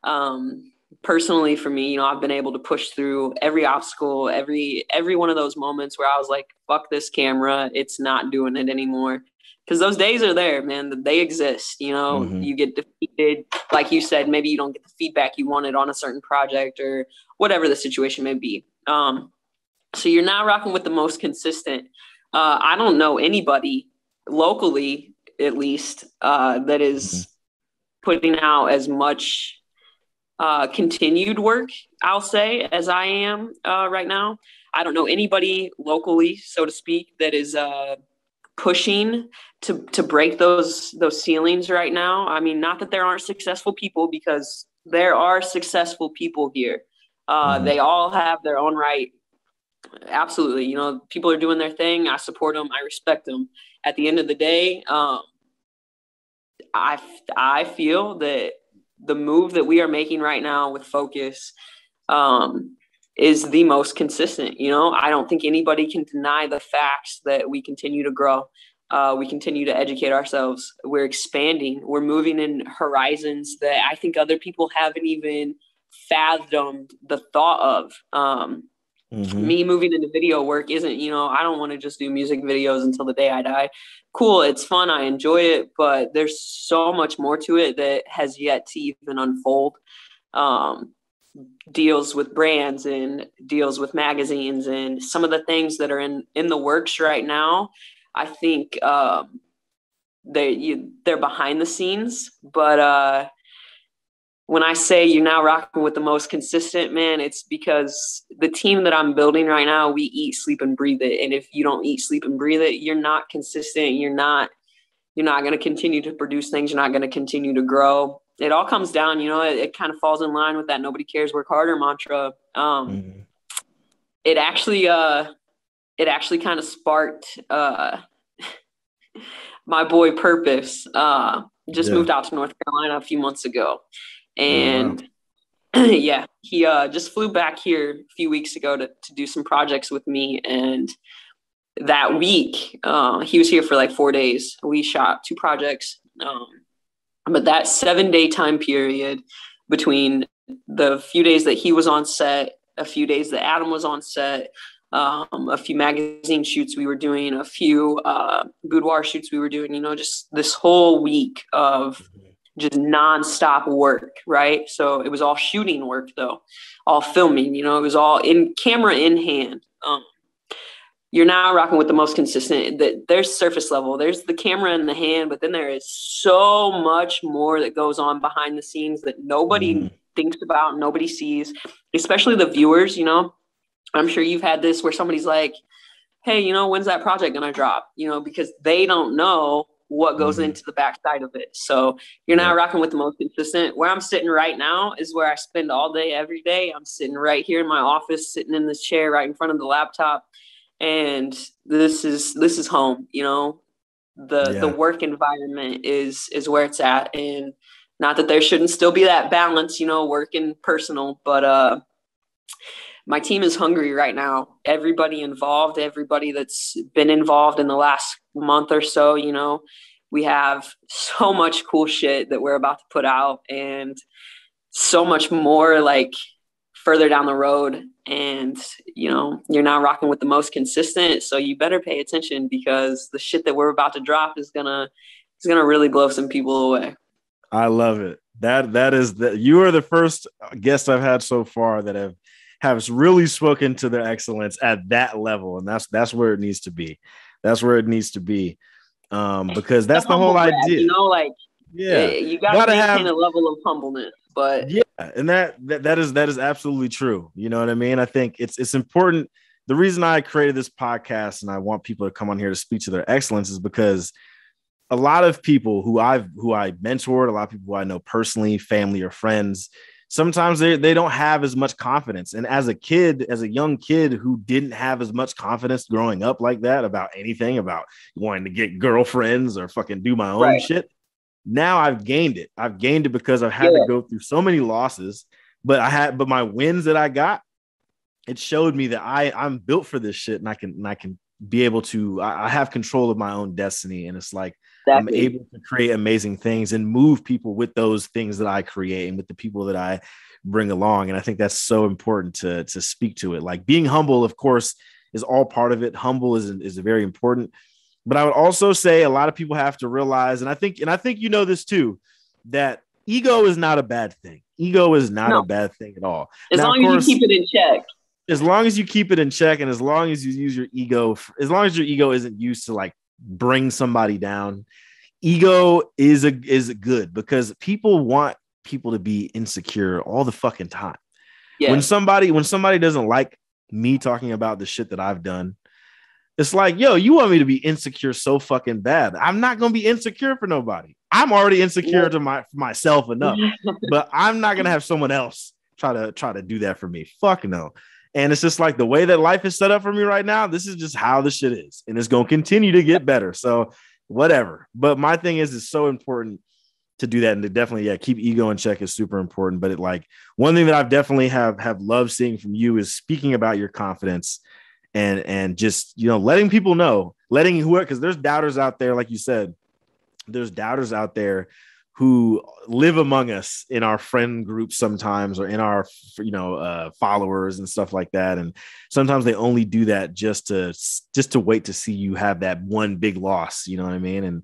Um, personally for me, you know, I've been able to push through every obstacle, every every one of those moments where I was like, fuck this camera, it's not doing it anymore. Cause those days are there, man. They exist. You know, mm-hmm. you get defeated, like you said, maybe you don't get the feedback you wanted on a certain project or whatever the situation may be. Um, so you're not rocking with the most consistent. Uh, I don't know anybody locally, at least, uh, that is mm-hmm. putting out as much uh, continued work, I'll say, as I am uh, right now. I don't know anybody locally, so to speak, that is uh, pushing to to break those those ceilings right now. I mean, not that there aren't successful people, because there are successful people here. Uh, mm-hmm. They all have their own right. Absolutely, you know, people are doing their thing. I support them. I respect them. At the end of the day, um, I I feel that the move that we are making right now with Phocus um, is the most consistent. You know, I don't think anybody can deny the facts that we continue to grow. Uh, we continue to educate ourselves. We're expanding. We're moving in horizons that I think other people haven't even fathomed the thought of. Um, Mm-hmm. Me moving into video work isn't, you know, I don't want to just do music videos until the day I die. Cool, it's fun, I enjoy it, but there's so much more to it that has yet to even unfold. Um, deals with brands and deals with magazines and some of the things that are in in the works right now. I think um, they you, they're behind the scenes, but uh, when I say you're now rocking with the most consistent man, it's because the team that I'm building right now, we eat, sleep, and breathe it. And if you don't eat, sleep, and breathe it, you're not consistent. You're not you're not going to continue to produce things. You're not going to continue to grow. It all comes down, you know. It, it, kind of falls in line with that "nobody cares, work harder" mantra. Um, mm-hmm. It actually, uh, it actually kind of sparked uh, my boy Purpose. Uh, just yeah. moved out to North Carolina a few months ago and oh, wow. yeah, he uh, just flew back here a few weeks ago to, to do some projects with me. And that week, uh, he was here for like four days. We shot two projects. Um, but that seven day time period between the few days that he was on set, a few days that Adam was on set, um, a few magazine shoots we were doing, a few uh, boudoir shoots we were doing, you know, just this whole week of mm-hmm just nonstop work, right? So it was all shooting work though, all filming, you know, it was all in camera in hand. Um, you're now rocking with the most consistent that there's surface level there's the camera in the hand but then there is so much more that goes on behind the scenes that nobody mm. thinks about nobody sees especially the viewers you know i'm sure you've had this where somebody's like hey you know when's that project gonna drop you know because they don't know what goes mm-hmm. into the backside of it. So you're not rocking with the most consistent. Where I'm sitting right now is where I spend all day every day. I'm sitting right here in my office, sitting in this chair right in front of the laptop. And this is this is home, you know. The yeah. the work environment is is where it's at. And not that there shouldn't still be that balance, you know, work and personal, but uh my team is hungry right now. Everybody involved, everybody that's been involved in the last month or so, you know, we have so much cool shit that we're about to put out and so much more like further down the road. And you know you're now rocking with the most consistent so you better pay attention because the shit that we're about to drop is gonna is gonna really blow some people away. I love it. That that is that you are the first guest i've had so far that have have really spoken to their excellence at that level, and that's that's where it needs to be. That's where it needs to be, um, because that's the, the whole idea. You know, like yeah, you gotta, gotta maintain have, a level of humbleness. But yeah, and that, that that is that is absolutely true. You know what I mean? I think it's it's important. The reason I created this podcast and I want people to come on here to speak to their excellence is because a lot of people who I've who I mentored, a lot of people who I know personally, family or friends, sometimes they, they don't have as much confidence. And as a kid, as a young kid who didn't have as much confidence growing up like that about anything, about wanting to get girlfriends or fucking do my own right. shit, now I've gained it. I've gained it because I've had yeah. to go through so many losses. But I had, but my wins that I got, it showed me that I I'm built for this shit and I can and I can be able to I, I have control of my own destiny and it's like exactly. i'm able to create amazing things and move people with those things that i create and with the people that i bring along and i think that's so important to to speak to it. Like being humble of course is all part of it. Humble is is very important. But i would also say a lot of people have to realize and i think and i think you know this too that ego is not a bad thing. Ego is not no. a bad thing at all. As now, long course, as you keep it in check. as long as you keep it in check and as long as you use your ego as long as your ego isn't used to like bring somebody down. Ego is a is good because people want people to be insecure all the fucking time. Yeah. when somebody when somebody doesn't like me talking about the shit that i've done it's like yo you want me to be insecure so fucking bad. I'm not gonna be insecure for nobody. I'm already insecure yeah. to my myself enough but i'm not gonna have someone else try to try to do that for me. Fuck no and it's just like the way that life is set up for me right now. This is just how the shit is, and it's gonna continue to get better. So whatever. But my thing is, it's so important to do that, and to definitely, yeah, keep ego in check is super important. But it like one thing that I've definitely have have loved seeing from you is speaking about your confidence and and just you know letting people know, letting who because there's doubters out there, like you said, there's doubters out there who live among us in our friend groups sometimes or in our you know uh, followers and stuff like that. And sometimes they only do that just to just to wait to see you have that one big loss you know what i mean? And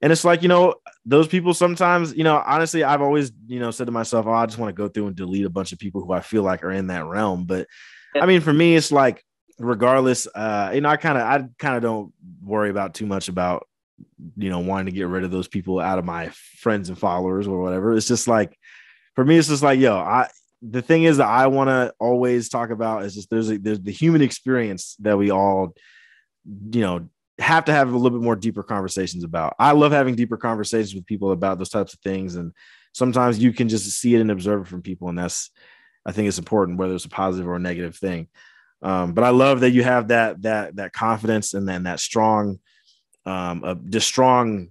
and it's like you know those people sometimes you know honestly i've always you know said to myself oh i just want to go through and delete a bunch of people who i feel like are in that realm. But i mean for me it's like regardless uh you know i kind of i kind of don't worry about too much about you know, wanting to get rid of those people out of my friends and followers or whatever. It's just like, for me, it's just like, yo, I, the thing is that I want to always talk about is just there's a, there's the human experience that we all, you know, have to have a little bit more deeper conversations about. I love having deeper conversations with people about those types of things, and sometimes you can just see it and observe it from people, and that's I think it's important whether it's a positive or a negative thing. Um, but I love that you have that that that confidence and then that strong um, a just strong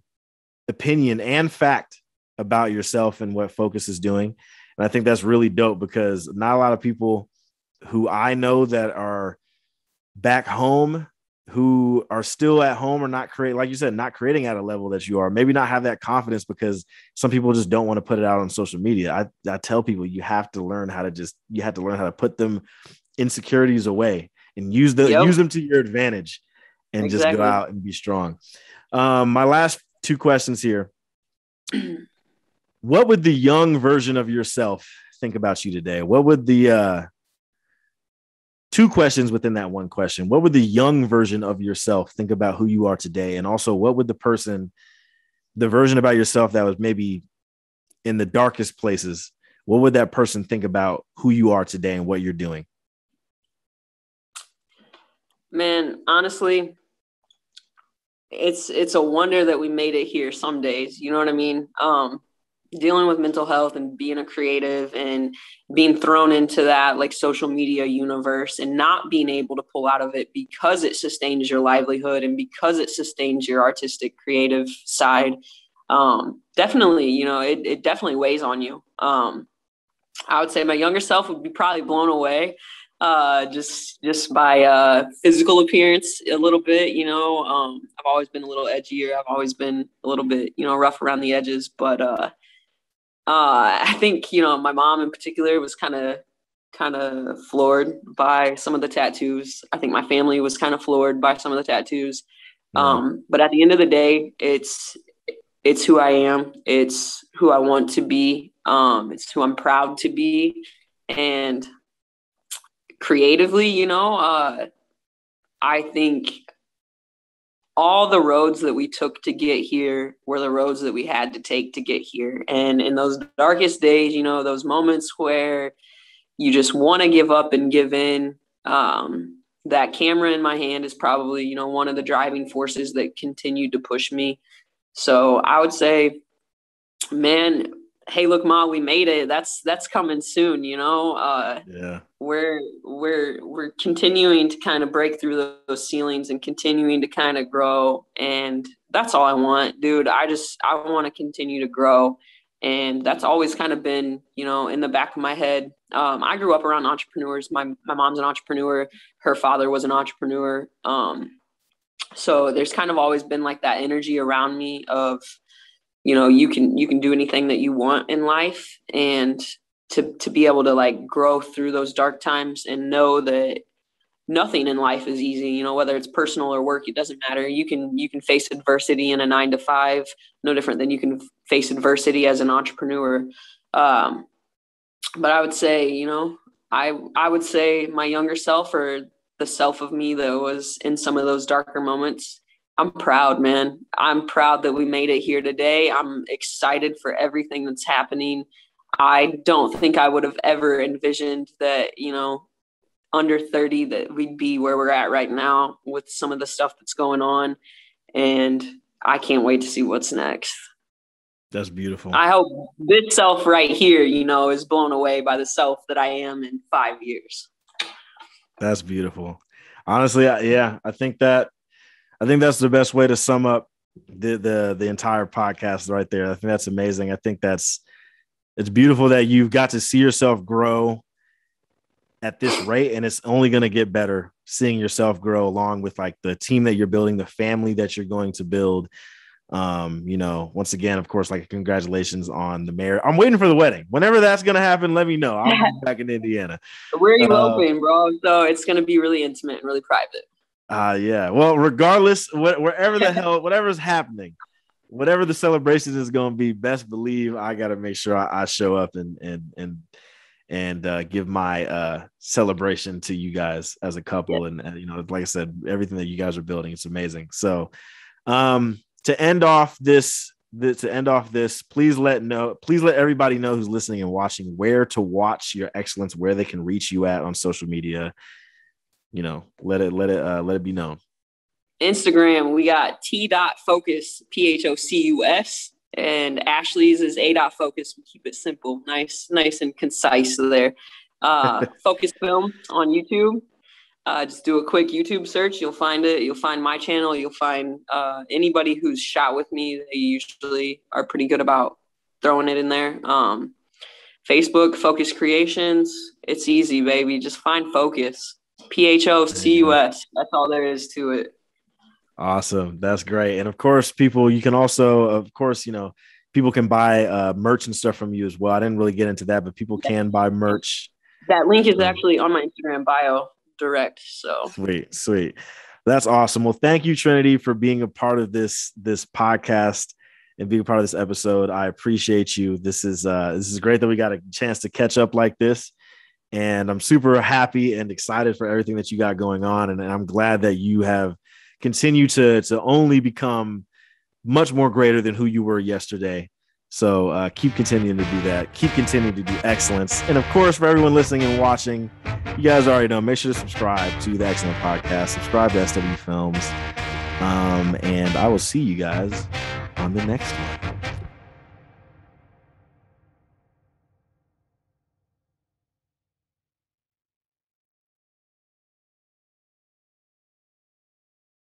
opinion and fact about yourself and what Phocus is doing. And I think that's really dope because not a lot of people who I know that are back home who are still at home or not create like you said not creating at a level that you are maybe not have that confidence because some people just don't want to put it out on social media i, I tell people you have to learn how to just you have to learn how to put them insecurities away and use the yep. use them to your advantage and exactly. just go out and be strong. Um, my last two questions here. what would the young version of yourself think about you today? What would the uh, two questions within that one question? What would the young version of yourself think about who you are today? And also, what would the person, the version about yourself that was maybe in the darkest places, what would that person think about who you are today and what you're doing? Man, honestly, it's it's a wonder that we made it here some days you know what i mean? Um dealing with mental health and being a creative and being thrown into that like social media universe and not being able to pull out of it because it sustains your livelihood and because it sustains your artistic creative side um definitely you know it, it definitely weighs on you. Um i would say my younger self would be probably blown away uh, just just by uh, physical appearance a little bit. You know, um, I've always been a little edgier. I've always been a little bit, you know, rough around the edges. But uh, uh, I think you know my mom in particular was kind of kind of floored by some of the tattoos. I think my family was kind of floored by some of the tattoos. Um, but at the end of the day, it's it's who I am. It's who I want to be. Um, it's who I'm proud to be, and creatively, you know, uh, I think all the roads that we took to get here were the roads that we had to take to get here. And in those darkest days, you know, those moments where you just want to give up and give in, um, that camera in my hand is probably, you know, one of the driving forces that continued to push me. So I would say, man, hey look ma we made it. That's that's coming soon you know? Uh yeah. we're we're we're continuing to kind of break through those ceilings and continuing to kind of grow. And that's all i want dude. I just i want to continue to grow. And that's always kind of been you know in the back of my head. Um, i grew up around entrepreneurs. My, my mom's an entrepreneur. Her father was an entrepreneur. Um, so there's kind of always been like that energy around me of you know you can you can do anything that you want in life and to to be able to like grow through those dark times and know that nothing in life is easy you know whether it's personal or work it doesn't matter. You can you can face adversity in a 9 to 5 no different than you can face adversity as an entrepreneur. Um, but i would say you know i i would say my younger self or the self of me that was in some of those darker moments i'm proud man i'm proud that we made it here today i'm excited for everything that's happening i don't think i would have ever envisioned that you know under 30 that we'd be where we're at right now with some of the stuff that's going on. And I can't wait to see what's next. That's beautiful. I hope this self right here, you know, is blown away by the self that I am in five years. That's beautiful. Honestly, yeah, I think that I think that's the best way to sum up the the the entire podcast right there. I think that's amazing. I think that's it's beautiful that you've got to see yourself grow at this rate and it's only going to get better seeing yourself grow along with like the team that you're building the family that you're going to build. Um you know once again of course like congratulations on the mayor i'm waiting for the wedding. Whenever that's going to happen let me know. I'll be back in indiana. We're eloping uh, bro? So it's going to be really intimate and really private uh yeah well regardless wh- wherever the hell whatever's happening whatever the celebration is going to be best believe i got to make sure I, I show up and and and and uh, give my uh, celebration to you guys as a couple. Yeah. And, and, you know, like I said, everything that you guys are building, it's amazing. So, um, to end off this, the, to end off this, please let know, please let everybody know who's listening and watching where to watch your excellence, where they can reach you at on social media. You know, let it, let it, uh, let it be known. Instagram, we got T dot Phocus, P H O C U S and Ashley's is A dot Phocus. We keep it simple, nice, nice and concise there. Uh, Phocus film on YouTube. Uh, just do a quick YouTube search. You'll find it. You'll find my channel. You'll find uh, anybody who's shot with me. They usually are pretty good about throwing it in there. Um, Facebook, Phocus Creations. It's easy, baby. Just find Phocus. P H O C U S. That's all there is to it. Awesome. That's great. And of course, people, you can also, of course, you know, people can buy uh, merch and stuff from you as well. I didn't really get into that, but people can buy merch. That link is actually on my Instagram bio direct. So sweet, sweet. That's awesome. Well, thank you, Trinity, for being a part of this this podcast and being a part of this episode. I appreciate you. This is uh this is great that we got a chance to catch up like this. And I'm super happy and excited for everything that you got going on. And, and I'm glad that you have continued to to only become much more greater than who you were yesterday. So uh, keep continuing to do that. Keep continuing to do excellence. And of course, for everyone listening and watching, you guys already know, make sure to subscribe to the Excellent Podcast, subscribe to SW Films. Um, and I will see you guys on the next one.